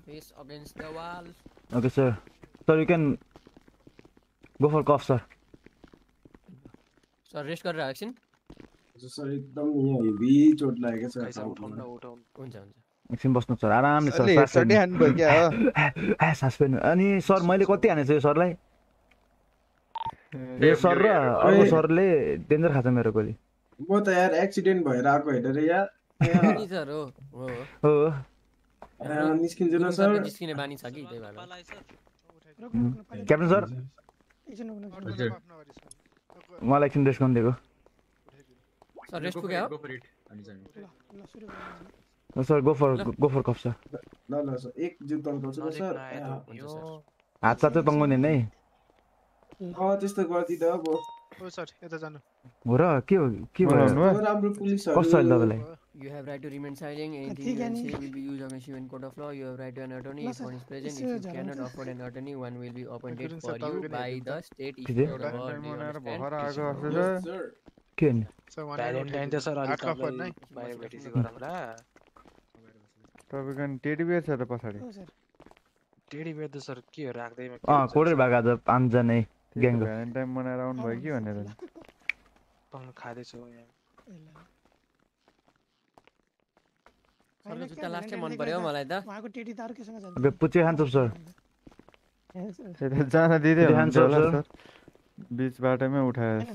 Face against the wall okay sir. Sir you can go for cuff sir sir rest गरेर एकछिन एकदम यहाँ हेभी चोट लागेको छ हुन्छ हुन्छ। एकछिन बस्नु सर आरामले सर सास फेर्नु। ए, अनि सर मैले कति हानेछु यो सरलाई? यो सर र अर्को सरले डेन्जर खान्छ मेरो गोली। म त यार एक्सिडेन्ट भएर आएको होइन रे यार। हो निस्किन्छु सर। निस्किने बानी छ कि त्यही भएर। Captain sir? एकछिन हजुर। रुक्नु। एकछिन रेस्ट गर्नु दिएको सर रेस्ट पुग्यो हो ल सुरु गरौँ sir go for go for cuff sir ल ल सर एक जिउ तन्काउँछु सर हात साथ तङ्गाउने नै अँ त्यस्तो गरिदिँदा अब ओ सर यता जानु हो र के हो के भयो राम्रो पुलिसहरू कस्तो अहिले तपाईँलाई You have right to remain silent. Anything you है say will be used against you in court of law. You have right to an attorney ल if sir, one is present. If you cannot afford an attorney, one will be appointed for sir, you by the state. If you the word, do you understand? जस्तो छ के नि त तपाईँको टेडी बियर छ त पछाडि हो सर टेडी बेयर त सर के हो राख्दैमा के अँ हुन्छ कोडेर भएको आज पाँचजना ग्याङको भ्यालेन्टाइन मनाएर आउनु भयो कि भनेर नि। पाउनु खाँदैछु यहाँ सरको जुत्ता लास्टै मन पर्यो मलाई त उहाँको टेडी त अर्कैसँग जान्छ ओके पुचे खान्छ सर जान दिँदै पुचे खान्छ होला सर सर बिच बाटोमै उठाएछ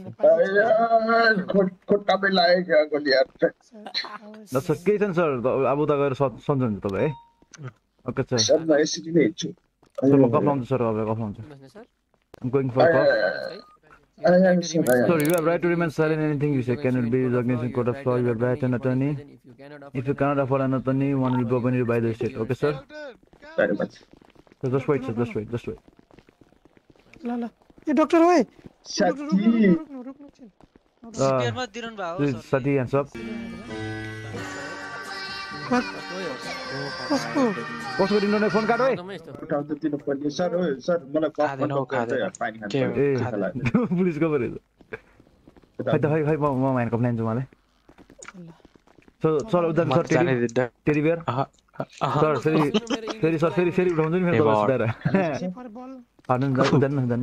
खुट्टा पनि लाग्यो क्या गोली सर केही छैन सर त- अब उता गएर सन्- सम्झाउनु तपाईँ है ओके सर सर म हिँड्छु सर म कफ लाउँछु सर अब कफ लाउँछु going for cuff Sorry, you have right to remain silent. Anything you say cannot be used against in court of law. You have right an attorney. If you cannot afford an attorney, one will be appointed by the state. Okay, sir? Very much. So just wait, sir. Just wait. Just wait. ल ल ए डक्टर है साथी Uh, please, Sati, hands up. कसको कसको दिनु फोन काट है उठाउँदा दिनु सर सर मलाई कफ। पानी खानु खै त खै खै म म कफ ल्याउँछु मलाई सर म सर। टेडी बियर सर फेरि फेरि सर फेरि फेरि उठाउँछु नि तपाईँ भगवान्। सुधाएर हाल्नु नि हुँदैन हुँदैन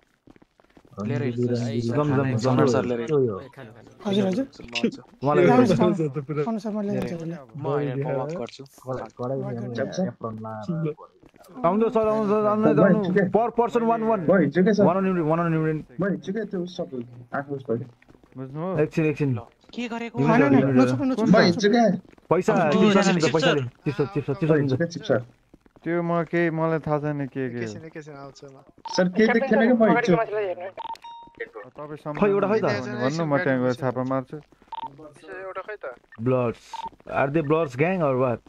पर पर्सन वान वान एकछिन एकछिन के गरेको पैसा। पैसा चिप्स चिप्स म चिप्स त्यो म केही मलाई थाहा छैन के के सर के देख्थेन कि म हिँड्छु अगाडिको मान्छेलाई हेर्नु है। तपाईँ खै एउटा खै त भन्नु म त्यहाँ गएर छापा मार्छु एउटा खै त Bloods are they Bloods gang or what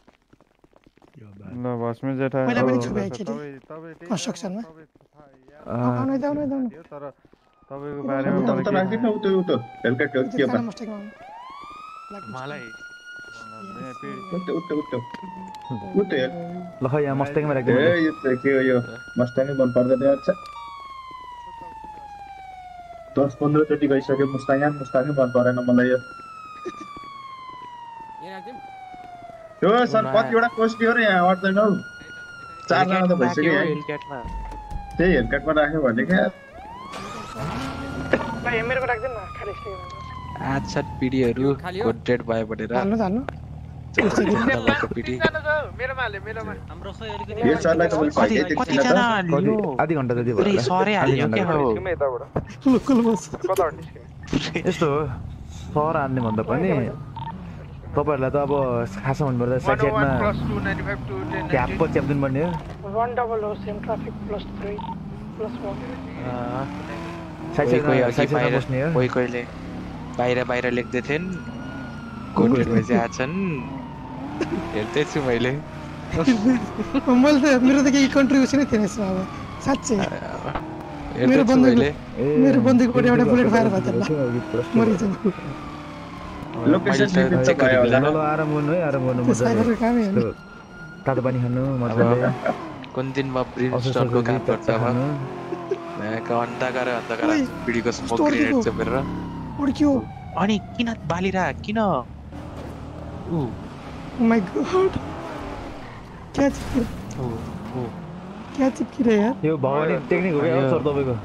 ल भस्मे जेठा पहिला पनि अब छुपाएको केटी तपाईँ- तपाईँ त्यही कन्स्ट्रक्सनमा Uh, त, त, तर तपाईँको बारेमा। मलाई ल खै यहाँ मस्टेङमा ए राखिदिनु यो त के हो यो मस्ताङै मन पर्दैन यार छ्या। दस पन्ध्रचोटि गइसक्यो मुस्ताङ मुस्ताङै मन परेन मलाई यो यहाँ? यो सर कतिवटा कोस्टी हो र यहाँ अट्दैन हौ चारजना त भइसक्यो यहाँ। त्यही हेलकाटमा राख्यो भने क्या भाइ, मेरोको राखिदिनु न, खाली स्टेकमा। आठ सात पिँढीहरू हो? कोटेड भयो भनेर आधी घन्टा जति यस्तो हो सर हान्ने भन्दा पनि तपाईँहरूलाई त अब खासमा भन्नुपर्दा टेन ट्याप्प च्याप्दिनु पर्ने हो कोही कोही बाहिर कोही बाहिर लेख्दै थिएन् कोटेड भएपछि आछन् हेर्दैछु मैले मैले त मेरो त केही कन्ट्रिब्युसनै थिएन यसमा अब साँच्चै मेरो हेर्दैछु बन्दुक मैले मेरो बन्दुकबाट एउटा बुलेट फायर भयो त ल मरिन्छ लोकेसन मैले त डिफिट चेक त भयो होला ल ल आराम गर्नु है आराम गर्नु मजाले साइबरको कामै हो नि। यस्तो तातो पानी खानु मजाले कुन दिन म असर ब्रिन्स्टनको काम गर्छ खानु अन्धकार अन्धकार ओइ, पिँढीको स्मोक स्टोर ग्रेनेड। चपेर उड्क्यो अनि किन बालिरा किन ऊ माय गॉड क्या चिपकिर ऊ ऊ क्या चिपकिरे यार यो भवानी टेक्निक हो क्या? सर तपाईँको?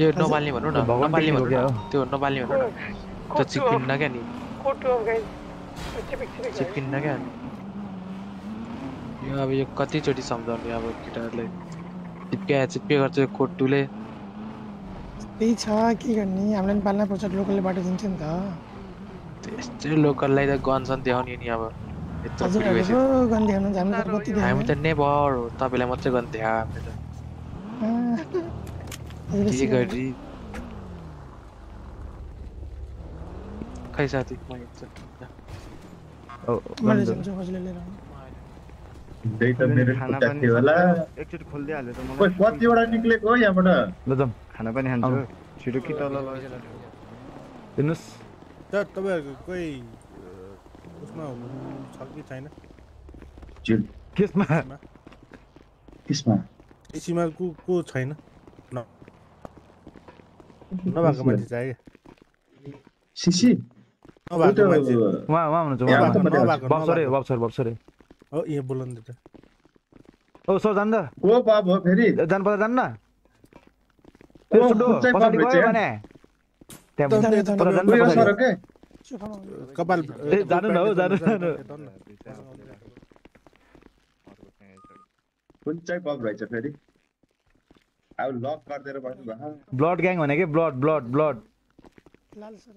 यो नबाल्ने भनौँ न। नबाल्ने भनौँ क्या न। त्यो नबाल्ने भनौँ न। त्यो चिप्किन्न क्या नि? चिप्किन्न क्या? यो अब यो कतिचोटि सम्झाउने अब केटाहरूलाई चिप्क्या चिप्के गर्छ यो कोटुले। त्यही छ के गर्ने? हामीलाई पनि पाल्नै पर्छ लोकलले बाटो दिन्छ नि त। त्यस्तै लोकललाई त गन्छन् देखाउने नि अब। हामी त कति हामी देखाउने त नेभर हो तपाईँलाई मात्रै गन्थ्यो हामीले त। खै साथी म कतिवटा निक्लेको हो यहाँबाट? खाना पनि खान्छु। छिटो कि तल तपाईँहरूको कोही उसमा हुनु छ कि छैन जुन केसमा त्यसमा एसीमा को को छैन न नभएको मान्छे चाहियो सिसी नभएको मान्छे उहाँ उहाँ हुनुहुन्छ यहाँ उहाँ भएको, उहाँ। नभएको, बक्सरे नभएको। बक्सर बक्सरे हो यहाँ बोलाउनु त ओ सर जान्द को पप हो फेरि जान पर्दा जान्न त्यो पछाडि गयो? भने त्यहाँ जान्न? कपाल जानु न हौ जानु जानु कुन चाहिँ पप रहेछ फेरि अब लक गरिदिएर बस्नु भएको ब्लड ग्याङ भने के ब्लड ब्लड ब्लड लाल सर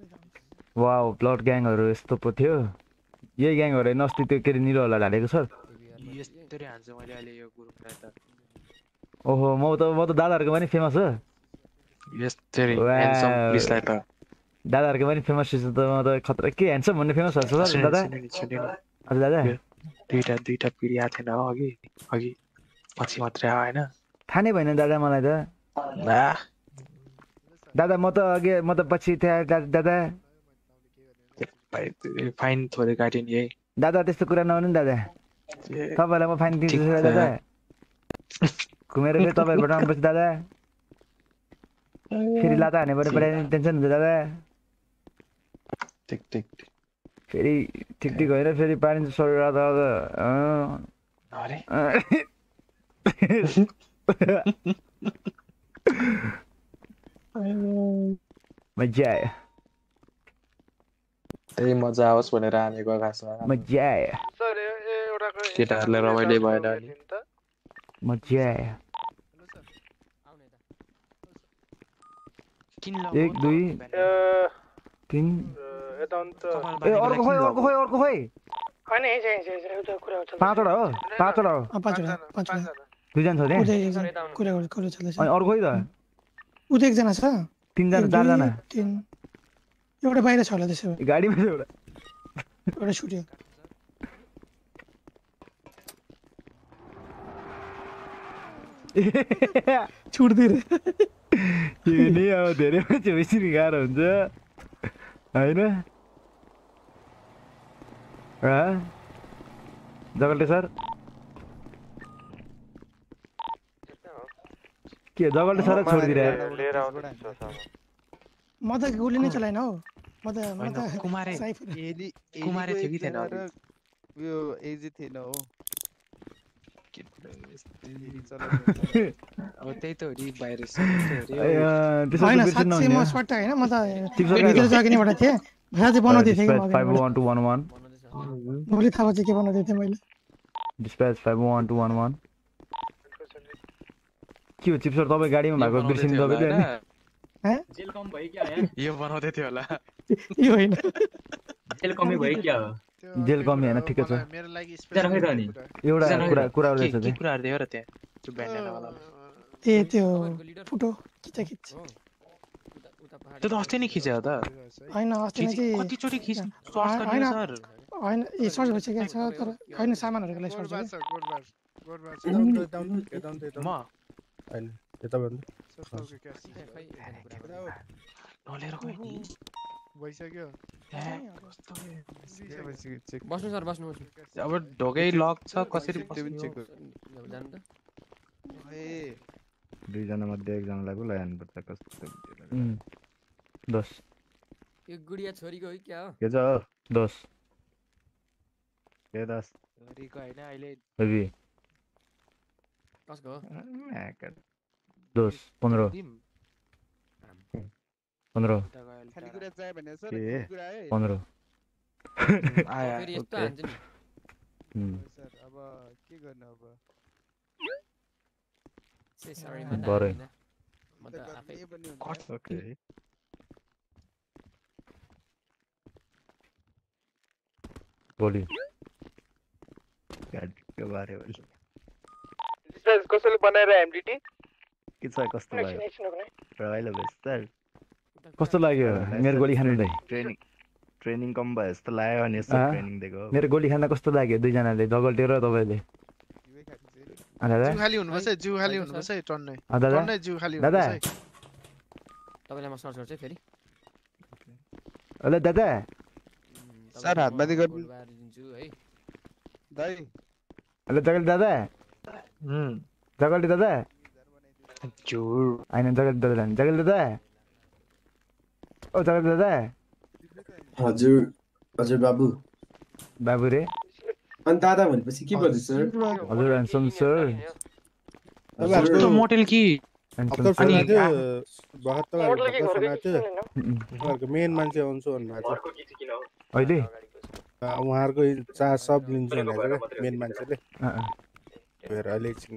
वाउ ब्लड ग्याङहरू यस्तो पो थियो। यही ग्याङहरू होइन अस्ति त्यो के अरे निरोहरूलाई ढालेको सर। यस्तरी हान्छ मैले अहिले यो ग्रुपलाई त। ओहो म त म त दादाहरूको पनि फेमस हो। दादाहरूको पनि फेमस छ त म त खतरा के ह्यान्डसम भन्ने फेमस छ सर सुन्नु, दादा। हजुर दादा दुईटा दुईटा पिँढी आएको थिएन हो अघि अघि पछि मात्रै होइन थाहा नै भएन दादा मलाई त दादा म त अघि म त पछि त्यहाँ दादा फाइन थोरै काट्यो नि है दादा त्यस्तो कुरा नगर्नु नि दादा तपाईँलाई म फाइन दिन्छु छ। दादा घुमेर फेरि तपाईँहरूबाट आउनुपर्छ दादा फेरि लाता हाने पऱ्यो पऱ्यो टेन्सन हुन्छ दादा ठिक ठिक फेरि ठिक ठिक होइन फेरि पानी सर मजा आयो। त्यही मजा आओस् भनेर हानेको घाँसमा मजा आयो। केटाहरूलाई रमाइलो भएन मजा आयो। किन एक दुई। तिन यता अन्त ए अर्को खोइ अर्को खोइ अर्को खोइ होइन यही छ, यही छ, यही छ, एउटा कुरा चल्दैछ। पाँचवटा हो पाँचवटा हो अँ, पाँचवटा पाँचवटा दुईजना छ उता त्यहाँ एकजना कुरा गर्- कुरा चल्दैछ अनि अर्को खोइ त उता एकजना छ तिनजना एक, दुई, चारजना तिन एउटा बाहिर छ होला त्यसो भए गाडीमा छ एउटा एउटा छुट्यो छुट्दै रे यो नि अब धेरै मान्छे भइसक्यो गाह्रो हुन्छ होइन हाँ? जगल्टे सर के जगल्टे सर छोडिदिएर लिएर आउँदैछ सर म त गोली नै चलाएन हौ म त म होइन, त कुमारे साइफर एली कुमारे एलीको थियो कि थिएन एकजना अघि? र उयो एजी थिएन हो अब त्यही त हो नि बाहिर होइन होइन बनाउँदै थिएँ कि Dispatch म अगाडिबाट। 51211 भोलि थाहा भयो चाहिँ के बनाउँदै थिएँ मैले डिस्प्याच 51211 के हो चिप सर तपाईँ गाडीमा भएको बिर्सिनु तपाईँले अनि हैं? जेल कम भयो क्या यहाँ यो बनाउँदै थियो होला यो होइन जेल कमै भयो क्या हो? जेल कमी होइन ठिकै छ। एउटा कुरा? कुरा रहेछ के चाहिँ कुराहरू थियो र त्यहाँ? त्यो ब्यान्डेनवाला ए त्यो फुटो खिचा खिच। त्यो त अस्ति नै खिच्यो त। होइन अस्ति नै कतिचोटि खिच होइन, सर्च गर्ने होइन सर होइन ए सर्च भइसकेको छ तर होइन सामानहरूको लागि सर्च गोडबार भयो छ गोडबार गोडबार छ यता आउनु, यता आउनु, यता आउनु, यता आउनु। म होइन यता भन्नु? नलेर गयो नि। भइसक्यो ए, कस्तो के भइसक्यो चेक बस्नु सर बस्नु अब ढोकै लक छ कसरी दुईजना मध्ये एकजनालाई पो लगाइहाल्नुपर्छ कस्तो दस यो गुडिया छोरीको हो कि क्या हो के छ हो दस के दस छोरीको होइन अहिले कसको हो दस पन्ध्र। पन्ध्र खाली कुरा चाहियो भने सर के खाली कुरा आयो पन्ध्र भोलि कसैले बनाएर एमडिटी के छ कस्तो है। रमाइलो भयो सर कस्तो लाग्यो मेरो गोली खानु दाइ ट्रेनिङ ट्रेनिङ कम भयो जस्तो लाग्यो अनि यसो अँ? ट्रेनिङ दिएको मेरो गोली खाँदा कस्तो लाग्यो दुईजनाले? जगल्टे र तपाईँले? दादा? दादा? टन्नै। जिउ खाली दादा? सर है। दाइ। हेलो होइन दादा? ओ जगल्टे दादा हजुर हजुर बाबु बाबु रे अनि दादा भनेपछि के भयो सर हजुर ह्यान्डसम सर मोटेल कि मेन मान्छे आउँछु भन्नुभएको अहिले उहाँहरूको चार्ज सब लिन्छु क्या मेन मान्छेले। हेर अहिले एकछिन।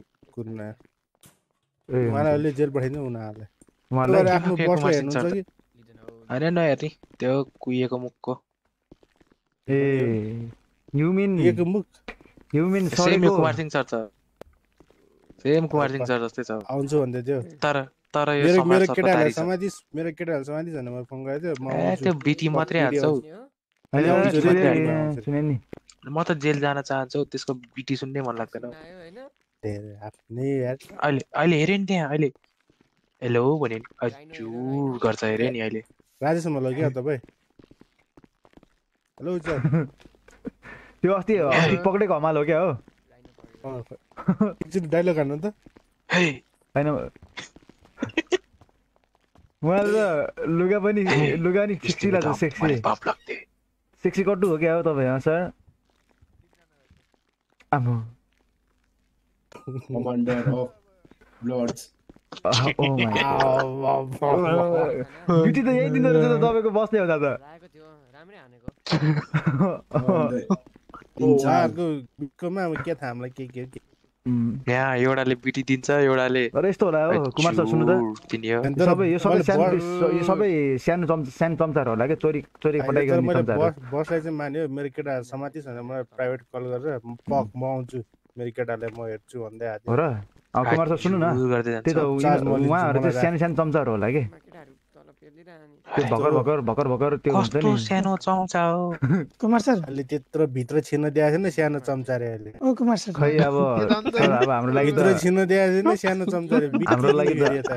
ए, उहाँलाई अहिले जेल पठाइदिनु उनीहरूलाई आफ्नो मसिन हेर्नुहुन्छ। कि होइन नहेर्ने त्यो कुहिएको मुखको ए यु मिन कुहिएको मुख you mean same Kumar Singh sir छ सेम कुमार सिंह सर जस्तै छ आउँछु भन्दै थियो तर तर यो मेरो छ समाधि मेरो केटाहरूलाई समाधि भनेर मैले फोन गरेको म ए आउँछु। त्यो बिटी मात्रै भिडियो हान्छ हौ आउँछु। अहिले आउँछु रे, भिडियो आउँछु। सुने नि म त जेल जान चाहन्छु हौ, त्यसको बिटी सुन्नै मन लाग्दैन धेरै आफ्नै यार अहिले अहिले हेऱ्यो नि त्यहाँ अहिले हेलो भन्यो नि हजुर गर्छ हेऱ्यो नि अहिले राजेशमा लग्यो तपाईँ? हेलो उज्जवल त्यो अस्ति अस्ति पक्रेको हमाल हो क्या हो? एकचोटि डाइलग हान्नु त। होइन उहाँले त लुगा पनि लुगा नि सिक्सी लाग्छ सेक्सी सेक्सी कट्टु हो क्या हो तपाईँ सर? आम्मो कमान्डर अफ ब्लड्स ब्युटी त यही दिँदो रहेछ त तपाईँको बस्ने हुँदा त यहाँ एउटाले बिटी दिन्छ एउटाले यस्तो होला हो कुमार सर सुन्नु त दिने हो तर सबै यो सबै मैले सानो बस- यो सबै सानो चम्चा सानो चम्चाहरू होला क्या चोरी चोरी होइन, फटाइ तर गर्ने मैले चम्चाहरू बस बसलाई चाहिँ मान्यो मेरो केटाहरू समातिस भनेर मलाई प्राइभेट कल गरेर म पक म आउँछु मेरो केटालाई म हेर्छु भन्दै र कुमार सर सुन्नु न। त्यही त उहाँहरू चाहिँ सानो सानो चम्चाहरू होला कि त्यो भर्खर भर्खर भर्खर भर्खर त्यो हुन्छ नि सानो चम्चा हो कुमार सर अहिले त्यत्रो भित्र छिर्न दिएको छैन सानो चम्चा रे अहिले ओ कुमार सर खै अब अब हाम्रो लागि त भित्र छिर्न दिएको छैन सानो चम्चा रे हाम्रो लागि त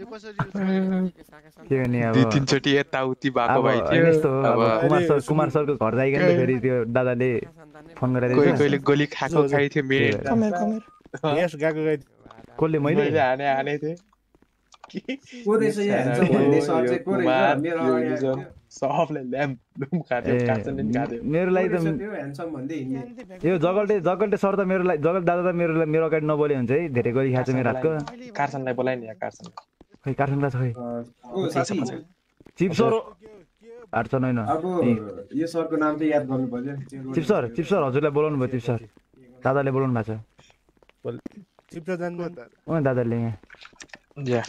यो कसरी के गर्ने अब दुई तिनचोटि यताउति भएको अब भए होइन थियो अब कुमार सर कुमार सरको घर जाइकन त फेरि त्यो दादाले फोन गरेर कोही कोहीले गोली खाएको खाइ थियो मेन कमेर कमेर यस गएको गए कसले मैले हाने हाने थिएँ को रहेछ यहाँ हेर्छ भन्ने सर चाहिँ को रहेछ मेरो अगाडि आएको थियो। सबले ल्याम्प लुम खाथ्यो ए, काँचनले पनि खाथ्यो मेरो लागि को रहेछ त त्यो ह्यान्डसम भन्दै हिँड्ने यो जगल्टे जगल्टे सर त मेरो लागि जगल दादा त मेरो मेरो अगाडि नबोले हुन्छ है धेरै गरी खाएको छ मेरो हातको कार्सनलाई बोलाइ नि यहाँ कार्सन खै काठमाडौँ छ खै ओ साथी चिप सर आठ छ होइन अब यो सरको नाम चाहिँ याद गर्नु पर्यो चिप सर चिप सर हजुरलाई बोलाउनु भयो चिप सर दादाले बोलाउनु भएको छ दादाले यहाँ या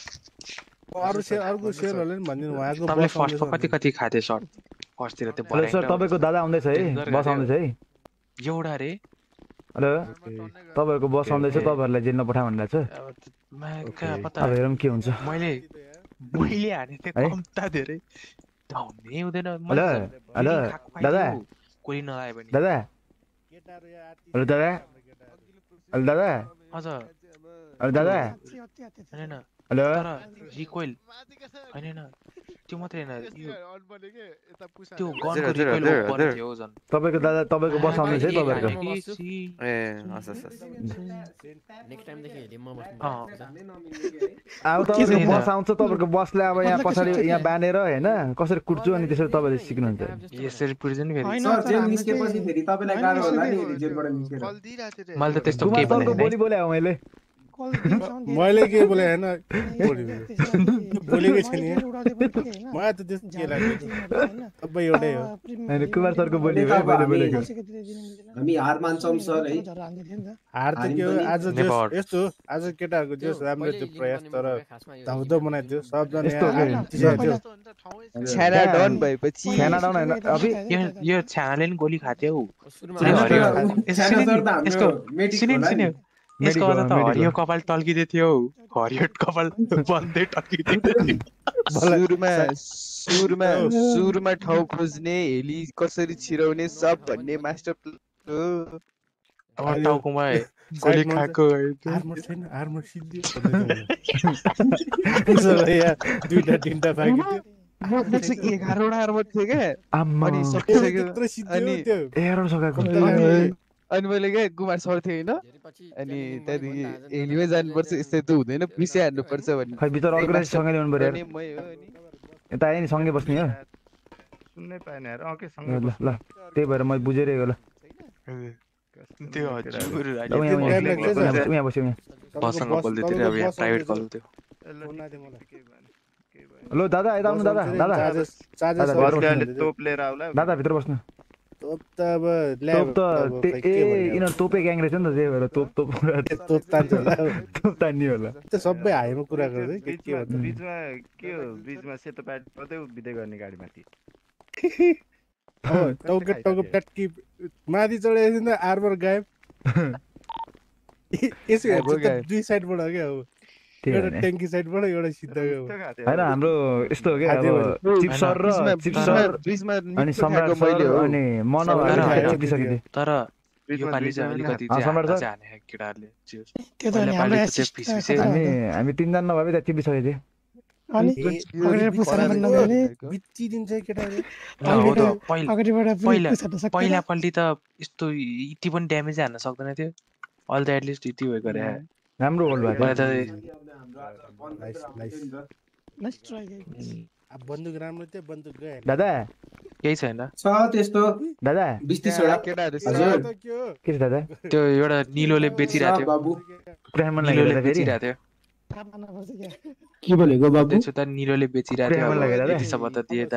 अरू सेयर अर्को सेयरहरूले पनि भनिदिनु उहाँको तपाईँले बस फर्स्टमा आउँदैछ कति कति खाथे सर्ट फर्स्टतिर त्यो हेलो सर तपाईँको दादा आउँदैछ है बस आउँदैछ है एउटा रे हेलो तपाईँहरूको बस आउँदैछ तपाईँहरूलाई जेल नपठा भनेर छ मा- कहाँ पत्ता अब हेरौँ के हुन्छ मैले मैले हाने? कम्ता धेरै हुँदैन हेलो हेलो दादा कोही नलायो भने दादा हेलो दादा हेलो दादा अझ हेलो दादा होइन हेलो तर रिकोइल होइन होइन त्यो मात्रै होइन यो त्यो गनको हजुर, रिकोइल हजुर, पर्ने हजुर। थियो हौ झन् तपाईँको दादा तपाईँको बस आउँदैछ है तपाईँहरूको ए हस् हस् हस् नेक्स्ट टाइमदेखि हेरि म अँ। अब के तपाईँको छैन? बस आउँछ तपाईँको बसले अब यहाँ पछाडि यहाँ बाँधेर होइन? कसरी कुट्छु अनि त्यसरी तपाईँले सिक्नुहुन्छ? यसरी पुर्छ नि फेरि। सर जेल निस्केपछि फेरि तपाईँलाई गाह्रो होला नि फेरि जेलबाट निस्केर। मैले त त्यस्तो सरको भनेको बोली बोले हो मैले। मैले के बोले होइन? बोलेकै छैन। मलाई त त्यस्तो के लाग्यो सबै एउटै हो होइन कुमार सरको बोली मैले बोलेको हामी हार मान्छौँ सर है। हार त के हो आज. यस्तो आज केटाहरूको जोस राम्रो थियो प्रयास तर धाउदो बनाइदियो सबजना। छ्याना डन भएपछि छ्याना डाउन अभि यो यो छ्यानाले नि? गोली खाथ्यो हौ यसको यसको त। हरियो कपाल टल्किँदै थियो हौ। हरियो कपाल बन्दै टल्किँदै थियो। सुरुमा सुरुमा सुरुमा ठाउँ खोज्ने हेली कसरी छिराउने सब भन्ने मास्टर टाउकोमा गोली खाएको आर्मर छैन आर्मर दुईटा तिनटा एघारवटा आर्मर थियो क्या। अनि सकिसक्यो। अनि सकाएको। अनि मैले क्या कुमार सर थिएँ होइन? अनि त्यहाँदेखि हेलीमै जानुपर्छ यस्तै त हुँदैन पिसे हान्नुपर्छ भन्ने। खै भित्र अर्गनाइज सँगै ल्याउनु पऱ्यो अनि यार। मै हो अनि यता आयो नि सँगै बस्ने हो। सुन्नै पाएन यार अँ के ल ल त्यही भएर मैले बुझेरै हो ल। त्यो हजुर। उहाँ बस्यो, बसँग बोल्दै अब यहाँ प्राइभेट कल थियो ल दादा यता आउनु दादा दादा। चार्जेस- चार्जेस दादा, भित्र बस्नु। तोप लिएर आउला। दादा भित्र बस्नु तोप त अब तोप ल्याब त अब ते- खै ए के भन्ने अब। यिनीहरू तोपे ग्याङ रहेछ नि त त्यही भएर तोप तोप तोप तान्छ होला अब। तोप तान्ने होला त्यो सबै हाइमा कुरा गर्दै के के ब्रिजमा भन्छ ब्रिजमा के हो ब्रिजमा सेतो प्याड मात्रै उभिँदै गर्ने गाडी माथि अब टाउके टाउके प्याटकी माथि चढेपछि त आर्मर गायब यसो हेर्छ। दुई साइडबाट क्या अब एउटा। ट्याङ्की साइडबाट एउटा अब होइन हाम्रो यस्तो हो क्या अब। चिप सर र चिप सर ब्रिजमा अनि सम्राट सर हो। अनि चिपिसकेको थियो तर हामी तिनजना नभए त्यहाँ चिपिसकेको थियो। पहिलापल्टि त यस्तो यति पनि ड्यामेज हान्न सक्दैन थियो। अहिले त एटलिस्ट यति गरे राम्रो होल्ड भएको बन्दुक राम्रो थियो बन्दुक गयो दादा केही छैन छ त्यस्तो दादा बिस तिसवटा केटाहरू हजुर के छ दादा त्यो एउटा निलोले बेचिरहेको थियो मन थियो। के भनेको बाबु? त्यसो त निलोले बेचिरहेको थियो पुरानो मन लागेर अब दादा? यतिसम्म त दिए त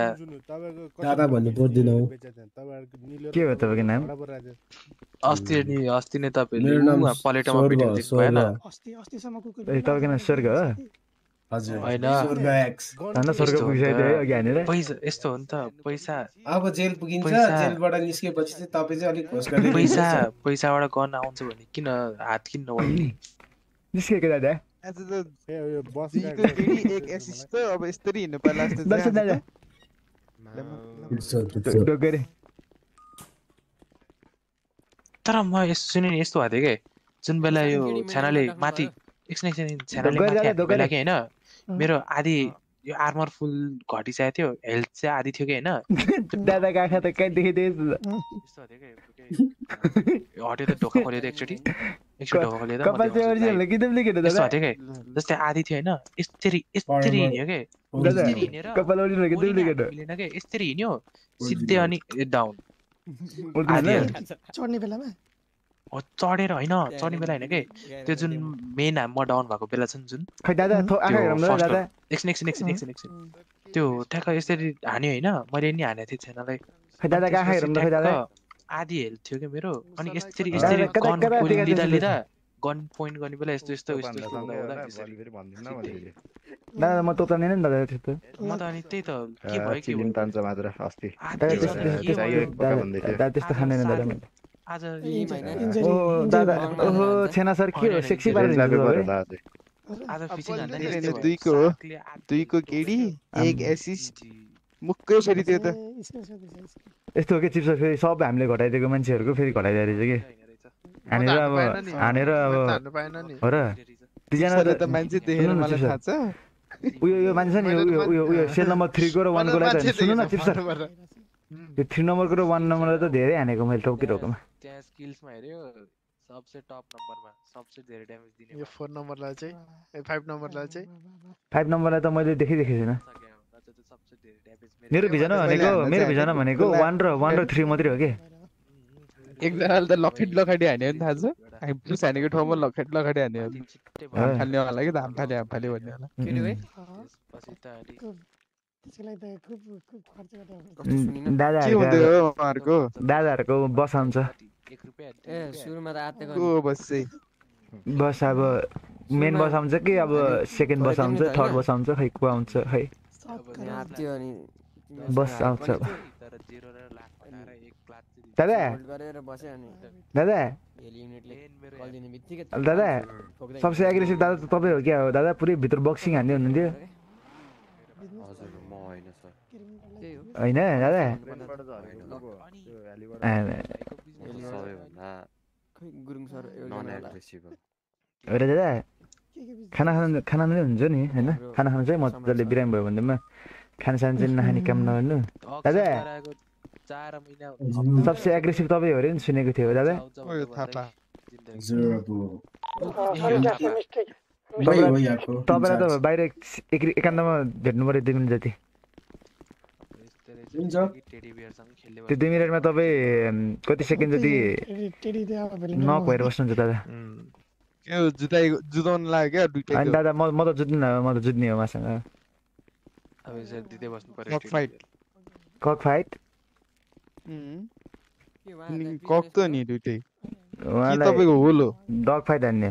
दादा भन्नु पर्दैन हौ के हो तपाईँको नाम? अस्ति नि अस्ति नै तपाईँले मेरो नाम उ पलेटोमा स्वर्ग, भेटेको देख्नु भएन? स्वर्ग। अस्ति अस्तिसम्म कुकुर ए तपाईँको नाम स्वर्ग हो? हजुर। होइन। स्वर्ग एक्स धन्न स्वर्ग यस्तो हो नि त, अघि हानेर। पैसा यस्तो हो नि त पैसा। अब जेल पुगिन्छ पैसा- जेलबाट निस्केपछि चाहिँ तपाईँ चाहिँ अलिक होस गरेर पैसा हिँड्नुपर्छ। पैसाबाट गर्न आउँछ भने किन हात किन निस्केको दादा। आज त एक एसिस्ट त अब यसरी हिँड्नु पर्ला जस्तो तर म यस्तो सुने नि यस्तो भएको थियो कि जुन बेला यो छ्यानाले माथि। एकछिन एकछिन छ्यानाले माथि होइन मेरो आधी यो आर्मर फुल घटिसकेको थियो हेल्थ चाहिँ आधी थियो कि होइन? दादाको आँखा त कहाँ देखिँदैछ यस्तो भएको थियो कि हट्यो त ढोका खोल्यो त एकचोटि। ढोका खोल्यो। कि जस्तै आधी थियो होइन यसरी यसरी हिँड्यो कि? यसरी हिँडेर कि हिँड्यो। सिधै अनि डाउन। चढ्ने बेलामा? चढेर होइन चढ्ने बेला होइन कि? त्यो जुन मेन हाममा डाउन भएको बेला छ नि जुन। खै दादा त्यो एकछिन एकछिन एकछिन एकछिन एकछिन त्यो ठ्याक्क यसरी हान्यो होइन मैले नि हानेको थिएँ छेनालाई खै दादाको आँखा हेरौँ न खै दादा। आधी हेल्थ थियो कि मेरो? अनि यसरी यसरी गन लिँदा लिँदा गन पोइन्ट गर्ने बेला यस्तो यस्तो यस्तो यस्तो। दादा म तोप्दा नि दादा त्यस्तो म त अनि त्यही त के भयो के मात्र अस्ति। दादा आधी त्यस्तो खाँदैन दादा मैले। आज ओ दादा ओहो छेना सर के हो सेक्सी पारेर आज आज फिसिङ हान्दा नि। दुईको हो दुईको केडी एक एसिस्ट मुक्कै फेरि त्यो त यस्तो हो कि चिप्स फेरि सब हामीले घटाइदिएको मान्छेहरूको फेरि घटाइदिएको रहेछ कि हानेर अब। हानेर अब। हो र चिप्सले त मान्छे देखेर मलाई थाहा छ उयो यो मान्छे नि उयो उयो उयो सेल नम्बर थ्रीको र वानको लागि त सुन्नु न चिप्स सर। यो थ्री नम्बरको र वान नम्बरलाई त धेरै हानेको मैले टोकी टोकमा त्यहाँ स्किल्समा हेऱ्यो सबसे टप नम्बरमा सबसे धेरै ड्यामेज दिने यो फोर नम्बरलाई चाहिँ ए फाइभ नम्बरलाई चाहिँ फाइभ नम्बरलाई त मैले देखिदेखि छैन मेरो भिजनमा भनेको मेरो भिजनमा भनेको वान र वान र थ्री मात्रै हो कि एकजनाले त लखेट लखेटी हान्यो नि थाहा छ हामी पुलिस हानेको ठाउँमा लखेट लखेटी हान्यो हाम फाल्ने होला कि त हाम फाल्यो हाम फाल्यो भन्ने होला दादाहरूको दादाहरूको बस आउँछ एक रुपियाँ ए सुरुमा त आत्तेको को बस अब मेन बस आउँछ कि अब सेकेन्ड बस आउँछ थर्ड बस आउँछ खै को आउँछ खै? बस आउँछ। अब तर जिरो र लाख बनाएर एक क्लास चाहिँ दादा दादा सबसे एग्रेसिभ दादा त तपाईँ हो क्या हो? दादा पुरै भित्र बक्सिङ हान्ने हुनुहुन्थ्यो हजुर म होइन सर होइन दादा दादा खाना खानु खाना नै हुन्छ नि होइन खाना खानु चाहिँ मजाले बिरामी भयो भन्दैमा खाना साना चाहिँ नखाने काम नगर्नु दादा गराएको चार महिना सबसे एग्रेसिभ तपाईँ हो अरे नि सुनेको थियो दादा तपाईँलाई त बाहिर एक एकान्तमा भेट्नु पऱ्यो दुई मिनट जति हुन्छ टेडी बियरसँग खेल्ने त्यो दुई मिनटमा तपाईँ कति सेकेन्ड जति भएर बस्नुहुन्छ दादा? जुताइ जुदाउनु लाग्यो क्या अनि दादा म म त जुत्दिनँ म त जुत्ने हो मसँग। अब यसरी दिँदै बस्नु पर्यो cock fight. Cock fight? Cock त नि दुइटै। तपाईँको होल हो? डग फाइट हान्ने।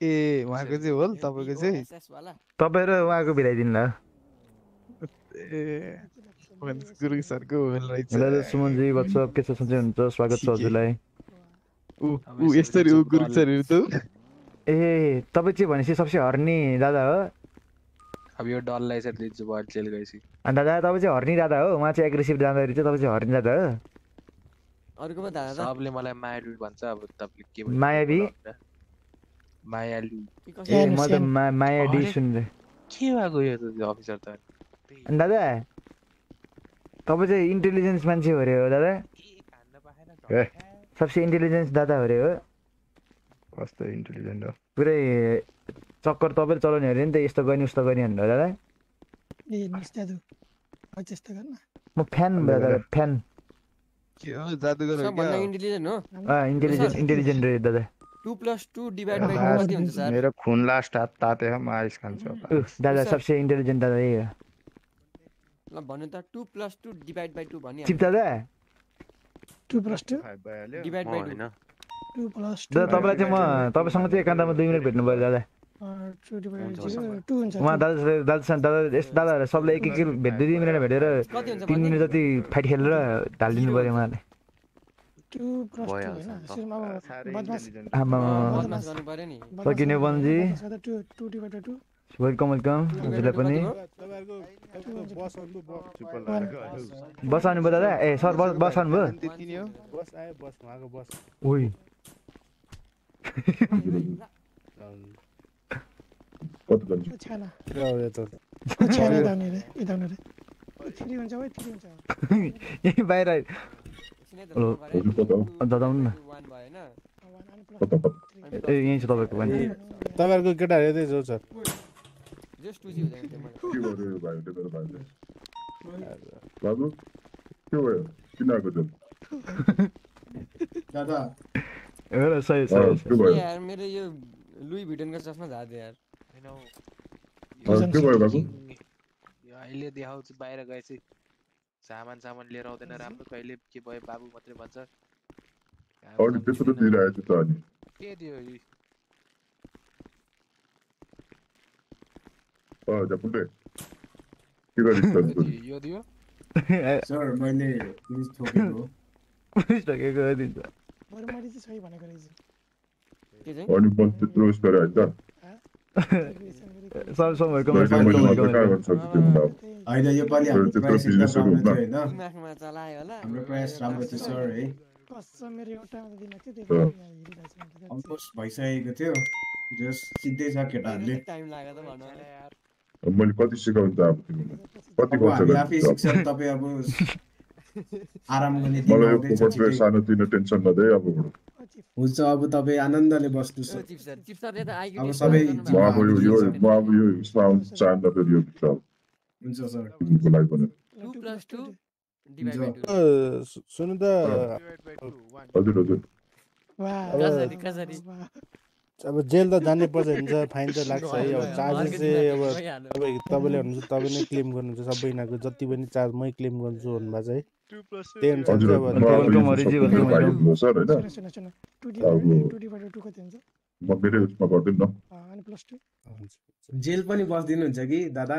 ए उहाँको चाहिँ होल तपाईँको चाहिँ? तपाईँ र उहाँको मिलाइदिनु ल। गुरुङ सरको होल सुमनजी वाट्सअप के छ सन्चै हुनुहुन्छ स्वागत छ हजुरलाई ऊ ऊ यसरी ऊ गुरुङ सरहरू त ए तपाईँ चाहिँ भनेपछि सबसे हर्नी दादा हो अब यो डललाई यसरी दिन्छु भयो जेल गएपछि अनि दादा तपाईँ चाहिँ हर्नी दादा हो उहाँ चाहिँ एग्रेसिभ जाँदाखेरि चाहिँ तपाईँ चाहिँ हर्नी दादा हो अर्को पो दादा त सबले मलाई मायालु भन्छ अब तपाईँले के मायावी मायालु ए म त मा माया डी सुन्दै के भएको यो त अफिसर त दादा तपाईँ चाहिँ इन्टेलिजेन्स मान्छे हो अरे हो दादा। ए। सबसे इन्टेलिजेन्स दादा हो अरे हो। कस्तो इन्टेलिजेन्ट हो? पुरै चक्कर तपाईँले चलाउने अरे नि त यस्तो गर्ने उस्तो गर्ने भनेर दादा। हो म फ्यान दादा फ्यान हो? हो इन्टेलिजेन्ट हो? इन्टेलिजेन्ट रे दादा। Two plus two divide by कति हुन्छ सर मेरो खुन लास्ट हात ताते म आइस खान्छु। दादा सबसे इन्टेलिजेन्ट दादा यही हो। ल भन्नु त two plus two divide by two भनि चिप दादा two plus two divide by two two plus two दादा तपाईँलाई चाहिँ म तपाईँसँग चाहिँ एकान्तमा दुई मिनट भेट्नु पऱ्यो दादा। उहाँ दादा दादासँग दादा यस्तो दादाहरू सबलाई एक एक भेट दुई दुई मिनट भेटेर तिन मिनट जति फाइट खेलेर ढालिदिनु पऱ्यो नि। सकिने बन्जी वेलकम वेलकम हजुरलाई पनि भयो दादा ए सर बस बस बस बस ओइ हुन्छ यहीँ बाहिर न ए यहीँ छ तपाईँको पनि तपाईँहरूको केटाहरू यतै जाउँ सर जस्ट टू जी हुँदैन त्यो मलाई बाबु के भयो किन आएको त दादा हो सही सही के भयो यार मेरो यो लुई भिटनको चस्मा झार्दै यार। के भयो बाबु अहिले देखाउँछु बाहिर गएपछि सामान सामान लिएर आउँदैन राम्रो कहिले के भयो बाबु मात्रै भन्छ अनि त्यत्रो दिएर आएछ त अनि के दियो अँ झपुटे के अनि? यो दियो सर मैले पुलिस ठोकेको पुलिस ढकेको दिन्छ बरु मैले चाहिँ सही भनेको रहेछु अनि म त्यत्रो उस गरेँ होइन सब सक्छु त्यो भन्दा होइन योपालि तर हाम्रो बिजनेसहरू राम्रो थियो होइन दिमागमा चलायो होला हाम्रो राम्रो थियो सर है थियो। अलमोस्ट भइसकेको जस्ट सिक्दै छ केटाहरूले टाइम लाग्यो त भन्नु यार मैले कति सिकाउनु त अब तिमीलाई कति तपाईँ अब आराम गर्ने मलाई। सानोतिनो टेन्सन नदे अब हुन्छ अब तपाईँ आनन्दले अब सबै अब यो यो म अब यो यसमा आउनु चाहन्न फेरि यो भित्र हुन्छ सर तिमीको लागि सु- सुन्नु त हजुर हजुर अब जेल त जानै पर्छ हुन्छ फाइन त लाग्छ है अब चार्जेस चाहिँ अब। तपाईँ तपाईँले भन्नुहुन्छ तपाईँ नै क्लेम गर्नुहुन्छ सबै यिनीहरूको जति पनि चार्ज मै क्लेम गर्छु भन्नुभएको छ है। त्यही अनुसार जेल पनि बस्दिनुहुन्छ कि दादा?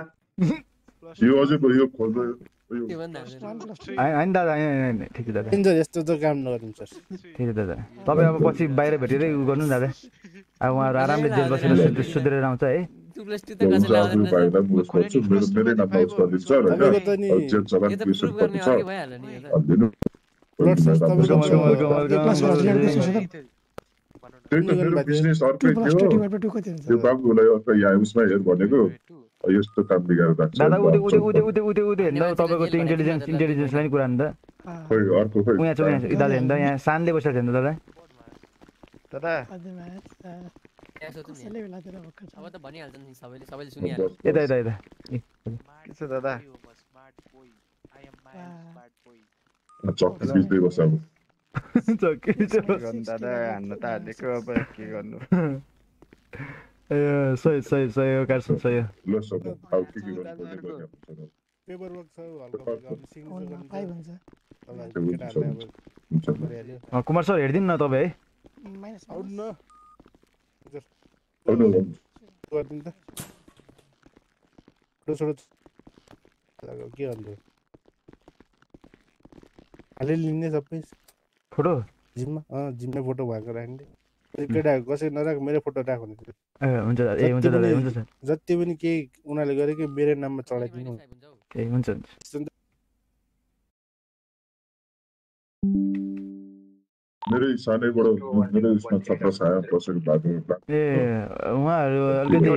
यो अझै यो खोल्दै होइन दादा होइन होइन, ठिक छ दादा हुन्छ यस्तो त काम नगर्नु सर ठिक छ दादा तपाईँ अब पछि बाहिर भेटेरै उ गर्नु नि दादा अब उहाँहरू आरामले जेल बसेर सुध- सुध्रेर आउँछ है टू त मेरो बिजनेस अर्कै थियो त्यो बाबुलाई अर्को यहाँ उसमा हेर भनेको यस्तो काम बिगारेर राख्छ दादा उदे उदे। उदे उदे उदे उदे हेर्नु तपाईँको त्यो इन्टेलिजेन्स इन्टेलिजेन्सलाई नि कुरा नि त खोइ अर्को खोइ उहाँ चाहिँ उहाँ चाहिँ दादा हेर्नु यहाँ शानले बसेर हेर्नु दादा दादा छ। अब त भनिहाल्छ नि सबैले सबैले सुनिहाल्छ यता यता यता के छ दादा अब चक्की दादा हान्न त हालेको अब के गर्नु ए सही सही सही हो कार्सन सही हो ल सब अब के के गर्नुपर्ने गर्ने अब हुन्छ। पेपर वर्क छ हल्का सिग्नेचर गर्नु। अब कुमार सर हेरिदिनु न तपाईँ है माइनस आउनु न आउनु, आउनु। गरिदिनु त छोटो छोटो के अलिअलि लिने सबै फोटो जिममा अँ जिममै फोटो भएको राख्ने केटाहरू कसै नराख मेरो फोटो राख भने हुन्छ दादा ए हुन्छ जति दादा हुन्छ सर जति पनि केही उनीहरूले गरेको मेरो नाममा चढाइदिनु ए हुन्छ हुन्छ मेरै सानैबाट मेरो उसमा छत्र छाया बसेको भएको ए उहाँहरू अलिकति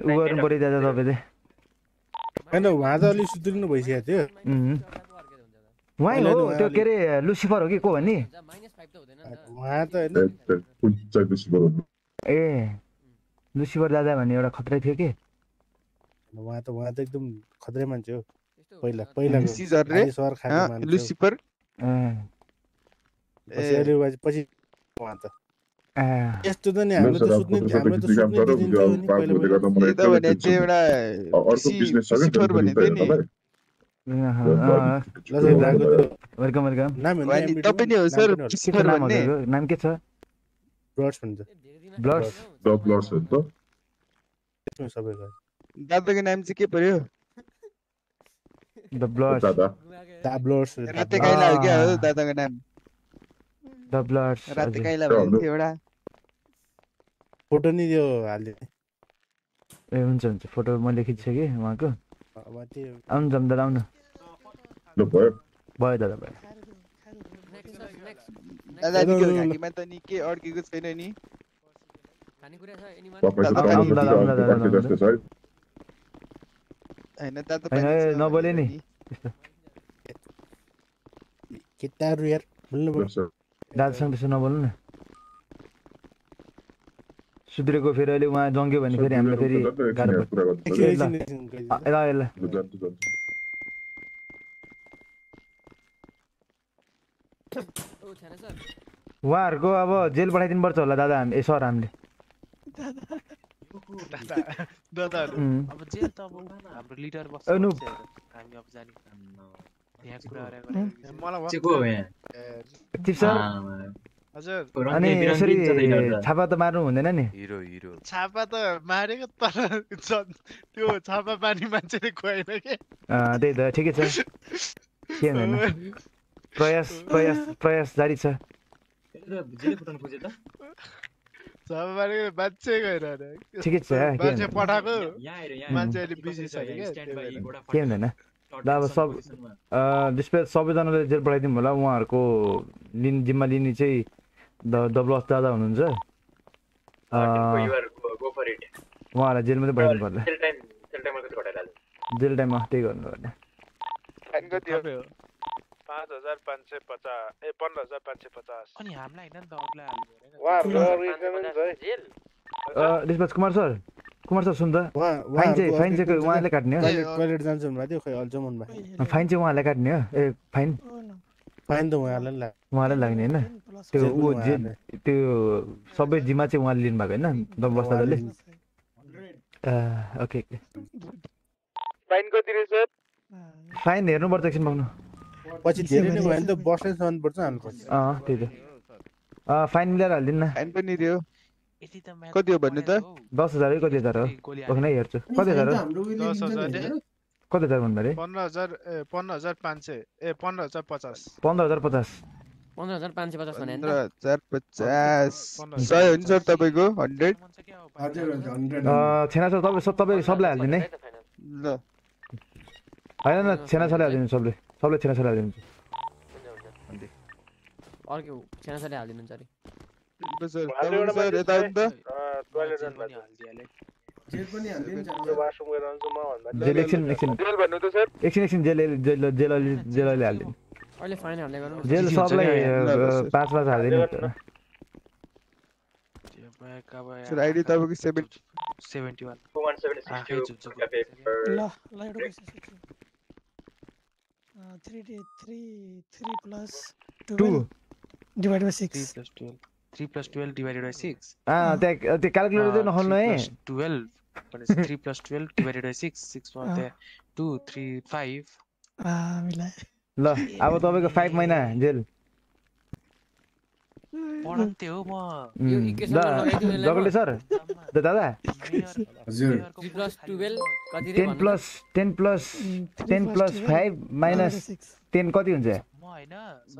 उ गर्नु पऱ्यो दादा तपाईँले होइन उहाँ त अलिक सुध्रिनु भइसकेको थियो. उहाँ हो त्यो के अरे लुसिफर हो कि को भन्ने उहाँ त होइन ए लुसिफर दादा भन्ने एउटा खत्रै थियो कि उहाँ त उहाँ त एकदम खत्रै मान्छे हो पहिला हो। लुसिफर पछि उहाँ त ए यस्तो त नि हाम्रो त सुत्ने हाम्रो त सुत्ने दिन्छ नि पहिला पहिला त्यही त भने चाहिँ एउटा अर्को सी- बिजनेस छ क्या सिफर भनेको थियो नि वेलकम वेलकम तपाईँ नै हो सर पनि होला। सिफर नाम भन्ने नाम के छ ब्लड्स भन्छ ब्लड्स द ब्लड्स हो त त्यसमा। सबैको दादाको नाम चाहिँ के पर्यो? द ब्लड्स दादा। दा ब्लड्स राते काइला हो क्या हो दादाको नाम? द ब्लड्स राते काइला भनेको थियो एउटा? फोटो नि त्यो हाल्यो ए हुन्छ हुन्छ। फोटो मैले खिच्छु कि उहाँको? अब त्यो आउनु जाऊँ दादा आउनु। ल भयो। भयो दादा भयो। खाकीमा त अड्केको छैन नि। नबोले नि। केटाहरू यार बोल्नु पर्छ दादासँग त्यसो नबोल्नु न। सुध्रेको फेरि अहिले उहाँ जङ्ग्यो भने फेरि हामीलाई फेरि ल उहाँहरूको अब जेल पठाइदिनु पर्छ होला दादा हामी ए सर। हामीले अनि यसरी छापा त मार्नु हुँदैन नि। Hero hero. छापा त मारेको तर त्यो छापा पानी मान्छेले खुवाएन के? अँ, त्यही त ठिकै छ। के हुँदैन? प्रयास प्रयास प्रयास जारी छ मान्छे गएर। ठिकै मान्छे हुँदैन। पठाएको मान्छे अहिले बिजी छ के ल अब सब सबैजनाले जेल पठाइदिउँ होला उहाँहरूको लिन जिम्मा लिने चाहिँ दादा हुनुहुन्छ अँ, युआर गो फर इट उहाँहरूलाई जेल मात्रै पठाइदिनु पर्ला जेल टाइममा त्यही गर्नु पर्ने फाइन कति हो पाँच हजार पाँच सय पचास ए पन्ध्र हजार पाँच सय पचास। अनि हामीलाई होइन अँ, त्यसपछि कुमार सर कुमार सर सुन त फाइन चाहिँ फाइन चाहिँ उहाँले काट्ने हो। टोइलेट जान्छु भन्नुभएको थियो? खै अल्छो मन भयो। फाइन चाहिँ उहाँलाई काट्ने हो। A fine. फाइन त उहाँलाई नि लाग्छ उहाँलाई लाग्ने होइन। त्यो ऊ जे उहाँले। त्यो सबै जिम्मा चाहिँ उहाँले लिनुभएको होइन दब्लस दादाले अँ, ओके ओके। फाइन कति रहेछ फाइन हेर्नुपर्छ एकछिन पाउनु पछि धेरै नै भयो भने त बस्नै सहनु पर्छ अँ त्यही त। अँ फाइन मिलाएर हालिदिनु न। फाइन पनि दियो। कति हो भन्नु त? दस हजार है कति हजार हो? ओके नै हेर्छु। कति हजार हो? कति हजार भन्नु अरे? पन्ध्र हजार ए पन्ध्र हजार पाँच सय ए पन्ध्र हजार पचास। पन्ध्र हजार पचास। पन्ध्र हजार पाँच सय पचास भने पन्ध्र हजार पचास। सय हो? नि सर तपाईँको हन्ड्रेड अँ, छेना छ तपाईँ सब तपाईँ सबलाई हालिदिनु है। ल। होइन न छेना छले हालिदिनु सबले। सबले छेना छले हालिदिनु अर्को छेनासाले हालिदिनुहुन्छ अरे सर सर यता आउनु त जानु जेल पनि हालिदिन्छ त्यो वासरुम गएर आउँछु म भन्दा जेल एकछिन एकछिन जेल भन्नु त सर एकछिन एकछिन जेल जेल जेल हालिदिनु अहिले फाइन हाल्ने गर्नु जेल सबलाई अँ, पाँच पाँच हालिदिनु सर आइडी तपाईँको seven seventy one one seventy आँखै six झुक्झुक टु ल ल एउटा पैसा three three three plus two divide by three six plus twelve three plus twelve divided by six त्यहाँ त्यो क्यालकुलेटर चाहिँ नखोल्नु है टुवेल्भ भनेपछि three plus twelve divided by six सिक्समा अँ। त्यहाँ टू थ्री फाइभ ल अब तपाईँको फाइभ महिना जेल पढन्थे हो म जगले सर दादा हजुर थ्री प्लस टुवेल्भ कति रे ten? Plus ten plus ten plus 12 five minus ten कति हुन्छ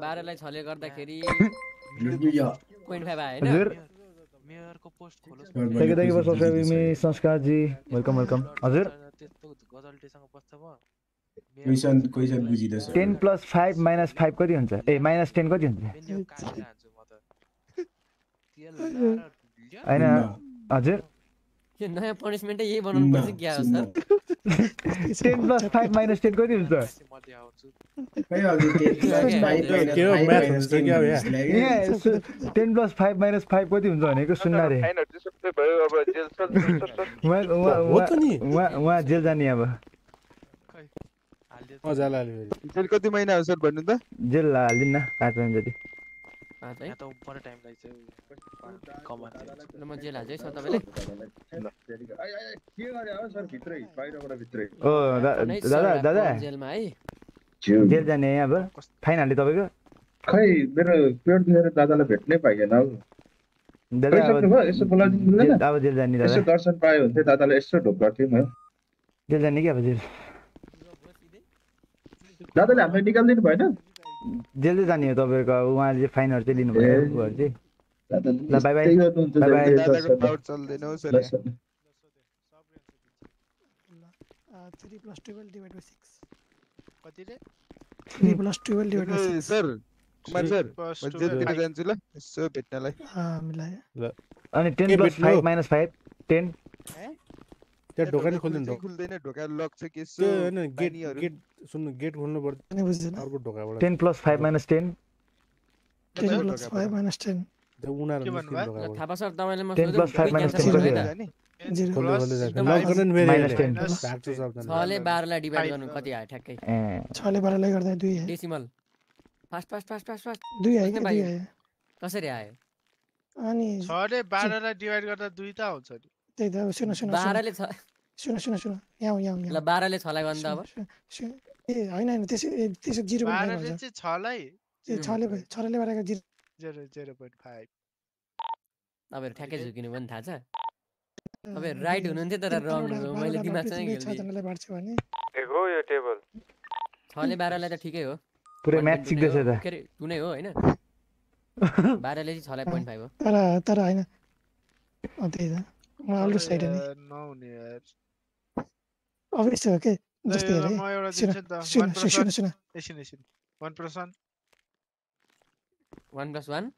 बाह्रलाई छले गर्दाखेरि हजुर होइन मेयरको पोस्ट मी संस्कारजी वेलकम वेलकम हजुर त्यस्तो गजल्टेसँग बस्छ म question question बुझिँदैछ ten plus five minus five कति हुन्छ ए माइनस टेन कति हुन्छ होइन हजुर यो नयाँ पनिसमेन्टै यही बनाउनु पर्छ क्या हो sir ten plus five minus ten कति हुन्छ के हो म्याथ हुन्छ क्या हो यहाँ ten plus five minus five कति हुन्छ भनेको सुन्न रे। उहाँ जेल जाने अब। कति महिना हो सर भन्नु त जेल हालिदिनु न पाँच महिना जति। है त टाइम लाग्छ कमान ल म जेल हाल्छु है सर तपाईँले के गरे हो सर भित्रै बाहिरबाट भित्रै ओ दा- नै दादा सर दादा आफ्नो जेलमा है जेल जाने अब फाइन हाल्यो तपाईँको खै मेरो पेट दुखेर दादालाई भेट्नै पाइएन अब जेल जाने यसो दादा दर्शन पायो भने चाहिँ दादालाई यसो ढोक गर्थेँ म जेल जाने कि अब जेल दादाले हामीलाई निकालिदिनु भएन जेल चाहिँ जाने हो तपाईँको अब उहाँले फाइनहरू चाहिँ लिनुभयो ए। उहाँहरू चाहिँ। दादा ल बाई बाई यस्तै गर्नुहुन्छ बाई बाई जहिले दादाको दर्शन। डाउट चल्दैन हौ सर। ल, यहाँ। Sir. Three plus twelve divide by six. कति रे three plus twelve divide by A, six. Sir Kumar sir Plus म 12. जेलतिर जान्छु ल। यसो भेट्नलाई। मिलाए अनि ten plus? Five minus five ten. त्यहाँ ढोका नि खोल्दैन खुल्दैन ढोका लक छ के होइन गेट गेट सुन्नु गेट खोल्नु पर्छ बुझ्दैन अर्को ढोकाबाट ten plus five minus ten. Ten plus five minus ten. त्यो उनीहरू के निस्किने भन्नुभयो? ल ढोकाबाट थापा सर तपाईँले म 10 plus five minus 10 क्यान्सल कति गर्नु हो? है त जिरो खोल्दै खोल्दै जान्छ एकदम लक गर्न। 10. डिभाइड कति आयो ठ्याक्कै ए. छले बाह्रलाई गर्दा दुई आयो decimal fast fast fast fast fast दुई आयो बुझ्नै क्या दुई पाइयो। आयो कसरी आयो अनि छले बाह्रलाई डिभाइड गर्दा दुई त आउँछ नि त्यही त अब सुन सुन सुन बाह्रले छ सुन सुन सुन। यहाँ यहाँ यहाँ। बाह्रले छलाई गर्नु त अब। ए होइन होइन त्यसो त्यसो जिरो चाहिँ छलाई ए, छले छले बाह्रको zero. Zero zero point five तपाईँहरू ठ्याक्कै झुकिनु पनि थाहा छ। तपाईँहरू राइट हुनुहुन्थ्यो तर रङ मैले दिमागसँगै खेल्थेँ? छजनालाई बाँड्छु भने। हो यो टेबल। छले बाह्रलाई त ठिकै हो। पुरै point सिक्दैछ। त। के अरे टु नै हो होइन। बाह्रले चाहिँ छलाई पोइन्ट फाइभ हो। तर तर होइन। अँ, त्यही त। म अल्टो साइड नि। नहुने यार। अब यस्तो हो के? जस्तै हेर म एउटा है सुन सुन सुन एकछिन एकछिन। One plus one one plus one?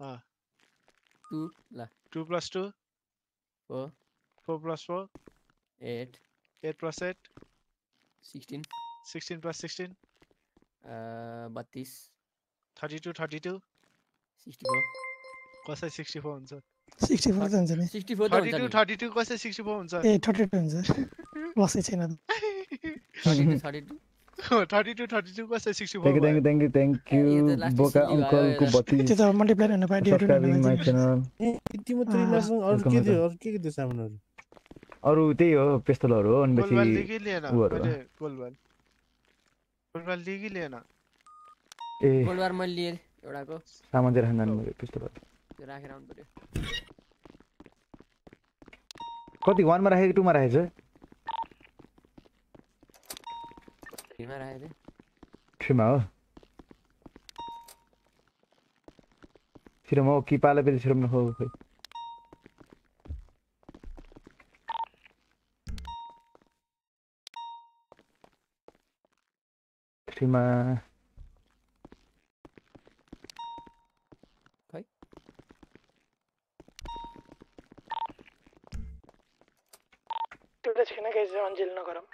अँ। टू ल। Two plus two. हो four plus four. Eight. Eight plus eight. Sixteen. Sixteen plus sixteen. बत्तिस। Thirty two thirty two. Sixty four. कसै सिक्सटी फोर हुन्छ? सिक्सटी फोर त हुन्छ नि। सिक्सटी फोर त थर्टी हुन्छ टू नि। थर्टी टू कसै सिक्सटी फोर हुन्छ? ए थर्टी टू हुन्छ। बसै छैन thirty two thirty two. Thirty two thirty two कसै sixty thank four you thank you you बोका एउटा। बत्तिस त्यो त मल्टिप्लाई यति मात्रै अरू के थियो. अरू के के थियो सामानहरू? अरू त्यही हो पेस्तोलहरू हो अनि पछि गोलबाल गोलबाल लिएन ए। मैले लिएँ एउटाको। सामान चाहिँ पेस्तोलहरू। त्यो राखेर आउनु पऱ्यो। कति वानमा राखेको टूमा राखेको छ? थ्रीमा राखेको थिएँ। थ्रीमा हो? सिरम हो कि पाला पेरि सिरम नखो खोइ थ्रीमा एउटा छैन गाइज अन्जेल नगरौँ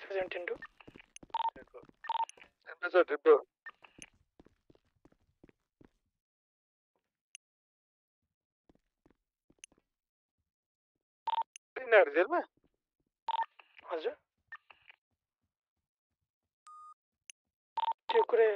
सेभेन्टिन टू तिनीहरू जेलमा हजुर त्यो कुरै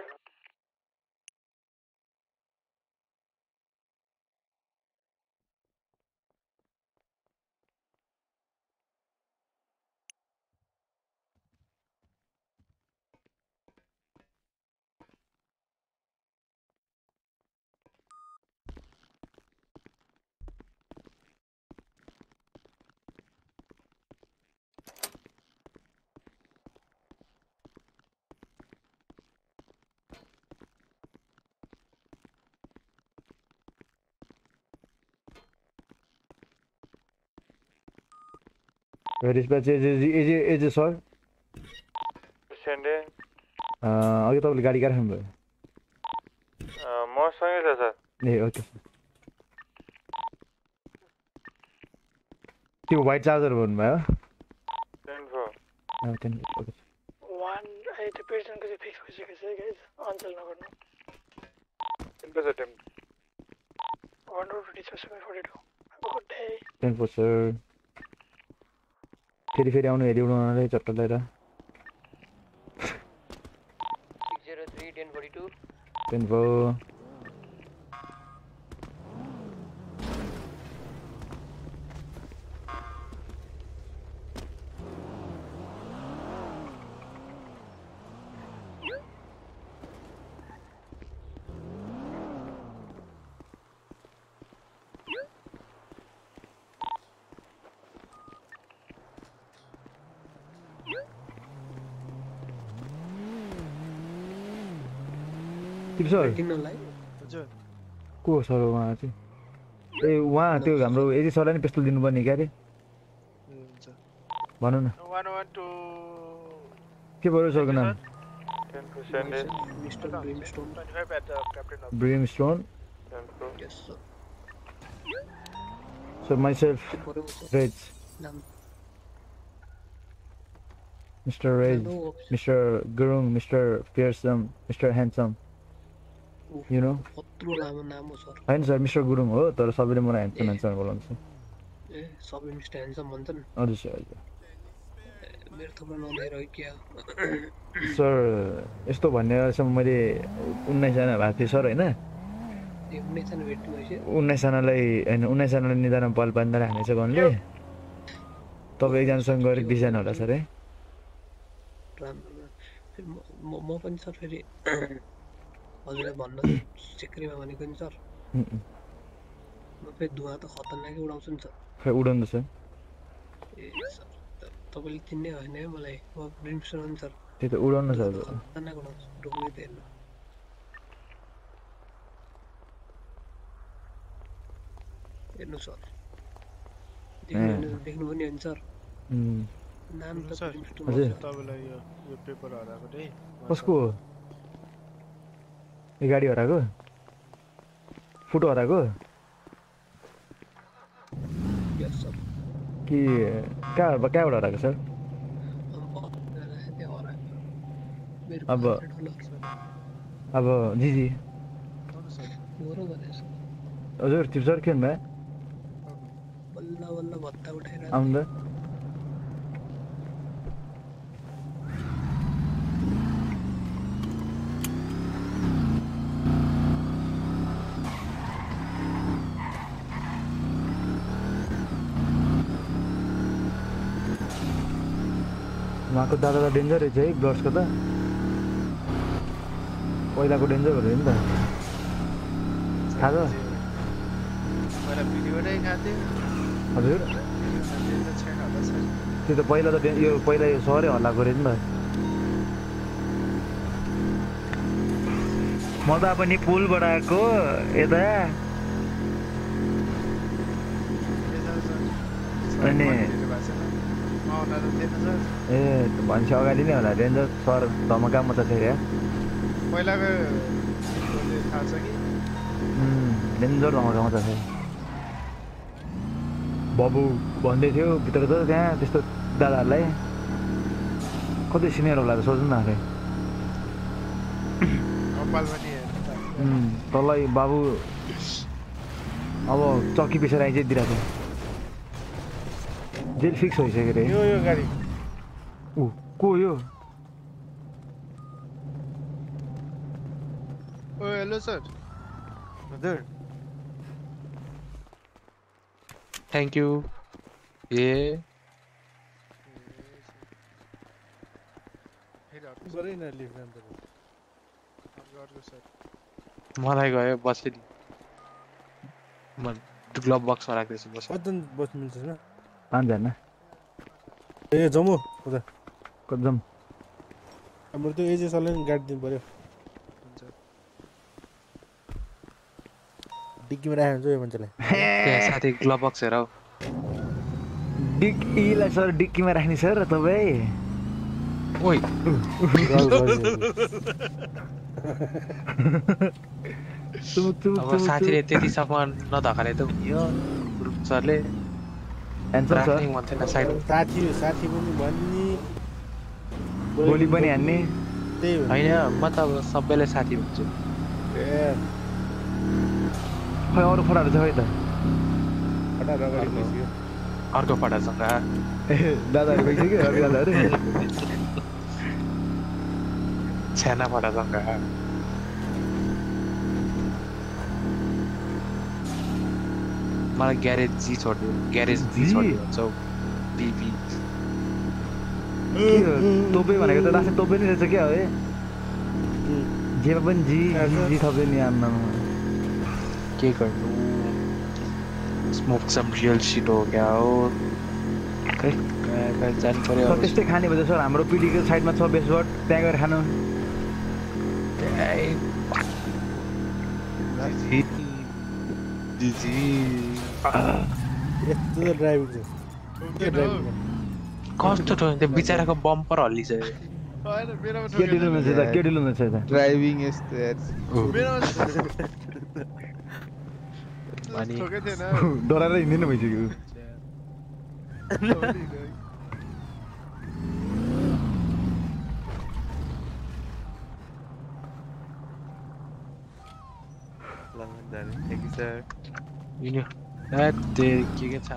हो। डिस्प्याच एज एज एज एज सर सेन्डे अघि तपाईँले गाडी कहाँ राख्नुभयो मसँगै छ सर ए ओके त्यो वाइट चार्जर भन्नुभयो वान चाहिँ फिक्स भइसकेको छ गाइज नगर्नु one road forty two good day ten फेरि फेरि आउनु हेरि उडाउनलाई चट्ट लिएर टेन फोर सर हजुर। को हो सर उहाँ चाहिँ? ए उहाँ त्यो हाम्रो यदि सरलाई नि पिस्तोल दिनुपर्ने क्या अरे? हुन्छ। भनौँ न। वान वान टू के पऱ्यो सरको नाम? Ten four सेन्डे mister Brimstone twenty five eight the captain of Brimstone ten four yes sir sir myself Reg Mr. Reg, Hello, Mr. Gurung, Mr. Fearsome, Mr. Handsome. हो सर होइन सर मिस्टर गुरुङ हो तर सबैले मलाई ह्यान्डसम ह्यान्डसम बोलाउँछ ए सबै मिस्टर ह्यान्डसम भन्छन् हजुर सर हजुर सर यस्तो भन्ने रहेछ मैले उन्नाइसजना भएको थिएँ सर होइन उन्नाइसजनालाई होइन उन्नाइसजनालाई निधारमा बल बाँधेर हानेछ गनले तपाईँ एकजनासँग गएर बिसजना होला सर है म पनि सर फेरि हजुरलाई भन्न चिक्रीमा भनेको नि सर। म फेरि धुवा त खतरनाकै उडाउँछु नि सर। खै उडाउँदो सर? ए सर तपाईँले चिन्ने होइन है मलाई। म ब्रिमस्टोन हो नि सर। त्यही त उडाउनु सर। खतरनाक उडाउँछु। ढुक्ने त हेर्नु। हेर्नु सर। देख्नु पनि होइन सर। नाम त। तपाईँलाई यो यो पेपर हराएको थिएँ कसको हो? ए गाडी हराएको फुटो हराएको कि कहाँ कहाँबाट हराएको सर अब अब भनेको सर हजुर त्यो सर के भन्नुभयो बल्ल उहाँको दादा त डेन्जर रहेछ है ब्लड्सको त। पहिलाको डेन्जर हो नि त। थाहा छ? हजुर। त्यो त पहिला त यो पहिला यो सहरै हल्ला गऱ्यो नि त। म त पनि पुलबाट आएको यता अनि आउन त थिएन सर ए भनेपछि अगाडि नै होला रेन्जर सर धमका म त फेरि पहिलाको थाहा छ कि डेन्जर धमका म त फेरि बाबु भन्दै थियो भित्र त त्यहाँ त्यस्तो दादाहरूलाई कति सिनियर होला त सोच्नु न उम्, तँलाई बाबु अब चक्की पिसेर आइज दिइरहेको छ जेल फिक्स भइसक्यो रे यो यो गाडी ऊ को यो ओ हेलो सर हजुर थ्याङ्क यू ए मलाई गयो बसेँ म ग्लोभ बक्समा राख्दैछु बस। बस्नु मिल्छ पाँचजना ए हौ उता। कति जाउँ हाम्रो त्यो एजेसलाई नि गाडी दिनु पऱ्यो डिक्कीमा राखेको हुन्छ यो मान्छेलाई। त्यहाँ साथी ग्लोभ बक्स हेर हौ। डिक्कीलाई सर डिक्कीमा राख्ने सर तपाईँ? ओइ। साथीले त्यति सामान नधकाले त। यो ग्रुप सरले साइड साथी साथी पनि भन्ने। गोली पनि हान्ने? त्यही हो। होइन म त अब सबैलाई साथी भन्छु ए। खै अरू फोटाहरू छ खै त? अर्को। फटासँग दादाहरू छ्याना फटासँग मलाई ग्यारेज जी छोडिदियो ग्यारेज जी जी? छोडिदियो भन्छ हौ बिबी हो, तोपे भनेको त लास्टै तोपे नै रहेछ क्या है जेमा पनि जी जी जी थप्यो नि आम्मामा के गर्नु स्मोक सम रियल सिट हो क्या हो खै जानु अब। त्यस्तै खाने भयो सर हाम्रो पिडीको साइडमा छ बेसबट त्यहाँ गएर खानु ए, दिदी यस्तो त ड्राइभिङ छ के ड्राइभिङ कस्तो ठो त्यो बिचराको बम्पर हल्लिसक्यो। ड्राइभिङ यस्तो डराएर हिँड्दैन भइसक्यो। त्यो के के छ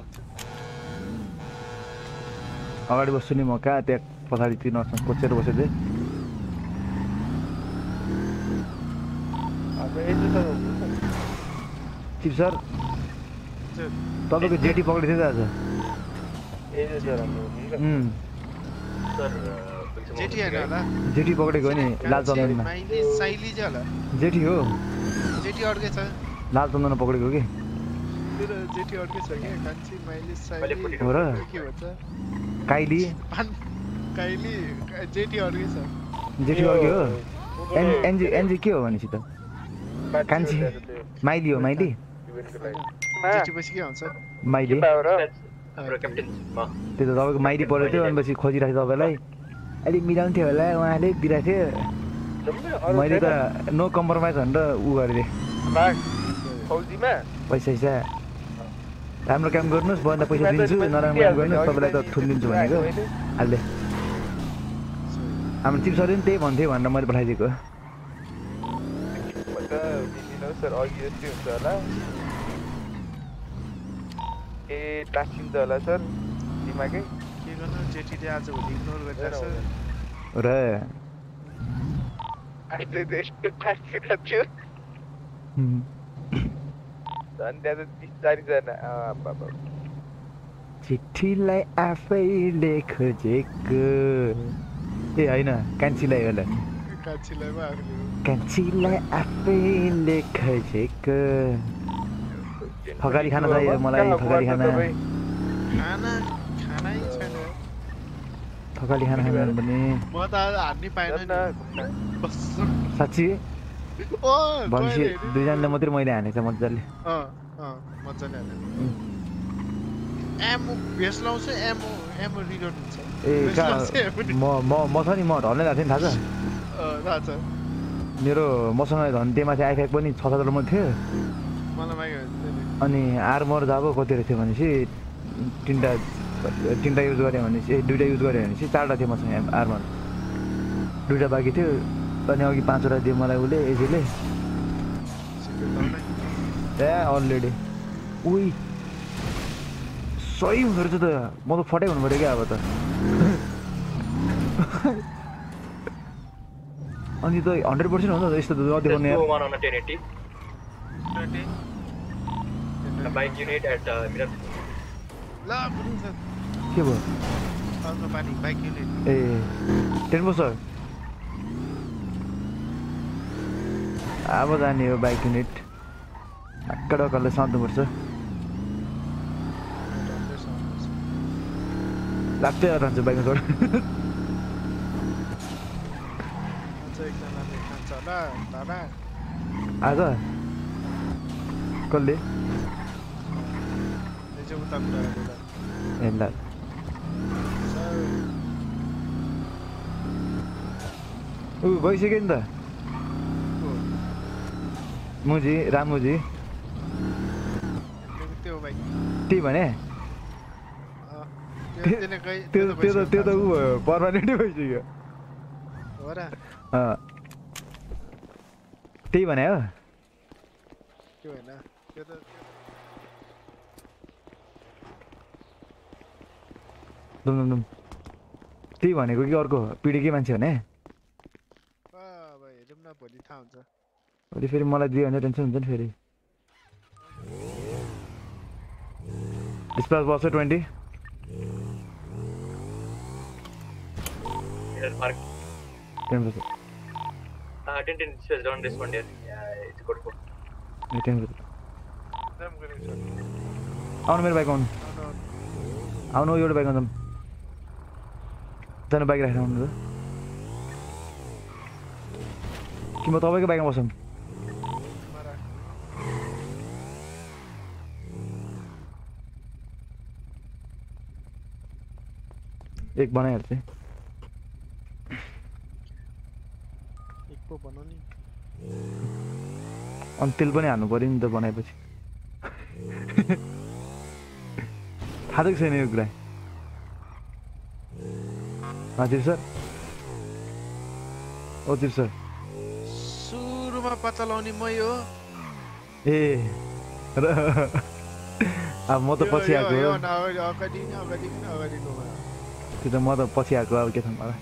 अगाडि बस्छु नि म कहाँ त्यहाँ पछाडि त्यो नर्समा कोचेर बसेको थिएँ चिप सर तपाईँको जेटी पक्रेको थियो त आज जेटी पक्रेको नि लाल चन्दनमा जेठी हो लाल चन्दनमा पक्रेको कि मेरो जेठी अर्कै छ क्या कान्छी माइली साइली हो र? के भन्छ काइली? पान- काइली जेठी अर्कै छ जेठी अर्कै हो? एन एनजी एनजी के हो भनेपछि त? कान्छी। माइली हो माइली? जेठी पछि के हुन्छ? माइली? हाम्रो क्याप्टेन त्यो त तपाईँको माइली परेको थियो अनि पछि खोजिरहेको थियो तपाईँलाई। अलिक मिलाउनु थियो होला उहाँले दिइरहेको थियो। मैले त नो कम्प्रोमाइज भनेर ऊ गरिदिएँ। पैसा। राम्रो काम गर्नुहोस् भन्दा पैसा दिन्छु नराम्रो काम गर्नुहोस् तपाईँलाई त थुन दिन्छु भनेको। हाल्दे। हाम्रो चिप सरले पनि त्यही भन्थ्यो भनेर मैले पठाइदिएको। ए टाँसिन्छ होला सर दिमागै। के गर्नु जेठीले इग्नोर र। अहिले त यस्तो टाँसिरहेको थियो। हुँ। झन् त्यहाँ त तिस चालिसजना आ, बाबा चिठीलाई आफैले खोजेको ए होइन कान्छीलाई होला कान्छीलाई पो आफूले कान्छीलाई आफैले खोजेको फकाली खाना चाहियो मलाई फकाली खाना. खाना खानै छैन फकाली खाना खानु भने म त आज हान्नै पाएन नि. बस्छु साँच्ची भनेपछि दुईजनाले मात्रै मैले हानेको छ मजाले। मजाले हाल्यो एमो भेस्ट लाउँछ एमो एमो रिलोड हुन्छ। ए म म म छ नि म ढल्नै गएको थिएँ नि थाहा छ? अँ थाहा छ। मेरो मसँग झन् त्यो माथि आइफ्याक पनि छ सात मात्रै थियो अनि आर्मर जब कति थियो भनेपछि तिनवटा तिनवटा युज गरेँ भनेपछि ए दुइटा युज गरेँ भनेपछि चारवटा थियो मसँग आर्मर। दुइटा बाँकी थियो। अनि अघि पाँचवटा दियो मलाई उसले एजेले ए अलरेडी उही सही हुँदो रहेछ त। म त फटै हुनु पऱ्यो क्या अब त। अनि त हन्ड्रेड पर्सेन्ट हुन्छ त यस्तो त नदेखाउने यार one on a 1080. A bike unit at uh, Miran. ल गुरुङ सर के भयो अर्को पानी बाइक युनिट ए टेन पो सर अब जाने हो बाइक युनिट। ढक्क ढक्कले साध्नुपर्छ लाग्दै बाइकमा एकजनाले खान्छ होला दादा आज? कसले? ल। ऊ भइसक्यो नि त। मुजी रामुजी त्यही भने? त्यो त त्यो त ऊ भयो पर्मानेन्टै भइसक्यो। त्यही भने हो? त्यही भनेको कि अर्को पिँढीकै मान्छे भने? भोलि थाहा हुन्छ। भोलि फेरि मलाई दियो भने टेन्सन हुन्छ नि फेरि। स्प्लास बस्छ ट्वेन्टी। Miran Park. टेन बज्छ 10 10 space don't respond here. Yeah, it's good for. ए टेन बज्छ जाम गुरुङ सर आउनु मेरो बाइक आउनु। आउनु एउटा बाइकमा जाउँ जानु बाइक राखेर आउनु त। कि म तपाईँकै बाइकमा बसौँ एक बनाइहाल्छ अनि तेल पनि हाल्नु पऱ्यो नि त बनाएपछि थाहा छ छैन यो कुरा हजुर सर हजुर सर सुरुमा पत्ता लगाउने मै हो ए र अब म त पछि आएको त्यो त म त पछि आएको अब के थाहा मलाई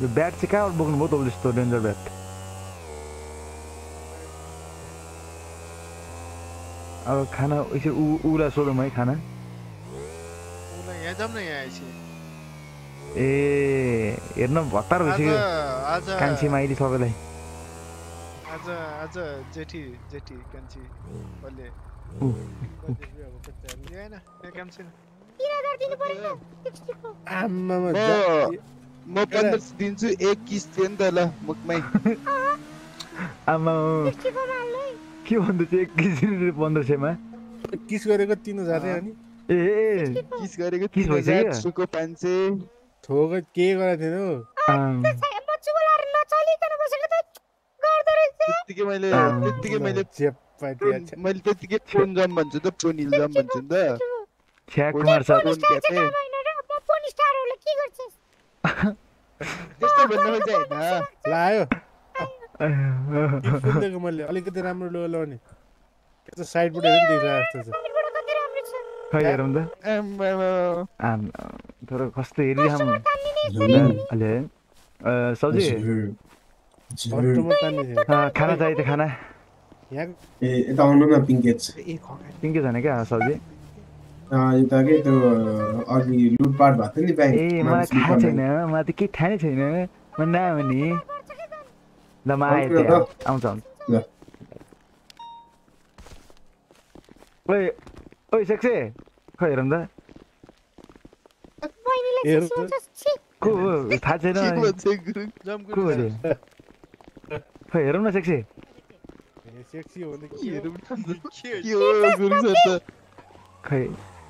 यो ब्याट चाहिँ कहाँबाट बोक्नुभयो तपाईँले यस्तो डेन्जर ब्याट अब खाना यसो ऊ ऊलाई सोधौँ है खाना उसलाई यहाँ जाऊँ न यहाँ आएपछि ए हेर्न भत्तार भइसक्यो आज- आज- कान्छी माइली सबैलाई आज आज जेठी जेठी कान्छी यहाँ काम छैन आम्मामा म पन्ध्र दिन्छु एक किस थियो नि त ल मुखमै आमा के भन्दैछ एक केजी पन्ध्र सयमा किस गरेको तिन हजार अनि ए किस गरेको किस तिन हजार सुको पाँच सय थोक के गरेको थिएन हौ आम, बच्चुको लाएर नचलिकन बसेको त गर्दो रहेछ त्यत्तिकै मैले त्यत्तिकै मैले मैले त्यत्तिकै फोन जाम भन्छु त फोन हिल जाम भन्छु नि त। छ्या कुमार सर क्याफे। पोनी त्यस्तो भन्नु होइन लायो। मैले अलिकति राम्रो के त साइडबाट देखिरहेको जस्तो छ। साइडबाट कति राम्रो छ। खै हेरौँ त। आम्मामा। आम तर कस्तो खाना चाहियो त खाना ए यता आउनु न पिङ्केज पिङ्के छैन क्या सब्जी अँ, यता के त्यो अघि लुटपाट भएको थियो नि ब्याङ्क ए मलाई थाहा छैन मलाई त केही थाहा नै छैन म ल म आएँ आउँछु त्यहाँ त। आउँछ आउँछ ल ओइ ओइ सेक्से खै हेरौँ त को थाहा छैन के गुरुङ जाम को हो गुरुङ त्यो खै हेरौँ न सेक्सी हो भने के खै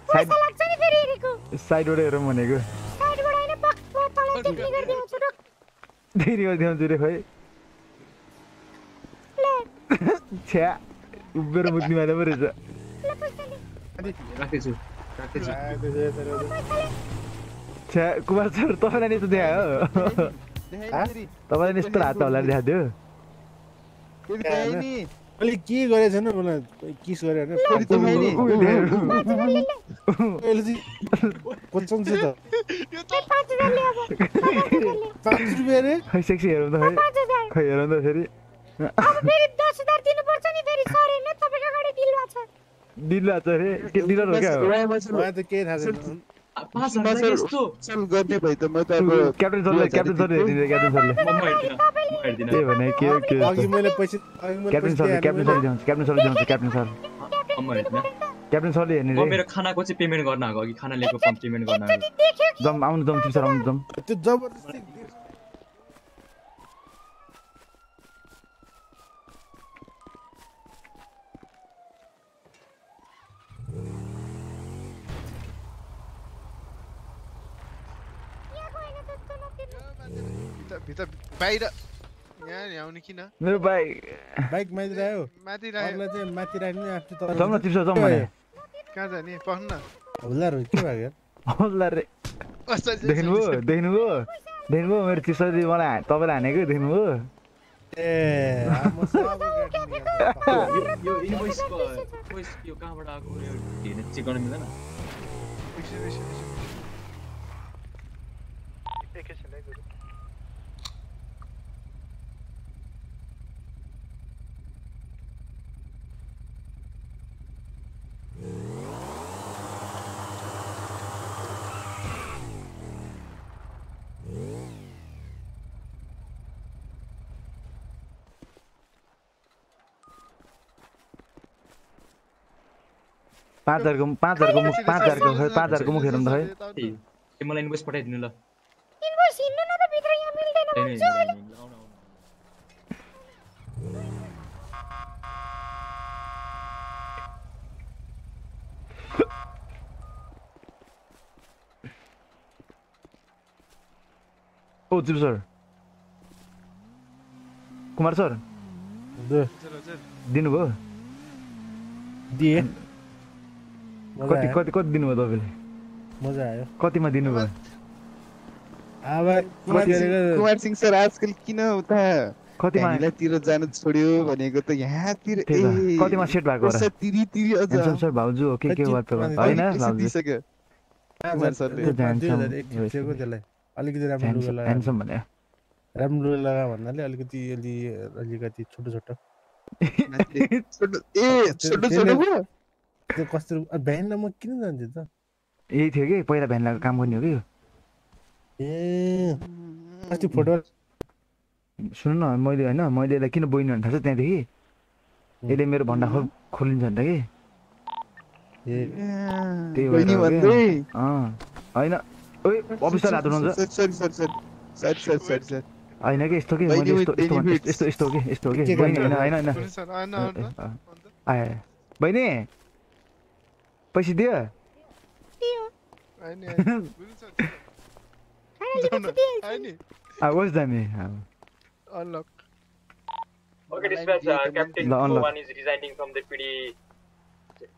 साइड पैसा लाग्छ नि फेरि हेरेको साइडबाट हेरौँ भनेको साइडबाट पक्क गरिदिउँछु र खै छ्या उभिएर मुक्ति मार्दा पो रहेछ। छ्या कुमार सर तपाईँलाई नि यस्तो देखायो तपाईँलाई नि यस्तो हात होला देखाएको थियो मैले के गरेको छैन मलाई किस गरेर फेरि तपाईँ नि- ऊ- ऊ- ऊ- एलजी कोचङ छ त। पाँच हजार ले अब। पाँच रुपियाँ रे। खै सेक्सी हेरौँ त खै पाँच हजार। खै हेरौँ त फेरि। अब फेरि दस हजार दिनुपर्छ नि फेरि सर होइन तपाईँको अगाडि डिल भएको छ अरे के डिलर हो? क्या? मलाई त केही थाहा छैन। गर्ने भए त म त अब क्याप्टन सरले क्याप्टन सरले हेरिदिन्छ क्याप्टन सरले म हेर्दिनँ म हेर्दिनँ त्यही भने के के क्याप्टन सरले क्याप्टन सरले जान्छ क्याप्टन सरले जान्छ क्याप्टन सर। म हेर्दिनँ क्याप्टन सरले हेर्ने रे मेरो खानाको चाहिँ पेमेन्ट गर्न आएको अघि खाना लिएको पेमेन्ट गर्न आएको जम आउनु जम सर आउनु जम। त्यो जबरजस्ती भित्र बाहिर यहाँ ल्याउने किन मेरो बाइक बाइक माथि राख्यो माथि अरूलाई चाहिँ माथि राख्ने आफ्नो तल जाउँ न जाउँ भने कहाँ जाने न हल्ला रह्यो के भयो हल्ला रे देख्नुभयो देख्नुभयो देख्नुभयो मेरो तिसरी मलाई तपाईँलाई हानेको देख्नुभयो ए आमा सब यो यो इन्भोइसको इन्भोइस यो कहाँबाट आएको यो हेर्न चेक गर्न मिल्दैन एकछिन एकछिन एकछिन एकैछिन है गुरु पाँच हजारको पाँच हजारको मुख पाँच हजारको खै पाँच हजारको मुख हेरौँ त खै मलाई इन्भोइस पठाइदिनु ल। इन्भोइस हिँड्नु न त भित्र यहाँ मिल्दैन जिप सर कुमार सर दिनुभयो दिए कति कति कति दिनुभयो तपाईँले मजा आयो कतिमा दिनुभयो अब कुमार सिंह- सर आजकल किन उता कतिमा- तिर जानु छोड्यो भनेको त यहाँतिर कतिमा सेट भएको र तिरी तिरी अझ सर भाउजू हो के के भाउजू खिचेको त्यसलाई अलिकति राम्रो लुगा लगा राम्रो लुगा लगा भन्नाले अलिकति अलि अलिकति छोटो छोटो। छोटो ए छोटो छोटो भयो त्यो कस्तो भ्यानमा म किन जान्छु त? यही थियो कि पहिला भ्यान लगाएको काम गर्ने हो कि ए अस्ति फोटो सुन्नु न मैले होइन मैले यसलाई किन बोइनु भने थाहा छ त्यहाँदेखि? यसले मेरो भण्डा खोल खोलिन्छ नि त कि? त्यही भएर होइन। Wait, what was that? I don't know. Sir, sir, sir, sir, sir, sir, sir, sir. ఆయన ఇస్తోకి ఇస్తోకి ఇస్తో ఇస్తోకి ఇస్తోకి బైని okay? ఆయన ఆయన ఆయన బైని పైసి దియ I was dummy. Unlock. Okay, dispatch. Uh, Captain One is resigning from the PD. It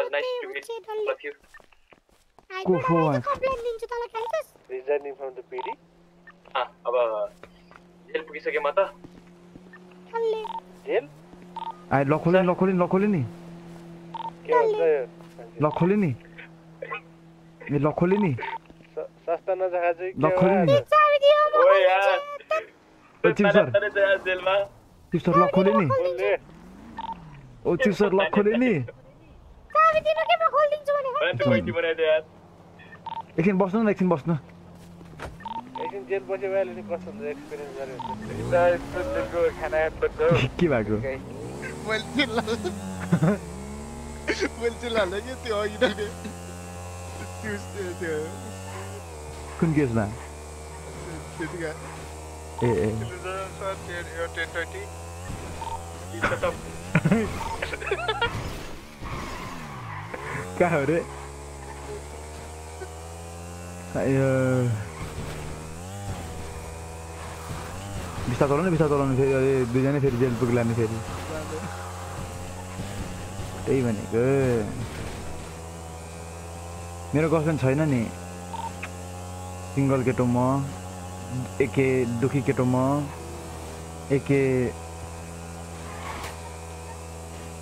was nice to meet all of you. को फो कम्प्लेन दिन्छु तँलाई खान्छस् resigning from the PD Ah, अब जेल पुगिसकेँ म त कसले जेल आयो ल खोल्यो नि ल खोल्यो नि के भन्छ नि ए नि सस्ता नजखा चाहिँ नि ओए यार चिप सर जेलमा चिप सर नि ओ चिप सर नि चाबी दिनु के म खोलिदिन्छु भने मैले त कोइटी बनाइदियो यार एकछिन बस्नु न एकछिन बस्नु एकछिन जेल बस्यो भइहाल्यो नि कस्तो हुन्छ एक्सपिरियन्स गऱ्यो जेलको खाना के भएको कुन केसमा त्यतिका ए ए सर त्यो- यो 1020 Shut up. कहाँ हो रे बिस्तार चलाउनु बिस्तार चलाउनु फेरि अरे दुईजना फेरि जेल पुग्ला नि फेरि त्यही भनेको मेरो गर्लफ्रेन्ड छैन नि सिङ्गल केटो म एके दुखी केटो म एके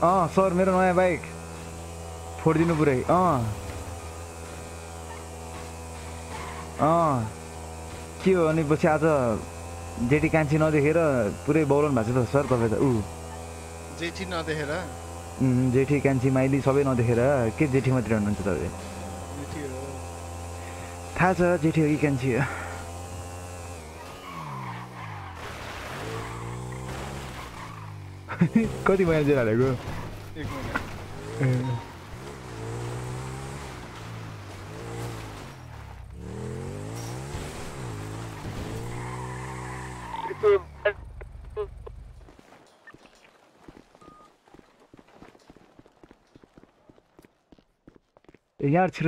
अँ सर मेरो नयाँ बाइक फोडिदिनु पुरै अँ अँ। के हो अनि पछि आज जेठी कान्छी नदेखेर पुरै बौलाउनु भएको छ त सर तपाईँ त? ऊ। जेठी नदेखेर? जेठी कान्छी माइली सबै नदेखेर के जेठी मात्रै हुनुहुन्छ तपाईँ? थाहा छ जेठी हो कि कान्छी हो। कति महिना जेल हालेको?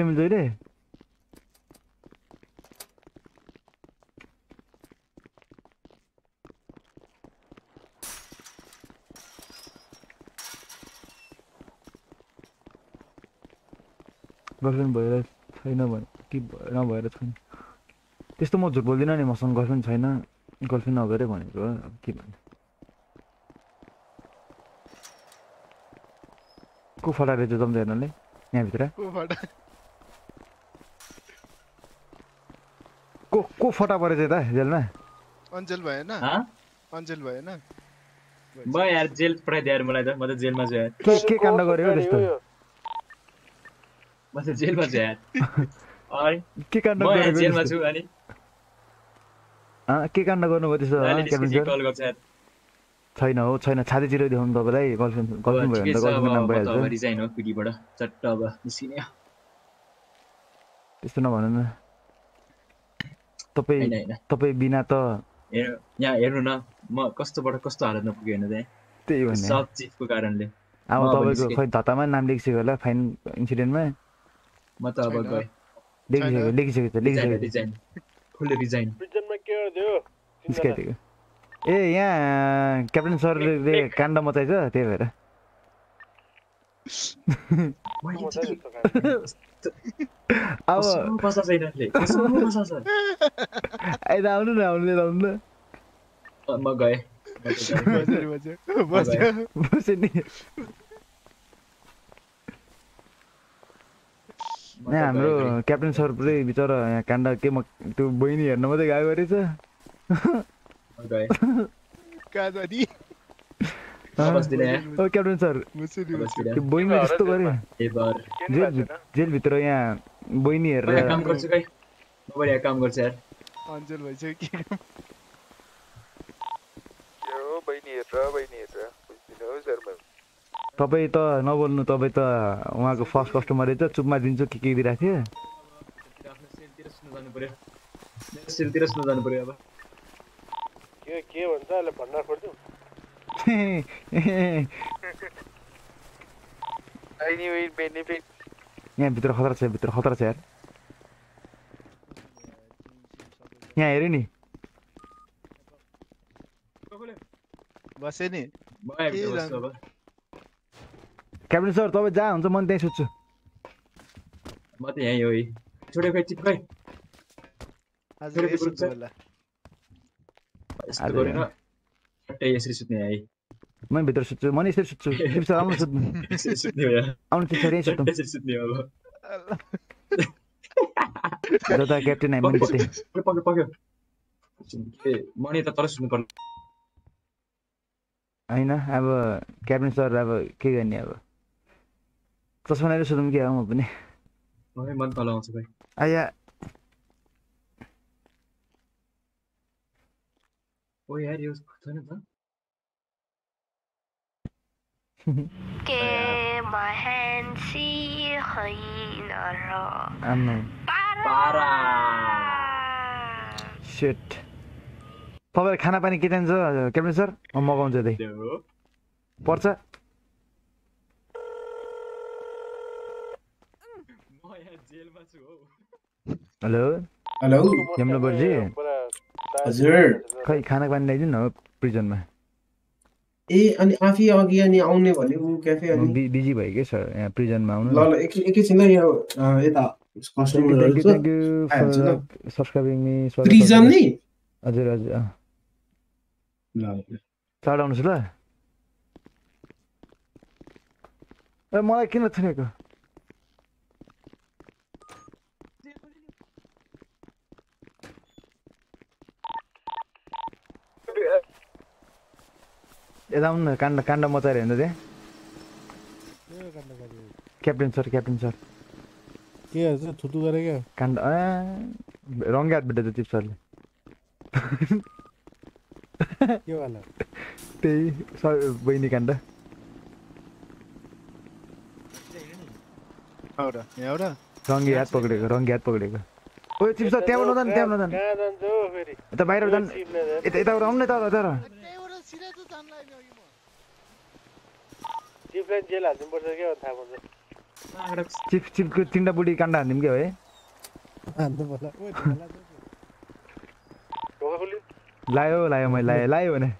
मिल्छ रे गर्लफ्रेन्ड भएर छैन भने कि नभएर छैन त्यस्तो म झुट बोल्दिनँ नि मसँग गर्लफ्रेन्ड छैन गर्लफ्रेन्ड नगरे भनेको अब के भन्नु को फटा रहेछ जम्दै हेर्नले यहाँभित्र को फटा को फटा परेछ त जेलमा? अञ्चल भएन। हाँ? अञ्चल भएन। म यार जेल पठाइदियो यार मलाई त। म त जेलमा छु यार। के के काण्ड गर्यो हौ त्यस्तो? म त जेलमा छु यार। के काण्ड म यार गरेको जेलमा? छु अनि। के काण्ड गर्नुभयो त्यस्तो? कल गर्छ यार। छैन हो छैन। छाती चिरो देखाउनु तपाईँलाई। गर्लफ्रेन्ड गर्लफ्रेन्ड भयो भने त गर्लफ्रेन्डको नाम म भइहाल्छ। रिजाइन हो पिटीबाट चट्ट अब। निस्किने हो। त्यस्तो नभन्नु न। तपाईँ होइन, होइन। तपाईँ बिना त यहाँ हेर्नु न म कस्तोबाट कस्तो हालतमा पुगेँ हेर्नु त त्यही यहाँ भने। सब चिफको कारणले। अब तपाईँको। खै धत्तामा नाम लेखिसक्यो होला फाइन इन्सिडेन्टमा? म त अब गएँ। लेखिसक्यो रिजाइन लेखिसकेको छ रिजाइन फुल रिजाइन। प्रिजनमा के गरिदियो निस्काइदिएको ए यहाँ क्याप्टेन सरले काण्ड मचाइछ त्यही भएर। अब आउनु न आउनु लिएर आउनु न अ, म गएँ। बस्यो, नि हाम्रो क्याप्टेन सर पुरै बिचरा यहाँ काण्ड के म त्यो बहिनी हेर्न मात्रै गएको रहेछ क्याप्टेन सर। त्यो बहिनी यस्तो गर्यो ए बर जेल जेलभित्र यहाँ बहिनी हेरेर काम गर्छु खै यहाँ काम गर्छु यार अञ्चल भइसक्यो के यो बहिनी हेरेर बहिनी हेरेर बुझ्दिनँ हौ शर्मा तपाईँ त नबोल्नु तपाईँ त उहाँको फर्स्ट कस्टमर रहेछ चुपमा दिन्छु के के दिइरहेको थियो आफ्नो सेलतिर सुन्नु जानु पर्यो मेरो सेलतिर सुन्नु जानु पर्यो अब के के भन्छ अहिले भन्न खोज्छु बेनिफिट यहाँभित्र खतरा छ भित्र खतरा छ यार। यहाँ हेऱ्यो नि। नि। क्याप्टेन सर तपाईँ जहाँ हुन्छ म त्यहीँ सुत्छु। म त यहीँ हो है छोड्यो खै चिप खै आज यसरी सुत्ने है म भित्र सुत्छु म नि यसरी सुत्छु आउनु सुत्नु सुत्ने आउनु सुत्नु यसरी सुत्ने हो अब जता क्याप्टेन हामी त्यतै पक्यो पक्यो ए मनी त तर सुत्नु पर्ने होइन अब क्याप्टेन सर अब के गर्ने अब चस्मा लगाएर सुतौँ कि अब म पनि मन तल आउँछ भाइ आया ओ यार यो छैन त के महेन्सी होइन र आम्मा पारा सेट तपाईँलाई खाना पानी के चाहिन्छ क्याप्टेन सर म मगाउँछु त्यही पर्छ म यहाँ जेलमा छु हौ हेलो हेलो यमुना बर्जी हजुर। खै खाना पानी ल्याइदिनु न प्रिजनमा? ए अनि आफै अघि अनि आउने भने ऊ क्याफे अनि। बिजी भयो कि सर? यहाँ प्रिजनमा आउनु ल ल एकछिन ल यहाँ यता यू नि? हजुर हजुर। ल चाँडो आउनुहोस् ल। मलाई किन थुनेको यता आउनु न काण्ड काण्ड मचाएर हेर्नु त्यहाँ के काण्ड गरे? Captain sir captain sir. के हुन्छ थुतु गरे क्या? काण्ड रङ्गे हात भेटेछ चिप सरले। के वाला त्यही सर बहिनी काण्ड। रङ्गी हात पक्रेको रङ्गी हात पक्रेको। ओ चिप सर त्यहाँबाट नजानु त्यहाँबाट नजानु कहाँ जान्छ हौ फेरि। यता बाहिर जानु यता यताबाट आउनु न यता लाइन जेल हाल्नुपर्छ क्या थाहा पाउँछ चिप चिपको तिनवटा बुढी काण्ड हानिदिउँ क्या है लायो लायो मैले लायो लायो भने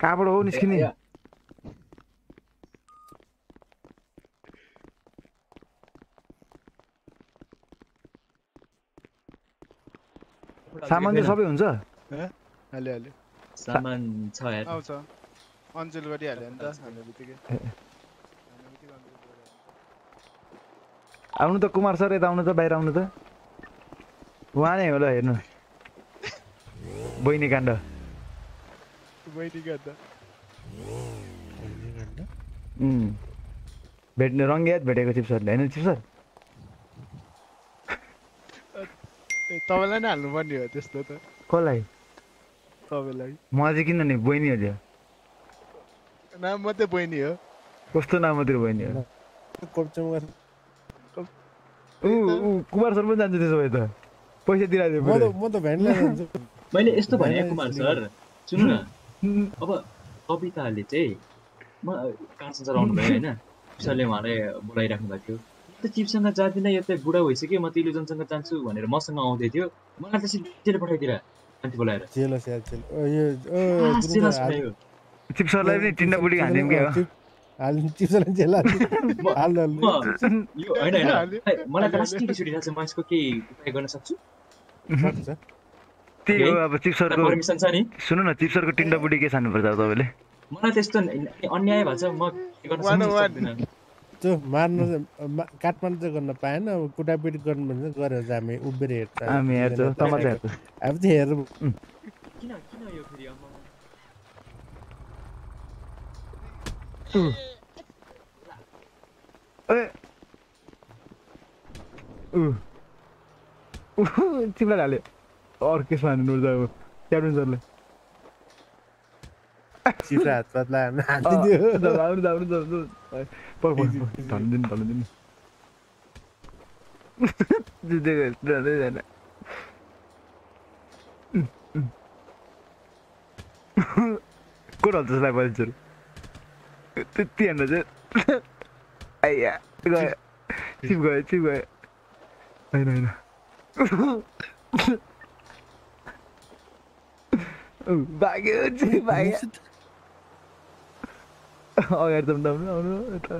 कहाँबाट हो निस्किने सामान चाहिँ सबै हुन्छ? हाल्यो हाल्यो सामान छ यार आउँछ अनजेल गरिहाल्यो नि त हाल्ने बित्तिकै आउनु त कुमार सर यता आउनु त बाहिर आउनु त उहाँ नै होला हेर्नु बहिनी काण्ड बहिनी उम्. भेट्ने रङ्गियात भेटेको चिप सरले होइन चिप सर ए, तपाईँलाई नै हाल्नुपर्ने हो त्यस्तो त। कसलाई? तपाईँलाई। म चाहिँ किन नि? बहिनी हो त्यो। नाम मात्रै बहिनी हो। कस्तो नाम मात्रै बहिनी हो? कुमार सर पनि जान्छ त्यसो भए त। पैसा दिइरहेको म त म त भेन्डलाई जान्छु। मैले यस्तो भने कुमार सर सुन्नु न। अब कविताले चाहिँ म कान्छन सर आउनुभयो होइन। सरले उहाँलाई बोलाइराख्नु भएको थियो। त चिपसँग जाँदिनँ यो त बुढा भइसक्यो म तिलुजनसँग जान्छु भनेर मसँग आउँदै थियो। मलाई त जेल पठाइदिएर मान्छे बोलाएर। पनि बुढी क्या मलाई त लास्ट रिस उठिरहेको छ म यसको केही उपाय गर्न सक्छु? त्यही हो अब पर्मिसन छ नि? सुन्नु न चिप सरको तिनवटा बुढी के छान्नुपर्छ तपाईँले? मलाई त्यस्तो अन्याय भएको छ म के गर्न। सक्दिनँ। त्यो मार्नु चाहिँ काटमाडौँ चाहिँ गर्न पाएन। अब कुटापिट गर्नु भने चाहिँ गऱ्यो भने हामी उभिएर हेर्छ। हामी हेर्छौँ, चाहिँ हेरौँ किन किन यो फेरि अब ए। ऊ ऊ, चिप्लाई हाल्यो अर्केसमा हान्नुपर्छ अब। Captain cifrat, să la mea. Da, da, urda, urda, urda. Păi, păi, dă-ne din, dă-ne din. De de da, da, da. Cum altă slime al cer? Te tiene, ce? Aia, goaie. Țip goaie, țip goaie. Hai, hai, hai. Bagă, ce bagă. Chief भाग्यो अगाडि त आउनु आउनु यता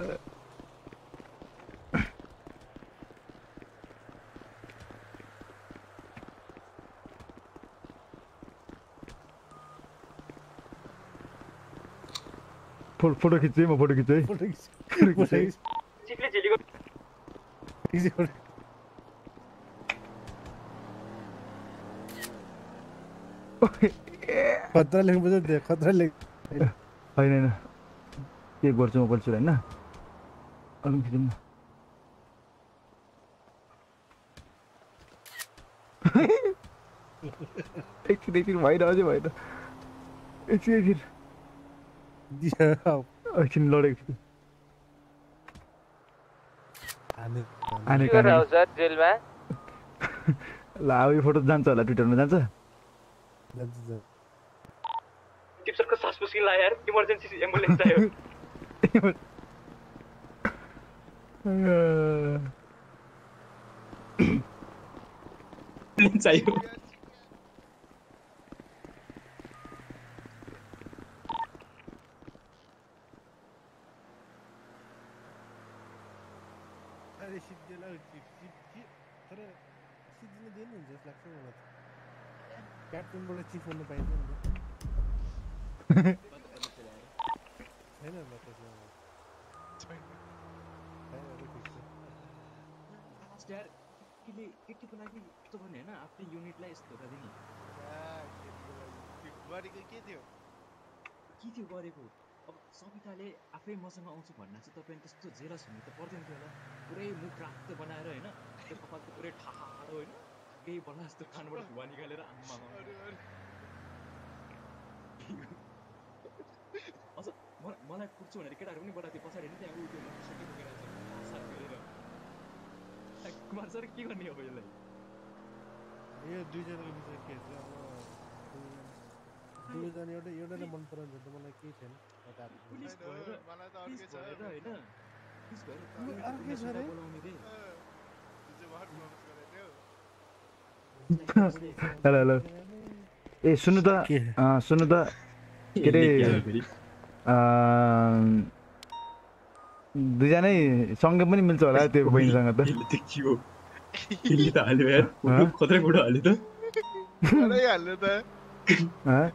फोटो फोटो खिच्छु है म फोटो खिच्छु है फोटो फोटो खिच्छु है चिपले झेलेको खतरा लेख्नुपर्छ त्यो खतरा लेख होइन होइन के गर्छु म बोल्छु होइन? अरू खिचौँ न एकछिन एकछिन भएन अझै भएन। एकछिन एकछिन एकछिन लडेको छु। ल अब यो फोटो जान्छ होला ट्विटरमा जान्छ? सास मुस्किल यार इमर्जेन्सी एम्बुलेन्स चाहियो sa'yo. Hadi şiddeli ağır cip cip cip. Sonra şiddeli değil mi ineceğiz? केटीले केटीको लागि यस्तो गर्ने होइन आफ्नै युनिटलाई यस्तो धोका दिने। गरेको के थियो? के थियो गरेको? अब सविताले आफै मसँग आउँछु भन्न चाहिँ तपाईँ त्यस्तो जेलस हुनु त पर्दैन थियो होला। पुरै मुख रातो बनाएर होइन त्यो कपाल त पुरै ठाडो होइन केही बल्ल जस्तो कानबाट धुवा निकालेर आम्मा अझ मलाई कुर्छु भनेर केटाहरू पनि बोलाएको थियो पछाडि नै त्यहाँ उयो त्यो मोटरसाइकल बोकेर आएको छ, साथ गरेर। आ, कुमार सर के गर्ने अब यसलाई यो दुईजनाको बिचमा के छ? अब दुईजना एउटा एउटाले मन पराउँछ त मलाई केही छैन। पुलिस भएर मलाई त पुलिस अर्कै छ होइन। पुलिस भएर अर्कै छ रे? बोलाउने रे। Hello hello. ए सुन्नु त सुन्नु त के अरे अँ, दुईजनै सँगै पनि मिल्छ होला त्यो बहिनीसँग त। हाल्यो यार। फोटो खत्रै फोटो हाल्यो त। हाल्यो त। हँ?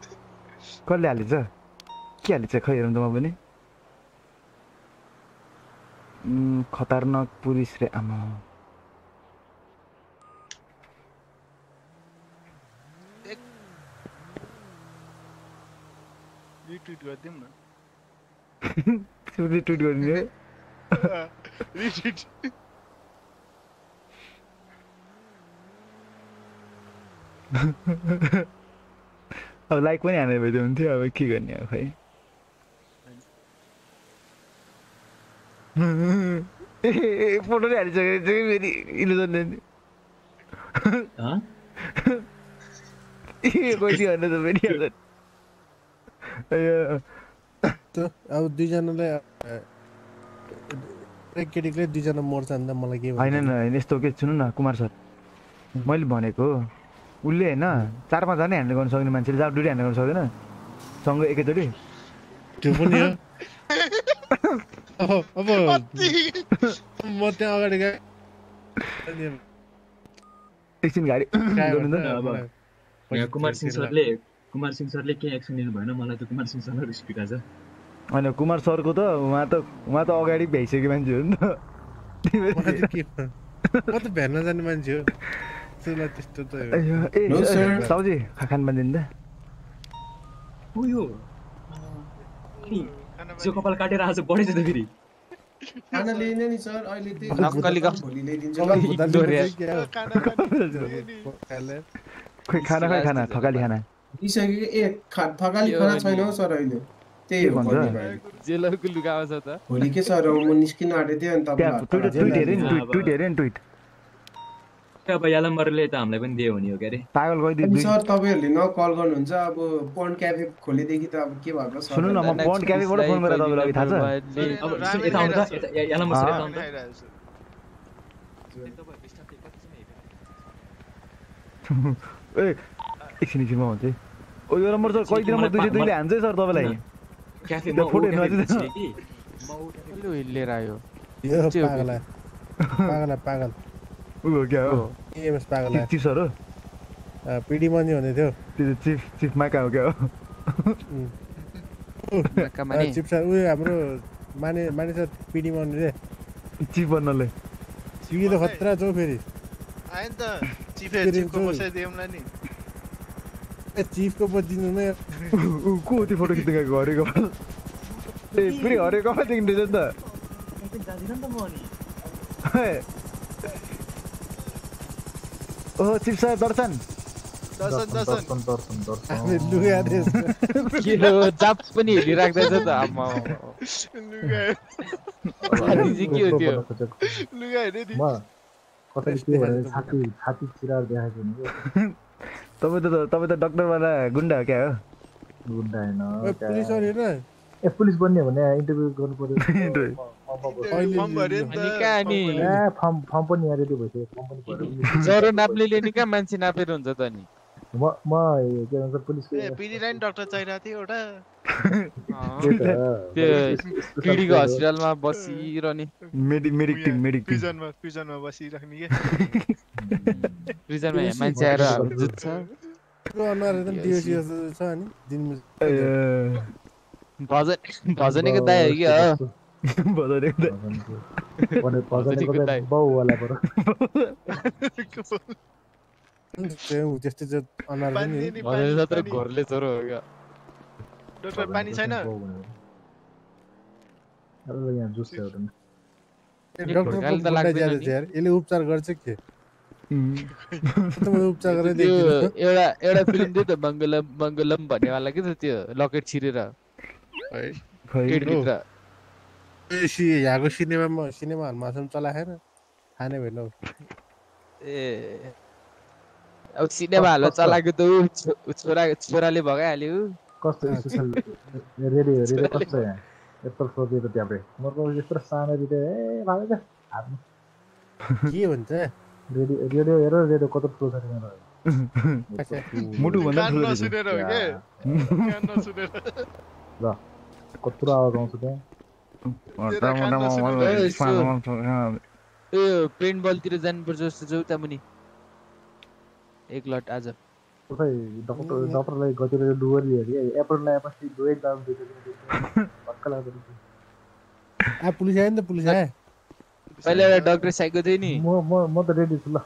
कसले हालिन्छ के हालिन्छ खै हेरौँ त म पनि। खतरनाक पुलिस रे आमा। रिट्विट गरिदिउँ न। ट्विट गरिदिने रिट्विट अब लाइक पनि हाने भए त हुन्थ्यो अब के गर्ने अब खै? ए फोटो नै हालिसकेको फेरि इलुजनले ए गइदियो भने त फेरि अब दुईजनालाई एक केटीले दुईजना मर्छ भने त मलाई के होइन होइन यस्तो के सुन्नु न कुमार सर। मैले भनेको उसले होइन चार पाँचजना ह्यान्डल गर्नु सक्ने मान्छेले जब दुइटै ह्यान्डल गर्नु सक्दैन। सँगै एकैचोटि। त्यो पनि हो। अब म त्यहाँ अगाडि गएँ। एकछिन गाडी गर्नु त। अब यहाँ कुमार सिंह सरले कुमार सिंह सरले के एक्सन लिनु भएन मलाई त कुमार सिंह सरलाई रिस उठिरहेको छ होइन कुमार सरको त उहाँ त उहाँ त अगाडि भ्याइसक्यो मान्छे हो नि त। भेट्न जाने मान्छे हो। त्यस्तो त. साउजी खान बाँधिदिनु त। उयो जो कपाल काटेर आज बढेछ त फेरि। खाना थकाली खाना। ए थकाली यो खाना छैन सर अहिले। त्यही हो। जेलरको त। भोलि के सर म निस्किन आँटेको थिएँ अनि त्यहाँ ट्विट ट्विट हेऱ्यो नि ट्विट ट्विट हेऱ्यो नि ट्विट। अब यालम्बरले त हामीलाई पनि दियो हुने हो के अरे पागल दुई। सर तपाईँहरूले न कल गर्नुहुन्छ अब पन्ड क्याफे खोलेदेखि त अब के भएको सर? सुन्नु न म पन्ड क्याफेबाट फोन गरेर तपाईँलाई अघि थाहा छ। अब यता यालम्बर सर यता ए एकछिन एकछिन म भन्छु। है। ओ यो नम्बर सर कहिले नम्बर दुई सय दुईले हान्छ है सर तपाईँलाई? फोटो हिँडेर आयो यो पागल। पागल पागल ऊ हो क्या हो एमएस पागल आयो। चिफ सर हो पिडी मन्जी भन्दै थियो त्यो चिफ चिफ माका हो क्या हो चिफ सर उयो हाम्रो माने माने सर पिडी मन्जी रे चिफ बन्नले सिकी त खतरा छ फेरि आयो नि त चिफे चिफको बसाइदिउँला नि चिफको बजिनु नै ऊ को त्यो फोटो खिच्नु गएको हरेको ए फेरि हरेको कपाल देखिँदैछ नि त जाँदिन नि त म अनि हे। ओहो चिफ सर दर्शन दर्शन दर्शन हामी लुगा के हो चाप पनि हेरिराख्दैछ त चाहिँ के हो त्यो लुगा हेऱ्यो नि म कतै के भने छाती छाती चिराएर देखाएको नि तपाईँ त तपाईँ त डक्टरवाला गुन्डा हो क्या हो? गुन्डा होइन ए पुलिस बन्ने भने इन्टरभ्यू गर्नु पर्यो। फर्म भर्यो नि अनि त। कहाँ अनि। ए फर्म फर्म पनि यहाँ रेडी भइसक्यो फर्म पनि भर्यो ज्वरो नाप्ने लिने कहाँ मान्छे नापेर हुन्छ त नि। म म के भन्छ पुलिसको ए पिडीलाई नि डक्टर चाहिरहेको थियो एउटा। त्यो पिडीको हस्पिटलमा बसिरहने। Medic medic team medic team. प्रिजनमा प्रिजनमा बसिराख्ने के? प्रिजनमा मान्छे आएर जुत्छ। छ अनि दिनमा भजन भजनीको दाइ हो कि हो भजनीको दाइ भजनीको दाइ। बाउ होला पर। त्यस्तै पनि भनेर त। घरले छोरो हो क्या डक्टर पानी छैन यसले उपचार गर्छ के एउटा एउटा फिल्म थियो त मङ्गलम मङ्गलम भन्नेवाला के त त्यो लकेट छिरेर यहाँको सिनेमामा सिनेमा हलमा चलाएन खाने भएन। ए अब सिनेमा हाल्न चलाएको त छोरा छोराले भगाइहाल्यो। कस्तो स्पेसल रेडियो रेडियो कस्तो यहाँ यत्रो सोधेको त्यहाँ मको यत्रो सानो रेडियो ए भाइ हातमा के भन्छ रेडियो रेडियो हेर रेडियो कत्रो ठुलो छ यहाँ मुटु भन्दा ठुलो रहेछ नसुनेर हो के कान नसुनेर ल कत्रो आवाज आउँछ त्यहाँ ए, पेन्ट बलतिर जानुपर्छ जस्तो उता मुनि एक लट आज। खै डक्टर डक्टरलाई गतिर डुवरी हेऱ्यो एप्रिल नआएपछि दुवै दाम दिएको भक्क लाग्दो। आ पुलिस आयो नि त पुलिस आयो पहिला एउटा डक्टर साइको थियो नि म म म त रेडी छु ल।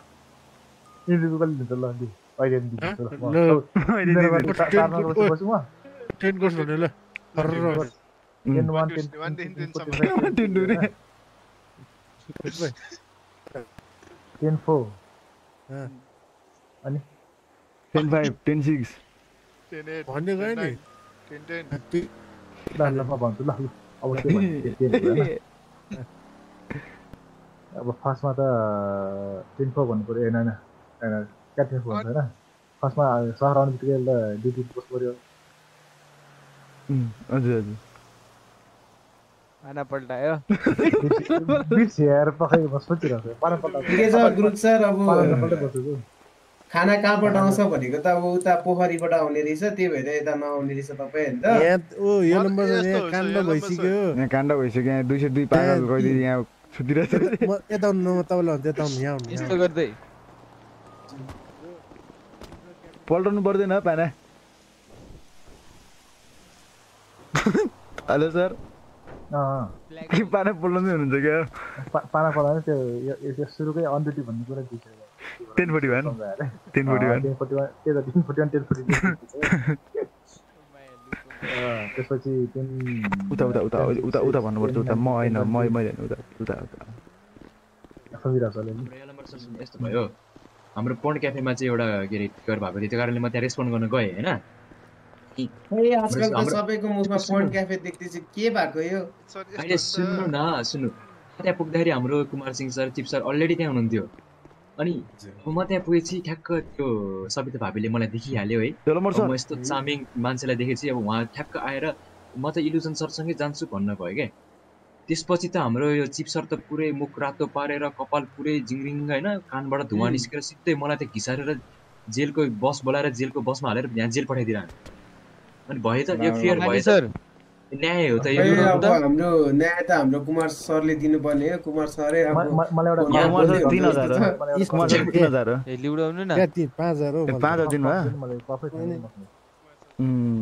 इन्टरभ्यू कहिले दिन्छ ल अनि अहिले नि ल म- ल। अब अहिले तिनीहरू दिनु। माथि चार नम्बर बसेको छु म टेन कोर्स भन्यो ल। वान टेन फोर अनि टेन फाइभ टेन सिक्स भन्ने गयो नि भन्छु ल अब अब फर्स्टमा त टेन फोर भन्नु पऱ्यो होइन होइन क्या टेन फोर होइन फर्स्टमा सहर आउने बित्तिकै ल ड्युटी बस्नु पऱ्यो हजुर हजुर खाना पल्टायो बिच हेर पखै म सोचिरहेको छु पारा पल्टा ठिकै छ ग्रुप सर अब खाना कहाँबाट आउँछ भनेको त अब उता पोखरीबाट आउने रहेछ त्यही भएर यता नआउने रहेछ तपाईँ होइन त यहाँ ओ यो नम्बर त यहाँ काण्ड भइसक्यो। यहाँ काण्ड भइसक्यो यहाँ दुई सय दुई पागल गइदियो यहाँ सुतिरहेछ म यता तपाईँलाई यता यहाँ यस्तो गर्दै। पल्टाउनु पर्दैन पाना। Hello sir. पाना पल्टाउँदै हुनुहुन्छ क्या? पा- पारा पल्टा त्यो सुरुकै अन ड्युटी भन्ने कुरा बिर्सेर ten forty one ten forty one ten forty one त्यही त ten forty one ten forty त्यसपछि टेन उता उता उता उता उता भन्नुपर्छ उता म होइन म मैले होइन उता उता उता यस्तो भयो हाम्रो पोन्ड क्याफेमा चाहिँ एउटा के अरे टिकर भएको थियो त्यो कारणले म त्यहाँ रेस्पोन्ड गर्न गएँ होइन सबैको मुखमा पोइन्ट क्याफे देख्दैछु के भएको यो अहिले सुन्नु न सुन्नु त्यहाँ पुग्दाखेरि हाम्रो Kumar Singh sir chief sir already त्यहाँ हुनुहुन्थ्यो अनि म त्यहाँ पुगेपछि ठ्याक्क त्यो सबिता भाबीले मलाई देखिहाल्यो है। म यस्तो चामिङ मान्छेलाई देखेपछि अब उहाँ ठ्याक्क आएर म त इलुजन सरसँगै जान्छु भन्न भयो क्या। त्यसपछि त हाम्रो यो चिप सर त पुरै मुख रातो पारेर कपाल पुरै जिङरिङ होइन कानबाट धुवा। निस्केर सिधै मलाई त घिसारेर जेलको बस बोलाएर जेलको बसमा हालेर यहाँ जेल पठाइदिएर अनि भयो त यो क्लियर भयो सर न्याय हो त यो हाम्रो न्याय त हाम्रो कुमार सरले दिनुपर्ने हो। कुमार सरै अब म- म- मलाई एउटा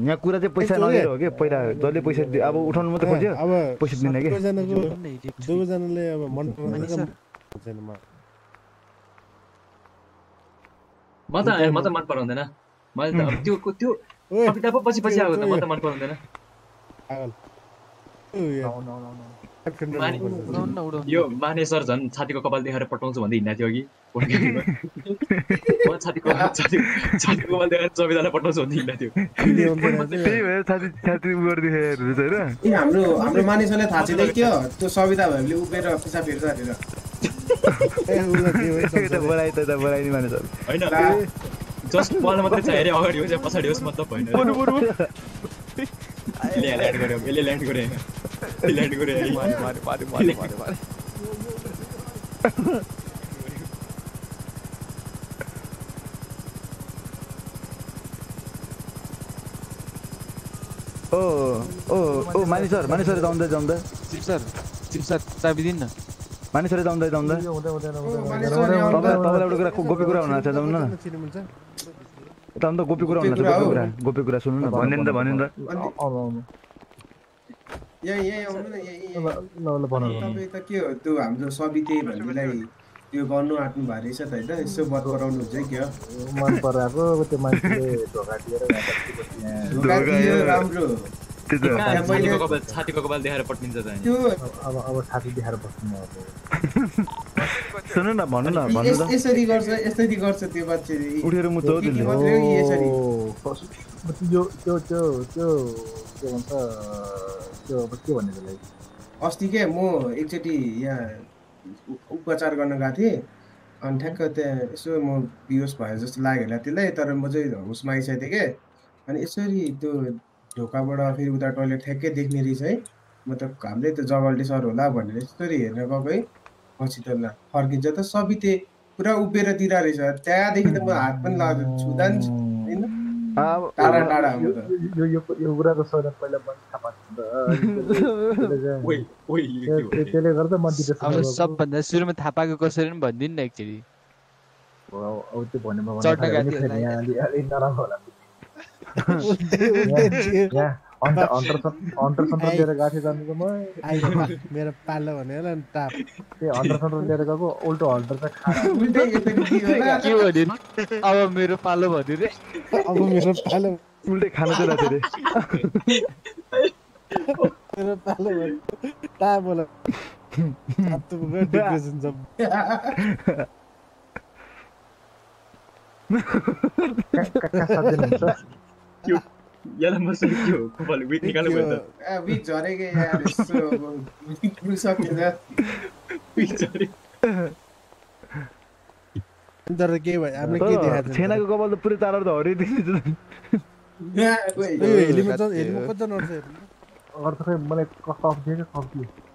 यहाँ कुरा चाहिँ पैसा के? हो कि? पहिला जसले पैसा दि- अब उठाउनु मात्रै खोज्यो। अब पैसा दिने कि? दुवैजनाले अब मन म। त म त मन पराउँदैन। मैले त त्यो त्यो ओए, कविता पो पछि पछि आएको त म त मन पराउँदैन। पागल यो माने सर झन् छातीको कपाल देखाएर पटाउँछु भन्दै हिँड्दा थियो अघि। म छातीको छाती छातीको कपाल देखाएर सवितालाई पटाउँछु भन्दै हिँड्दा थियो। त्यही भएर छाती छाती उ गरिदियो हेर्नुहोस् होइन? ए, हाम्रो हाम्रो मानिसहरूलाई थाहा छैन थियो त्यो? सविता उभिएर पिसा फेर्छ होइन। जस्ट बल मात्रै छ अरे अगाडि होस् या पछाडि होस् मतलब होइन। ल्यान्ड गर्यो यसले ल्यान्ड गर्यो यसले ल्यान्ड गर्यो है। मारे मारे मारे मारे मारे मारे ओ ओ ओ माने सर माने सर जाउँदै जाउँदै चिप सर चिप सर चाबी दिनु न माने सर जाउँदै जाउँदै तपाईँलाई एउटा कुरा गोपी कुरा हुन छ जाउनु न यता अन्त गोपी कुरा छ गोपी कुरा गोपी हो। कुरा सुन्नु न भनिदिनु त भनिदिनु त। यहीँ यहीँ आउनु न यहीँ तपाईँ त के हो त्यो हाम्रो सबिते भन्नेलाई त्यो गर्नु आँट्नु भारी छ त होइन यसो बद गराउनु हुन्छ क्या मन पराएको त्यो मान्छेले ढोका दिएर राम्रो छातीको कपाल छातीको कपाल देखाएर पट्टिन्छ त त्यो अब अब छाती देखाएर बस्नु अब सुन्नु न भन्नु न भन्नु यस- त यसरी गर्छ यसरी गर्छ त्यो मान्छेले उठेर मुद्दा हो के के त्यसले। मात्रै हो कि यसरी ओ, त्यो त्यो त्यो त्यो के भन्छ त्यो अब के भन्ने त्यसलाई अस्ति के म एकचोटि यहाँ उपचार गर्न गएको थिएँ। अनि ठ्याक्क त्यहाँ यसो म बिहोस भए जस्तो लाग्यो होला त्यसलाई तर म चाहिँ होसमा आइसकेको थिएँ कि? अनि यसरी त्यो ढोकाबाट फेरि उता टोइलेट ठ्याक्कै देख्ने रहेछ है। म त हामीले त जगल्टे सर होला भनेर यसरी हेर्न गएको है। पछि त ला फर्किन्छ त सबिते पुरा उभिएर तिर रहेछ। त्यहाँदेखि त म हात पनि लाग्यो छुँदा नि होइन? टाढा टाढा यो पहिला त्यसले गर्दा म अब सबभन्दा सुरुमा थाहा पाएको कसरी पनि भनिदिनु न एकचोटि। अब त्यो नराम्रो होला। मेरो पालो भनेर नि टाप लिएर गएको उल्टो हल्टर होला। अब मेरो पालो भन्यो रे। अब मेरो पालो उल्टै खानु चाहिँ रे। मेरो पालो भन्यो। टाप छ त्यो यसलाई के हो कपाल विथ निकाल्नु भयो त आ, बिच झरेको यार यसो अब पुग्नु सकेन विथ झऱ्यो। तर के भयो हामीले के तर देखाएको छ छेनाको कपाल त पुरै तारेर त हरिदिन्छ यो हेलीमा जाउँ हेलीमा कति जना अट्छ हेर्नु अरू त खै मलाई कफ कफ दियो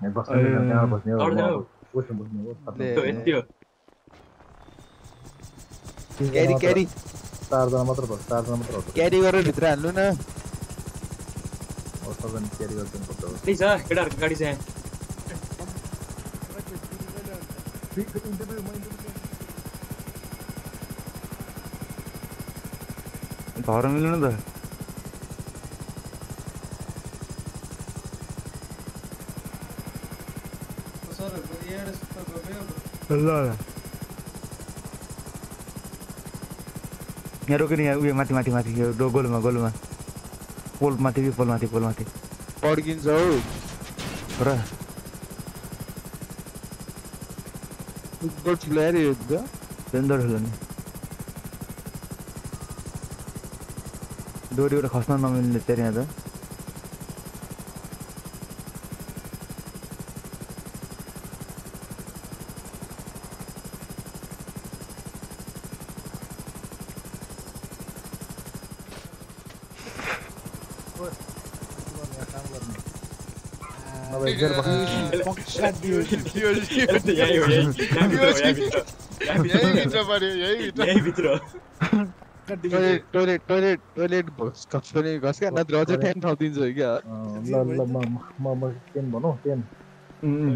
यहाँ बस्नु नि, त्यहाँ बस्ने हो अड्दैन हौ। बस्नु बस्ने हो त्यो यति हो तिनजना क्यारी मात्र- क्यारी चारजना मात्र भयो चारजना मात्र हो क्यारी गरेर भित्र हाल्नु न अब सबैजना क्यारी गरिदिनु पर्छ अब। त्यही छ केटाहरूको गाडी चाहिँ धर मिल्नु त सरहरूको यहाँ यस्तो गयो ल ल यहाँ रोक्यो नि यहाँ उयो माथि माथि माथि यो डो- गोलमा गोलमा पोल माथि कि पोल माथि पोल माथि पड्किन्छ हौ र फुटबल ठुलो यार यो त बेन्दर ठुलो नि डोरी एउटा खस्न नमिल्ने चाहिँ यहाँ त अब एक जेल बस्नु पक्का दियो दियो, दियो। यही हो यही यहीँभित्र हो यहीँभित्र यहीँभित्र पऱ्यो यहीँभित्र यहीँभित्र हो टोइलेट टोइलेट टोइलेट टोइलेट घस पनि घस क्या नत्र अझै ट्यान ठाउँ दिन्छ क्या अँ, ल ल म म म टेन भनौँ टेन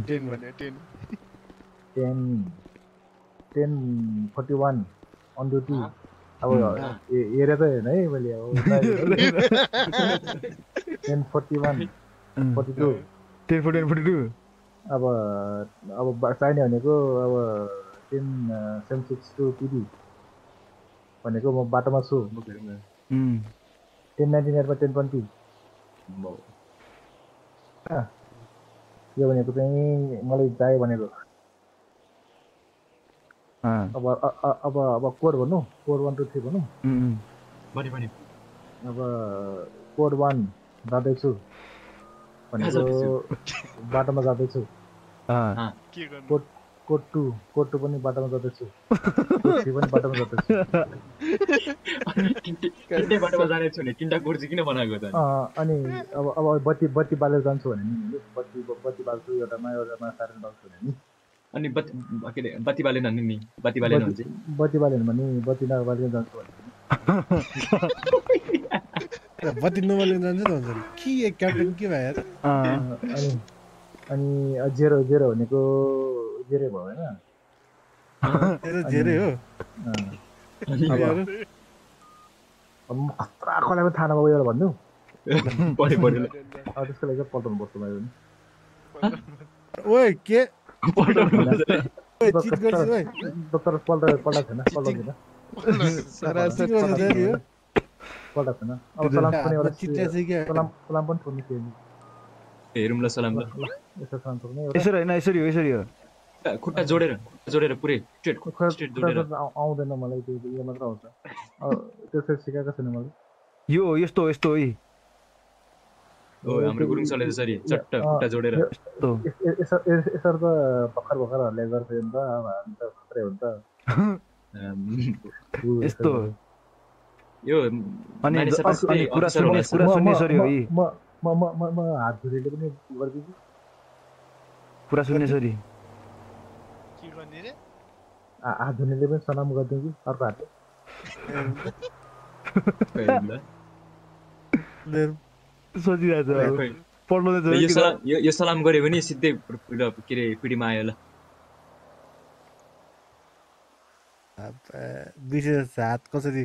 टेन भन्यो ten ten ten forty one on duty अब हेरेर त हेर्न है मैले अब ten forty one forty two ten forty one forty two. अब अब बा- चाहिने भनेको अब ten seven six two PD भनेको म बाटोमा छु। टेन नाइन्टी नाइनमा टेन ट्वेन्टी। यो भनेको चाहिँ मलाई चाहियो भनेको। अब अब अब कोड भनौँ कोड वान टू थ्री भनौँ अब कोड वान जाँदैछु। भनेको बाटोमा जाँदैछु। के गर्नु? Code code two code two पनि बाटोमा जाँदैछु। पनि बाटोमा जाँदैछु। तिनटै बाटोमा जाने छु भने तिनवटा कोड चाहिँ किन बनाएको त अँ, अनि अब अब बत्ती बत्ती बालेर जान्छु भने नि। बत्ती बत्ती बाल्छु एउटामा एउटामा साइरन बाल्छु भने नि। अनि बत्ती के अरे बत्ती बालेन भने नि? बत्ती बालेन भने चाहिँ बत्ती बालेन भने बत्ती नबालेर जान्छु भने बत्ती नबालेर जान्छ त हुन्छ के एक क्याप्टेन के भयो यार अनि अनि जेरो जेरो भनेको जेरै भयो होइन तेरो जेरै हो खतरा कसैलाई पनि थाहा नभएको एउटा भन्नु पढ्यो पढ्यो त्यसको लागि पल्टाउनु पर्छ मैले पनि ओए के डक्टर पल्टा पल्टाएको छैन पल्टाउँदैन पल्टाएको छैन अब सलाम पनि एउटा सलाम सलाम पनि छोड्नु थियो हेरौँ ल सलाम ल यसो सलाम छोड्ने यसरी होइन यसरी हो यसरी हो खुट्टा जोडेर खुट्टा जोडेर पुरै स्ट्रेट स्ट्रेट जोडेर आउँदैन मलाई त्यो यो मात्र आउँछ अब त्यसरी सिकाएको छैन मैले यो हो, यस्तो हो, यस्तो हो है हाम्रो गुरुङ सरले त्यसरी चट्ट खुट्टा जोडेर यसरी त भर्खर भर्खरहरूले गर्छ नि त अब हामी त खत्रै हो नि त ऊ यस्तो। यो अनि कुरा सुन्ने होला। कुरा सुन्ने सरी हो है म म म म म हात धुरीले पनि गरिदिन्छु कुरा सुन्ने सरी। के गर्ने रे? हा- हात धुनेले पनि सलाम गरिदिन्छु अर्को हातले? सोचिरहेको छ अब। खोइ। पढ्नु त यो सलाम यो यो सलाम गऱ्यो भने सिधै के अरे पिँढीमा आयो ल। विशेष हात कसरी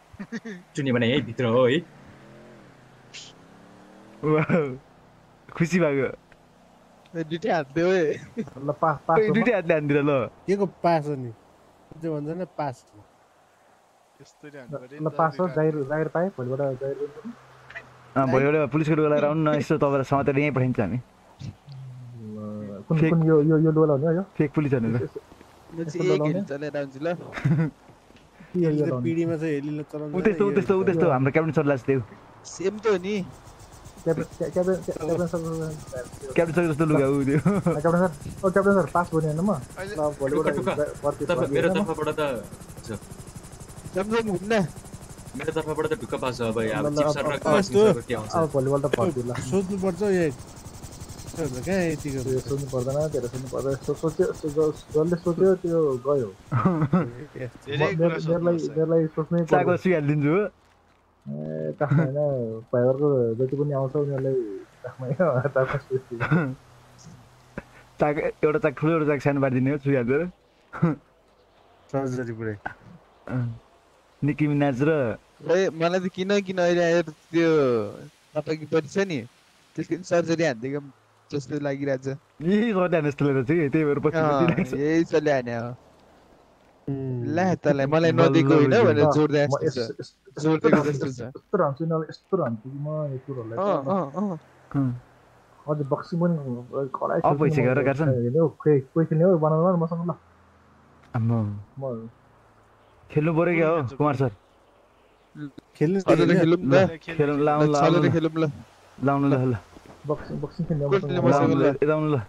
तपाईँको चुने बनाइ है भित्र हो है। खुसी भएको दुइटै हात देऊ है ल पास पास दुइटै हातले हानिदिएर ल के को पास हो नि त्यो भन्छ नि पास ल हो पाएँ भोलिबाट भोलिबाट पुलिसको लुगा लगाएर आउनु न यसो तपाईँलाई समातेर यहीँ पठाइन्छ हामी ल, कुन कुन यो यो यो लुगा लाउने हो यो फेक पुलिस हाल्नु ल पिडीमा चाहिँ हेलिलो चलाउँछ उ त्यस्तो उ त्यस्तो उ त्यस्तो हाम्रो क्याप्टन सरलाई जस्तै सेम त हो नि क्याप्टन सर जस्तो लुगा उ त्यो सर ओ क्याप्टन सर पास भयो होइन म भोलिबाट मेरो तर्फबाट त जमजम घुम्न मेरो तर्फबाट त पास अब यहाँ चिप्स र अब भोलिबल त सोध्नुपर्छ के भन्छ कहाँ यतिको त्यो सोध्नु पर्दैन तेरो सोध्नु पर्दैन सो- सोच्यो जसले सोच्यो त्यो गयो धेरै। मेरोलाई सोच्नै ए ताखमा होइन भाइबरको जति पनि आउँछ उनीहरूलाई ताखमा चाक एउटा चाक ठुलो एउटा चाक सानो पारिदिने हो सुइहाल्छ सर्जरी पुरै निकी मिनाज र मलाई त किन किन अहिले आएर त्यो छ नि त्यसको सर्जरी हानिदिएको जस्तो लागिरहेछ यही गर्दा जस्तो लागेको छ कि त्यही भएर पछि। यही हाने हो ला तलाई मलाई नदिएको होइन भनेर जोड्दै जोडिदिएको जस्तो छ यस्तो रहन्छु यिनीहरूलाई यस्तो रहन्छु कि म यो कुरोहरूलाई अँ, अँ, अँ। अँ। अझै बक्सिङ पनि पैसा गरेर खोइ कोही खेल्ने हो बनाउनु न मसँग ल आम्मा। म खेल्नु पऱ्यो क्या हो कुमार सर खेल्नु छलेर खेलौँ न खेलौँ ल आउनु ल आउनु छलेर ल खेलौँ ल लाउनु ल ल बक्सिङ बक्सिङ खेल्ने यता आउनु ल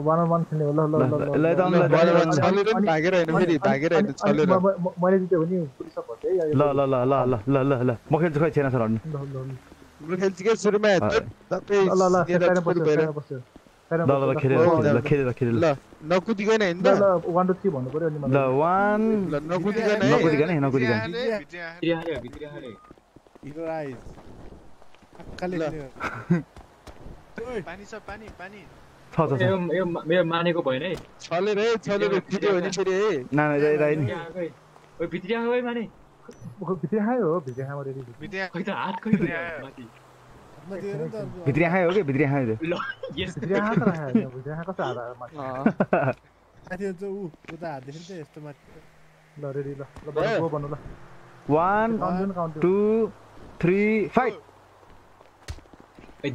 वान अन वान खेल्ने हो ल ल ल, यता आउनु ल, भागेर फेरि, अनि- भागेर अनि छलेर। मैले जित्यो भने पुलिस है ल ल ल ल ल ल ल ल म खेल्छु खै छैन सर हट्नु म खेल्छु क्या सुरुमा तपाईँ ल ल ल ल ल खेलेर ल खेलेर खेलेर ल नकुदिकन होइन ल ल वान टू थ्री भन्नु पऱ्यो अनि ल मलाई वान ल नकुदिकन है नकुदिकन नकुदिकन भित्री भित्री हिरो अक्काले। खेल्ने पानी छ पानी पानी छ छ मेरो मानेको भएन है छले रे हो नि जाइ ओइ भित्री भित्री हो 3 5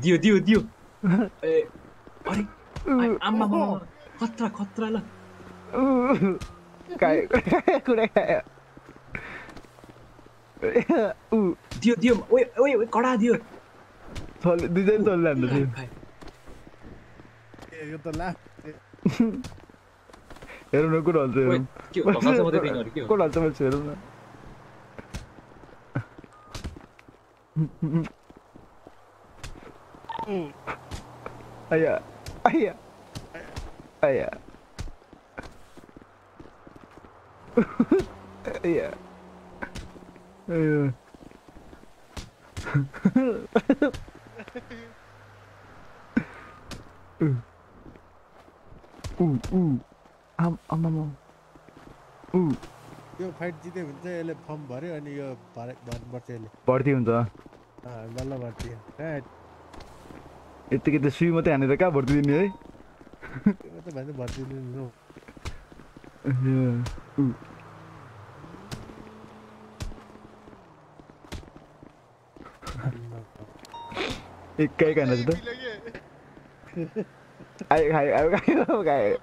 दियो दियो दियो ए अरे आम्मा खतरा खतरा ल काय कुडै खायो दियो दियो ओइ ओइ कडा दियो चल दुजै चल लान्द ए यो त ला हेरौँ न कुरो हाल्छ हेरौँ कुरो हाल्छ मान्छे हेरौँ न Mm. आम आमामा ऊ यो फाइट जित्यो भने चाहिँ यसले फर्म भर्यो अनि यो भरे भर्नुपर्छ यसले। भर्ती हुन्छ। बल्ल भर्ती यत्तिकै त सुई मात्रै हानेर कहाँ भर्ती दिने है? त्यो त भन्छ भर्ती दिनु ऊ एकै खाना त आयो खायो आयो खायो खायो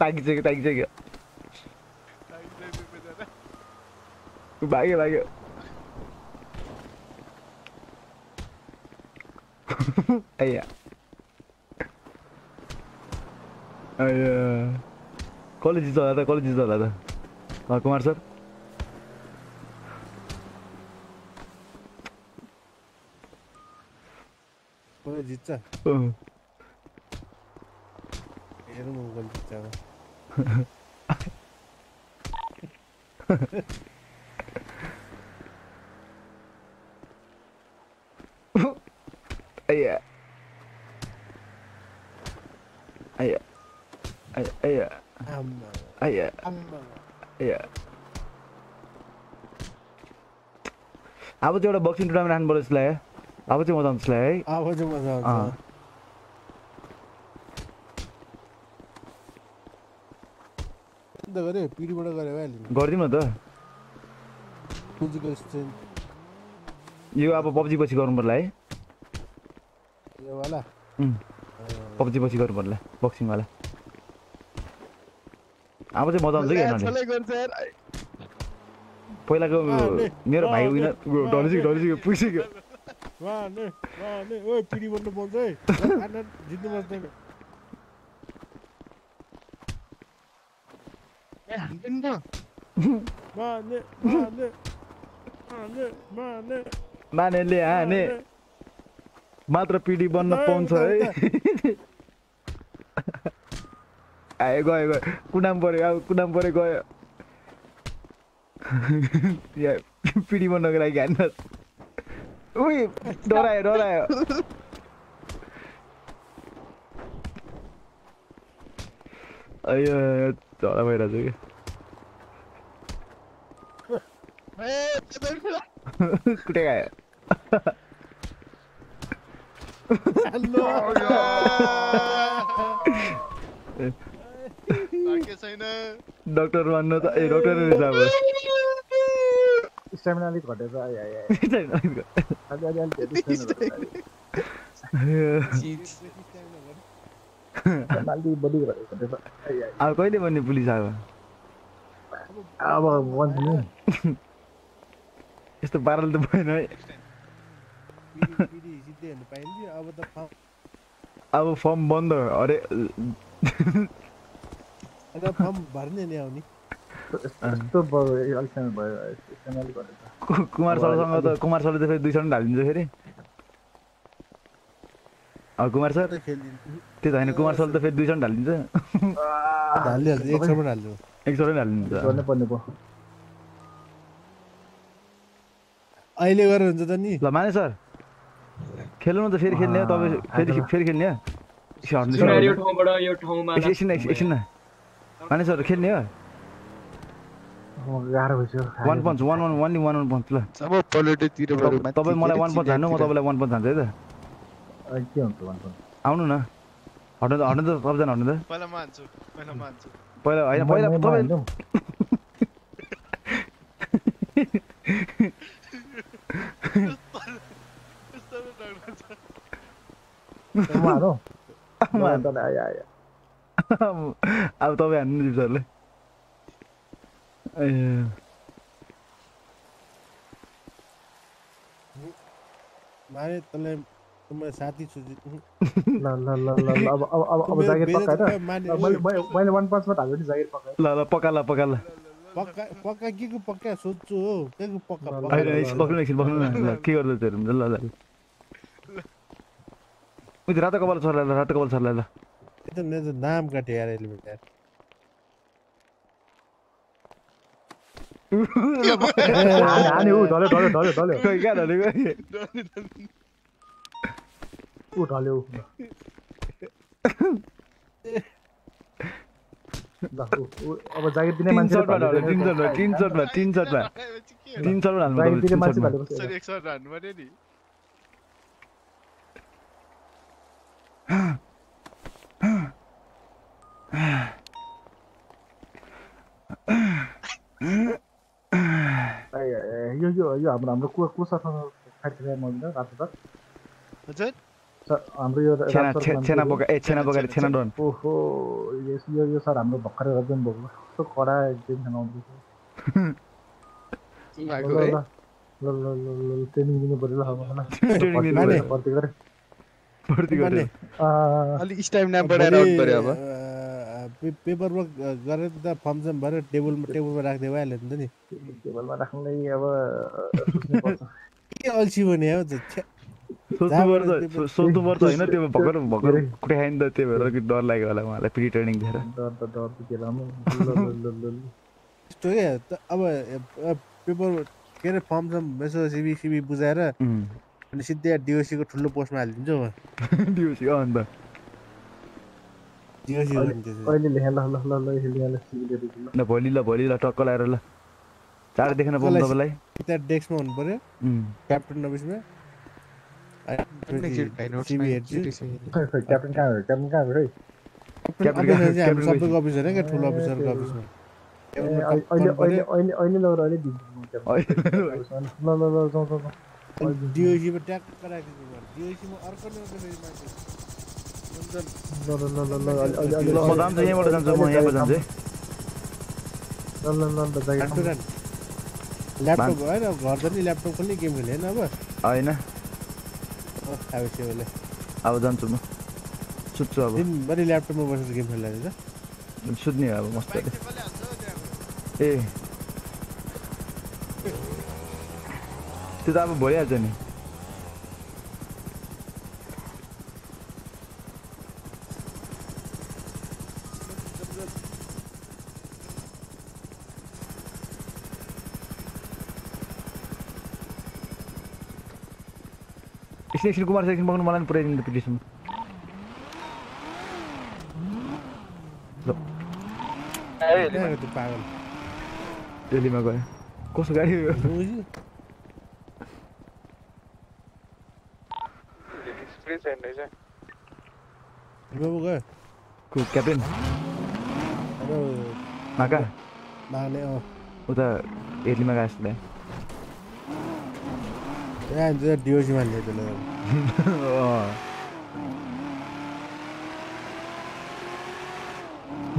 ताकिसक्यो ताकिसक्यो। भाग्यो भाग्यो। आइया आइया कसले जित्छ होला त कसले जित्छ होला त अँ, कुमार सर कसले जित्छ अँ। हेरौँ अब चाहिँ एउटा बक्सिङ टुर्नामेन्ट राख्नु पर्छ यसलाई है अब चाहिँ मजा आउँछ है अब चाहिँ मजा। आउँछ गऱ्यो भइहाल्यो गरिदिउँ न त स्ट्रेन्थ यो अब पब्जी पछि गर्नु पर्ला है यो वाला पब्जी पछि गर्नु पर्ला बक्सिङवाला अब चाहिँ मजा आउँछ कि हेर्नु पहिलाको मेरो भाइ उयो डरिसक्यो डरिसक्यो पुगिसक्यो। पिडी बन्नु पाउँछ है। जित्नु पर्दैन माने माने माने माने मानेले हाने। मात्र पिडी बन्न पाउँछ है। आयो गयो गयो। कुनाम पऱ्यो अब कुनाम पऱ्यो गयो। यहाँ पिडी बन्नको लागि हान्न। उही डरायो डरायो। अयो झडा भइरहेछ कि? कुटे छैन डक्टर मान्नु त ए डक्टर स्टामिना अलिक घटेछ अब कहिले बन्ने पुलिस अब अब यस्तो पाराले त भएन है जित्दै हेर्नु पाइन्थ्यो अब त फर्म अब फर्म बन्द अरे अन्त फर्म भर्ने नि आउने। कुमार सरसँग त कुमार सरले त फेरि दुई सय ढालिदिन्छ फेरि। अब कुमार सर त्यो त होइन कुमार सरले त फेरि दुई सय ढालिदिन्छ। हालिहाल्छ एक सौमा हाल्नु एक सय भयो अहिले गरेर हुन्छ त नि। ल माने सर। खेल्नु न त फेरि खेल्ने हो तपाईँ फेरि फेरि खेल्ने हो एकछिन हट्नु सुन यो ठाउँबाट यो ठाउँमा एकछिन एकछिन एकछिन एकछिन न माने सर खेल्ने हो गाह्रो भइसक्यो one punch one one one one one punch ल अब पलेटोतिर बरु माथि तपाईँ मलाई वान पन्च हान्नु म। तपाईँलाई वान पन्च हान्छु है त आउनु न हट्नु त हट्नु त सबजना हट्नु त पहिला मान्छु पहिला मान्छु पहिला होइन पहिला तपाईँ म। तल आयो अब तपाईँ हान्नु दिप सरले ए माने तँलाई म साथी छु ल ल ल ल ल अब अब अब अब मेरो जागिर पक्का होइन मैले मैले- मैले वान पाँचमा हाल्यो नि जागिर पक्का ल ल पक्का ल पक्का ल पक्का पक्का के को पक्का सोध्छु हो के को पक्का पक्का एकछिन बस्नु एकछिन बस्नु न ल के गर्दै त्यो ल ल ल उयो रातो कपाल सरलाई ल ये तो मेरे नाम काटे यार अब जागिर दिने तिन मान्छे हाल्नु तपाईँ दिने तिन मान्छे सर्टमा भनेको सर एक सर हान्नु पर्यो नि ए, ए, यो हाम्रो हाम्रो को को सरसँग खाइसकेको मन्दिर रातो सर हजुर हाम्रो यो छेना नाम बोका ए छेना बोका छेना डन ओहो यो यो यो सर हाम्रो भर्खरै रजन भएको कस्तो कडा गेम खेल्न आउँदैछ ल ल है? ल ल ट्रेनिङ दिनु पर्यो ल अब मलाई ट्रेनिङ दिनु भर्ती। गरेँ, भर्ती गरेँ अलिक स्टामिना बढाएर आउनु पर्यो अब। पेपर वर्क गरेर त फर्म सम भएर टेबलमा टेबलमा राख्दै भइहाल्यो नि त नि। टेबलमा राख्नलाई अब के अल्छी भने हो जहाँबाट पर्छ होइन त्यो भर्खर भर्खर धेरै। कुटे खायो नि त त्यही भएर कि डर लाग्यो होला उहाँलाई प्रि ट्रेनिङ दिएर। डर त डर त के क्या? अब पेपर के अरे फर्म सम यसो सिबी सिबी बुझाएर। अनि सिधै डिओसीको ठुलो पोस्टमा हालिदिन्छु म। डिओसी अन्त। अहिले अहिले लेखेँ ल ल ल ल ल ल भोलि ल भोलि ल टक्क लगाएर ल चाँडै देख्न पाउनु तपाईँलाई त्यहाँ डेस्कमा हुनु पर्यो। क्याप्टन खै क्याप्टन कहाँ हो क्याप्टन कहाँ हो सबैको अफिस होइन क्या ठुलो अफिसरको अफिसमा डिओसीमा ट्याक्क राखिदिनु डिओसीमा अर्को न अर्को फेरि मान्छे हुन्छ ल ल ल ल ल अहिले अहिले अहिले म जान्छु यहीँबाट जान्छु म यहाँबाट जान्छु है ल ल ल। ल्यापटप होइन घर त नि ल्यापटप खोल्ने गेम खेल्ने होइन अब होइन अब जान्छु म सुत्छु अब दिनभरि ल्यापटपमा बसेर गेम खेल्दा त सुत्ने अब मजाले ए त्यो त अब भइहाल्छ नि एकछिन एकछिन कुमार एकछिन बग्नु मलाई पनि पुऱ्याइदिनु त पिटिसम्म पागल दिल्लीमा गयो कसो गाडी क्याप्टेन उता एर्लीमा गएको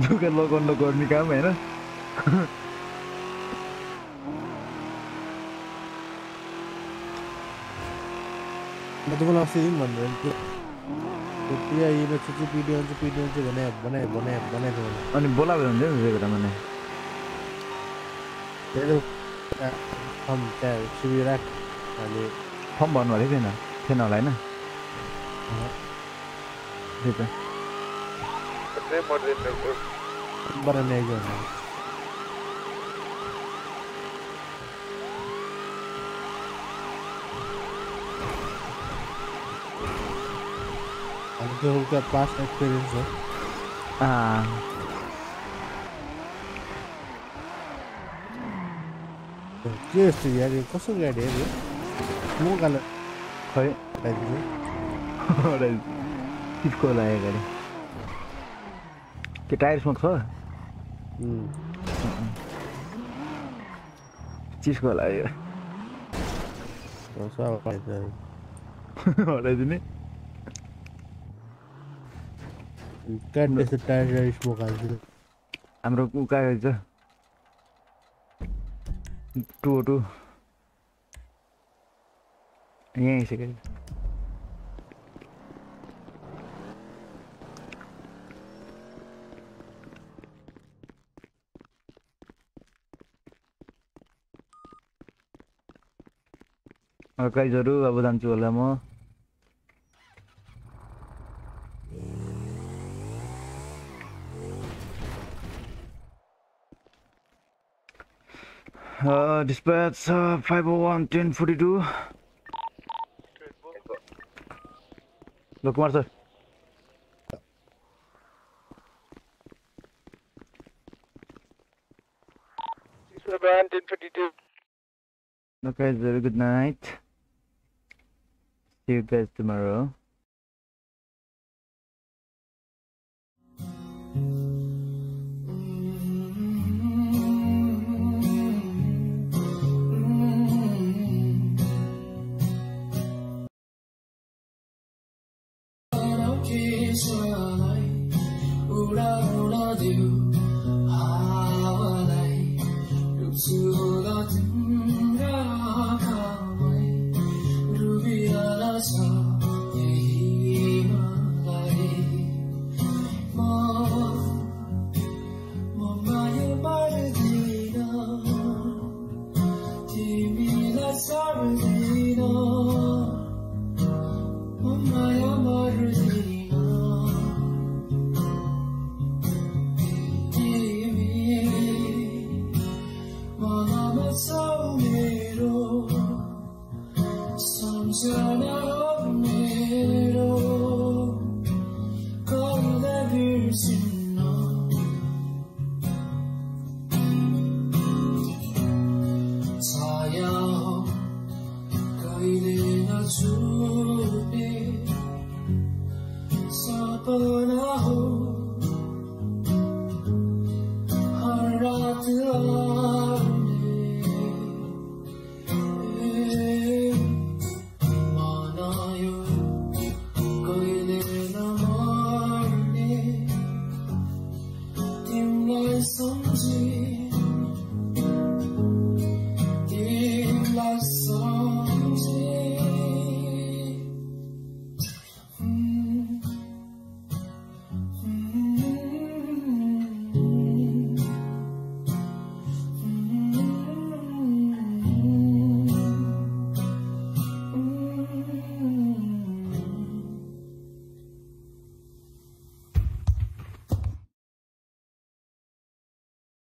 दुःख लगाउनु गर्ने काम होइन। म अस्ति दिन भन्नु त्यो हुन्छ भने बनाए बनाए बनाएको भने अनि बोलाएको हुन्छ नि त्यो त्यही त। त्यहाँ सिबी राख अनि फर्म भन्नुभएको थिएन थिएन होला होइन त्यही त चाहिँ मर्दैन रहेछ बनाउने आइज अनि त्यो उता पास्ट एक्सपिरियन्स हो अँ, के यस्तो यार यो कसो गाडी हो यो म कालो खै टिपको लाग्यो गाडी के टायर स्मोक छ चिसको लाग्यो हटाइदिने टायर स्मोक हाल्छ हाम्रो कहाँ छ टु टू यहीँ आइसक्यो गाइजहरू अब जान्छु होला म Uh, dispatch uh, 501 1042. Ten fifty-two. Okay, very good night. See you guys tomorrow.